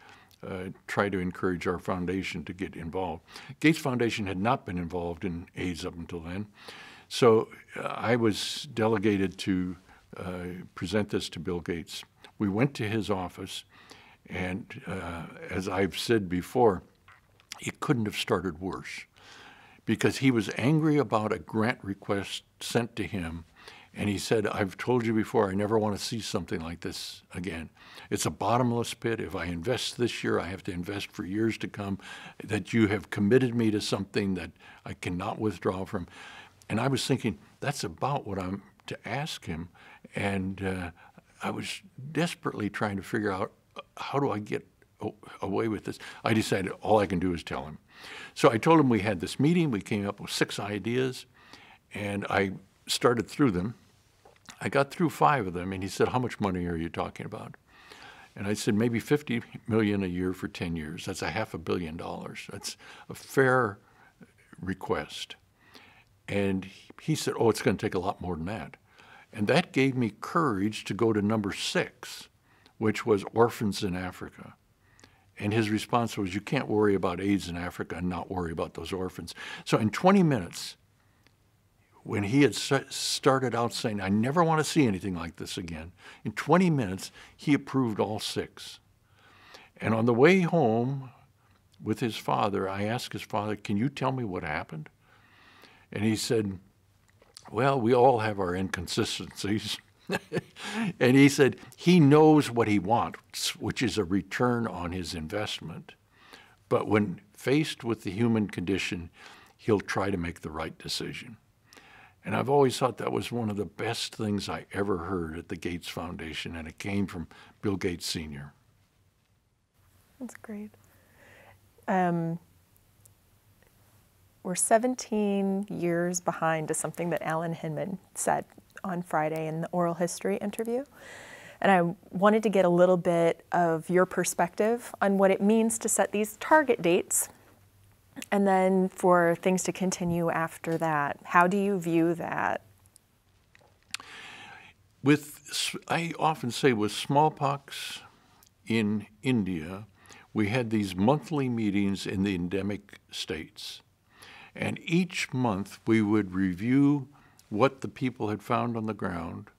uh, try to encourage our foundation to get involved. Gates Foundation had not been involved in AIDS up until then. So uh, I was delegated to uh, present this to Bill Gates. We went to his office, and uh, as I've said before, it couldn't have started worse because he was angry about a grant request sent to him and he said, I've told you before, I never want to see something like this again. It's a bottomless pit. If I invest this year, I have to invest for years to come. That you have committed me to something that I cannot withdraw from. And I was thinking, that's about what I'm to ask him. And uh, I was desperately trying to figure out how do I get away with this. I decided all I can do is tell him. So I told him we had this meeting. We came up with six ideas, and I started through them. I got through five of them, and he said, "How much money are you talking about?" And I said, "Maybe 50 million a year for 10 years. That's a half a billion dollars. That's a fair request." And he said, "Oh, it's going to take a lot more than that." And that gave me courage to go to number six, which was orphans in Africa. And his response was, You can't worry about AIDS in Africa and not worry about those orphans. So in 20 minutes, when he had started out saying, I never want to see anything like this again, in 20 minutes, he approved all six. And on the way home with his father, I asked his father, Can you tell me what happened? And he said, Well, we all have our inconsistencies. and he said, He knows what he wants, which is a return on his investment. But when faced with the human condition, he'll try to make the right decision. And I've always thought that was one of the best things I ever heard at the Gates Foundation, and it came from Bill Gates Sr. That's great. Um, we're 17 years behind to something that Alan Hinman said on Friday in the oral history interview. And I wanted to get a little bit of your perspective on what it means to set these target dates and then for things to continue after that, how do you view that? With, I often say, with smallpox in India, we had these monthly meetings in the endemic states. And each month we would review what the people had found on the ground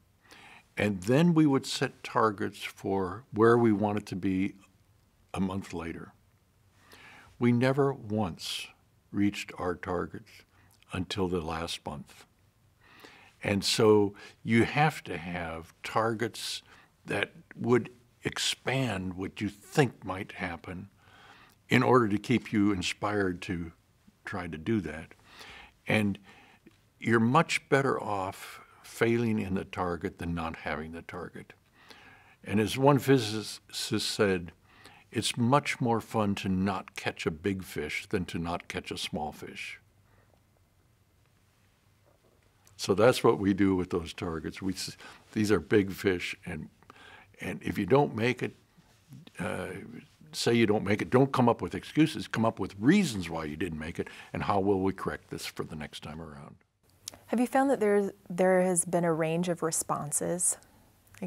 And then we would set targets for where we wanted to be a month later. We never once reached our targets until the last month. And so you have to have targets that would expand what you think might happen in order to keep you inspired to try to do that. And you're much better off failing in the target than not having the target. And as one physicist said, it's much more fun to not catch a big fish than to not catch a small fish. So that's what we do with those targets. We, these are big fish, and and if you don't make it, uh, say you don't make it, don't come up with excuses. Come up with reasons why you didn't make it, and how will we correct this for the next time around. Have you found that there there has been a range of responses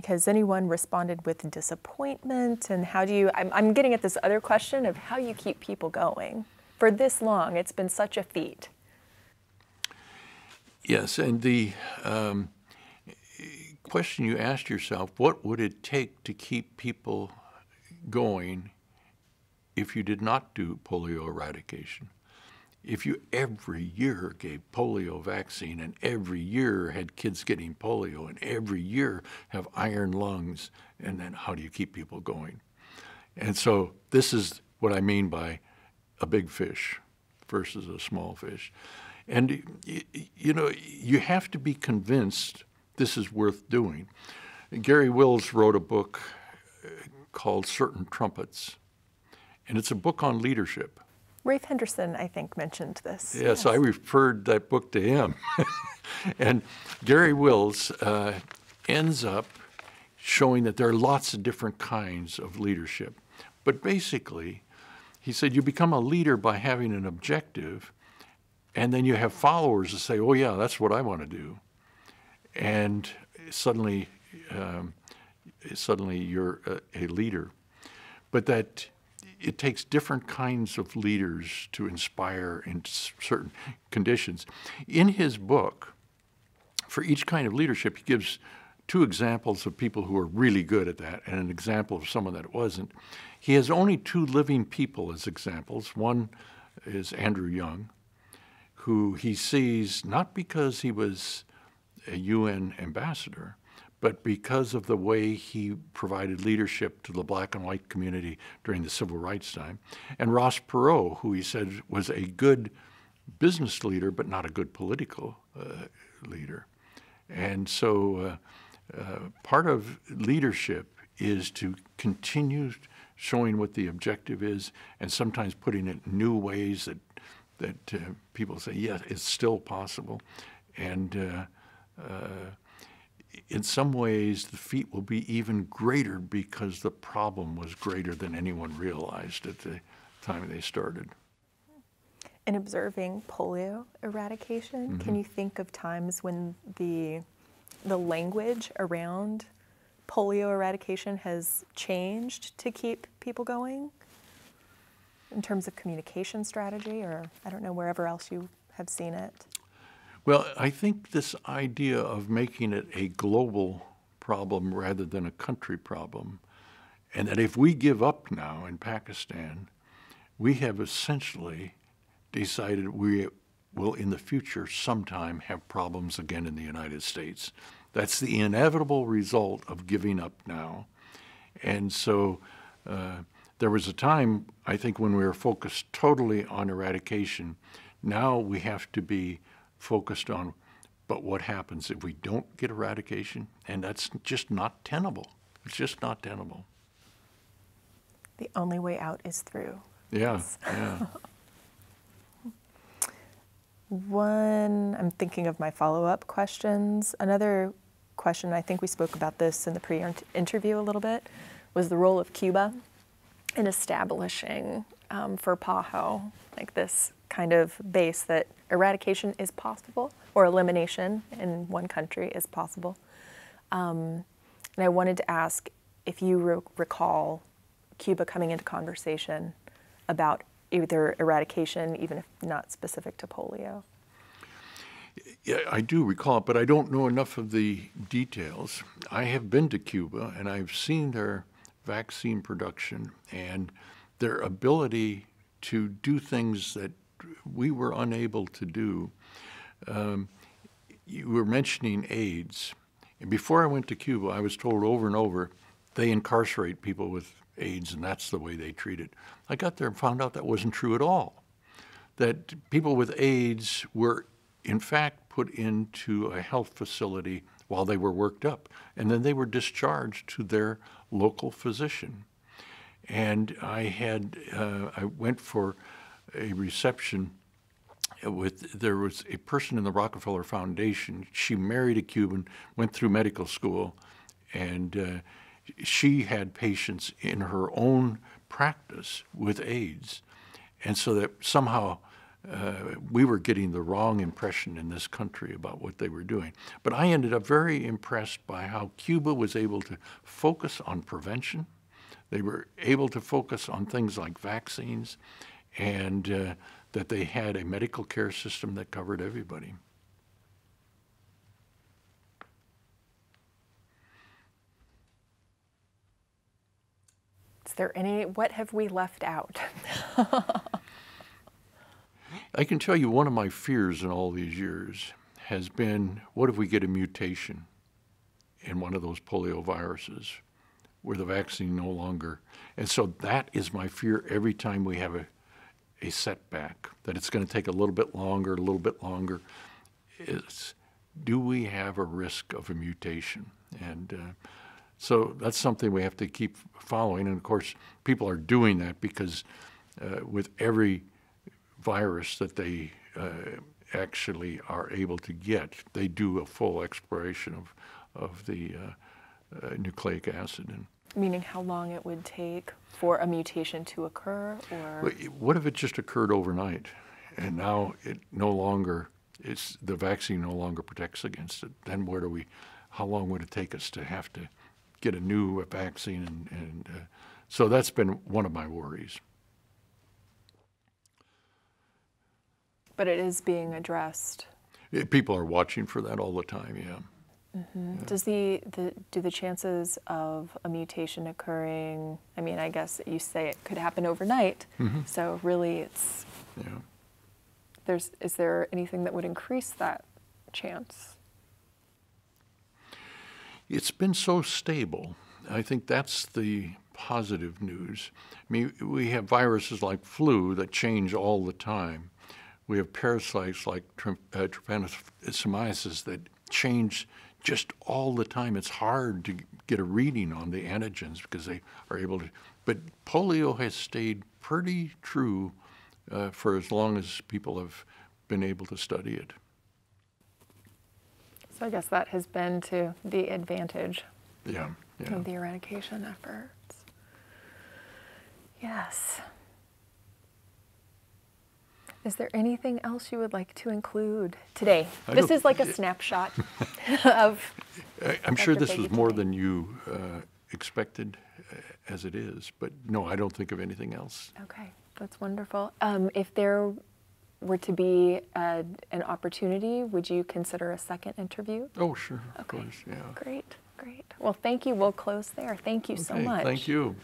has anyone responded with disappointment? And how do you, I'm, I'm getting at this other question of how you keep people going. For this long, it's been such a feat. Yes, and the um, question you asked yourself what would it take to keep people going if you did not do polio eradication? If you every year gave polio vaccine and every year had kids getting polio and every year have iron lungs, and then how do you keep people going? And so this is what I mean by a big fish versus a small fish. And you know, you have to be convinced this is worth doing. Garry Wills wrote a book uh, called Certain Trumpets, and it's a book on leadership. Rafe Henderson, I think, mentioned this. Yes, yes. I referred that book to him. and Garry Wills uh, ends up showing that there are lots of different kinds of leadership. But basically, he said you become a leader by having an objective, and then you have followers that say, oh, yeah, that's what I want to do. And suddenly, um, suddenly you're a, a leader. But that it takes different kinds of leaders to inspire in certain conditions. In his book, for each kind of leadership, he gives two examples of people who are really good at that and an example of someone that wasn't. He has only two living people as examples. One is Andrew Young, who he sees not because he was a UN ambassador, but because of the way he provided leadership to the black and white community during the civil rights time. And Ross Perot, who he said was a good business leader, but not a good political uh, leader. And so uh, uh, part of leadership is to continue showing what the objective is and sometimes putting it in new ways that, that uh, people say, yes, it's still possible. And uh, uh, in some ways, the feat will be even greater because the problem was greater than anyone realized at the time they started. In observing polio eradication, mm-hmm. can you think of times when the the language around polio eradication has changed to keep people going in terms of communication strategy or I don't know wherever else you have seen it? Well, I think this idea of making it a global problem rather than a country problem, and that if we give up now in Pakistan, we have essentially decided we will in the future sometime have problems again in the United States. That's the inevitable result of giving up now. And so uh, there was a time, I think, when we were focused totally on eradication. Now we have to be focused on, but what happens if we don't get eradication? And that's just not tenable. It's just not tenable. The only way out is through. Yeah, yeah. One, I'm thinking of my follow up questions. Another question, I think we spoke about this in the pre interview a little bit, was the role of Cuba in establishing um, for PAHO, like this kind of base that eradication is possible or elimination in one country is possible. Um, and I wanted to ask if you re- recall Cuba coming into conversation about either eradication, even if not specific to polio. Yeah, I do recall it, but I don't know enough of the details. I have been to Cuba and I've seen their vaccine production and their ability to do things that we were unable to do. Um, you were mentioning AIDS. And before I went to Cuba, I was told over and over they incarcerate people with AIDS and that's the way they treat it. I got there and found out that wasn't true at all. That people with AIDS were, in fact, put into a health facility while they were worked up, and then they were discharged to their local physician. And I had, uh, I went for a reception with, there was a person in the Rockefeller Foundation. She married a Cuban, went through medical school, and uh, she had patients in her own practice with AIDS. And so that somehow uh, we were getting the wrong impression in this country about what they were doing. But I ended up very impressed by how Cuba was able to focus on prevention. They were able to focus on things like vaccines and uh, that they had a medical care system that covered everybody. Is there any, what have we left out? I can tell you one of my fears in all these years has been what if we get a mutation in one of those polio viruses where the vaccine no longer. And so that is my fear every time we have a, a setback, that it's going to take a little bit longer, a little bit longer. Is do we have a risk of a mutation? And uh, so that's something we have to keep following. And of course, people are doing that because uh, with every virus that they uh, actually are able to get, they do a full exploration of, of the uh, uh, nucleic acid. And Meaning how long it would take for a mutation to occur or? What if it just occurred overnight and now it no longer, it's, the vaccine no longer protects against it? Then where do we, how long would it take us to have to get a new vaccine? And, and uh, so that's been one of my worries. But it is being addressed. People are watching for that all the time, yeah. Mm-hmm. Yeah. Does the, the do the chances of a mutation occurring? I mean, I guess you say it could happen overnight. Mm-hmm. So really, it's yeah. There's is there anything that would increase that chance? It's been so stable. I think that's the positive news. I mean, we have viruses like flu that change all the time. We have parasites like uh, trypanosomiasis that change just all the time. It's hard to get a reading on the antigens because they are able to. But polio has stayed pretty true uh, for as long as people have been able to study it. So I guess that has been to the advantage yeah, yeah. of the eradication efforts. Yes. Is there anything else you would like to include today? I this is like a snapshot of. I'm sure this was more than you uh, expected uh, as it is, but no, I don't think of anything else. Okay, that's wonderful. Um, if there were to be a, an opportunity, would you consider a second interview? Oh, sure, okay. of course, yeah. Great, great. Well, thank you. We'll close there. Thank you okay, so much. Thank you.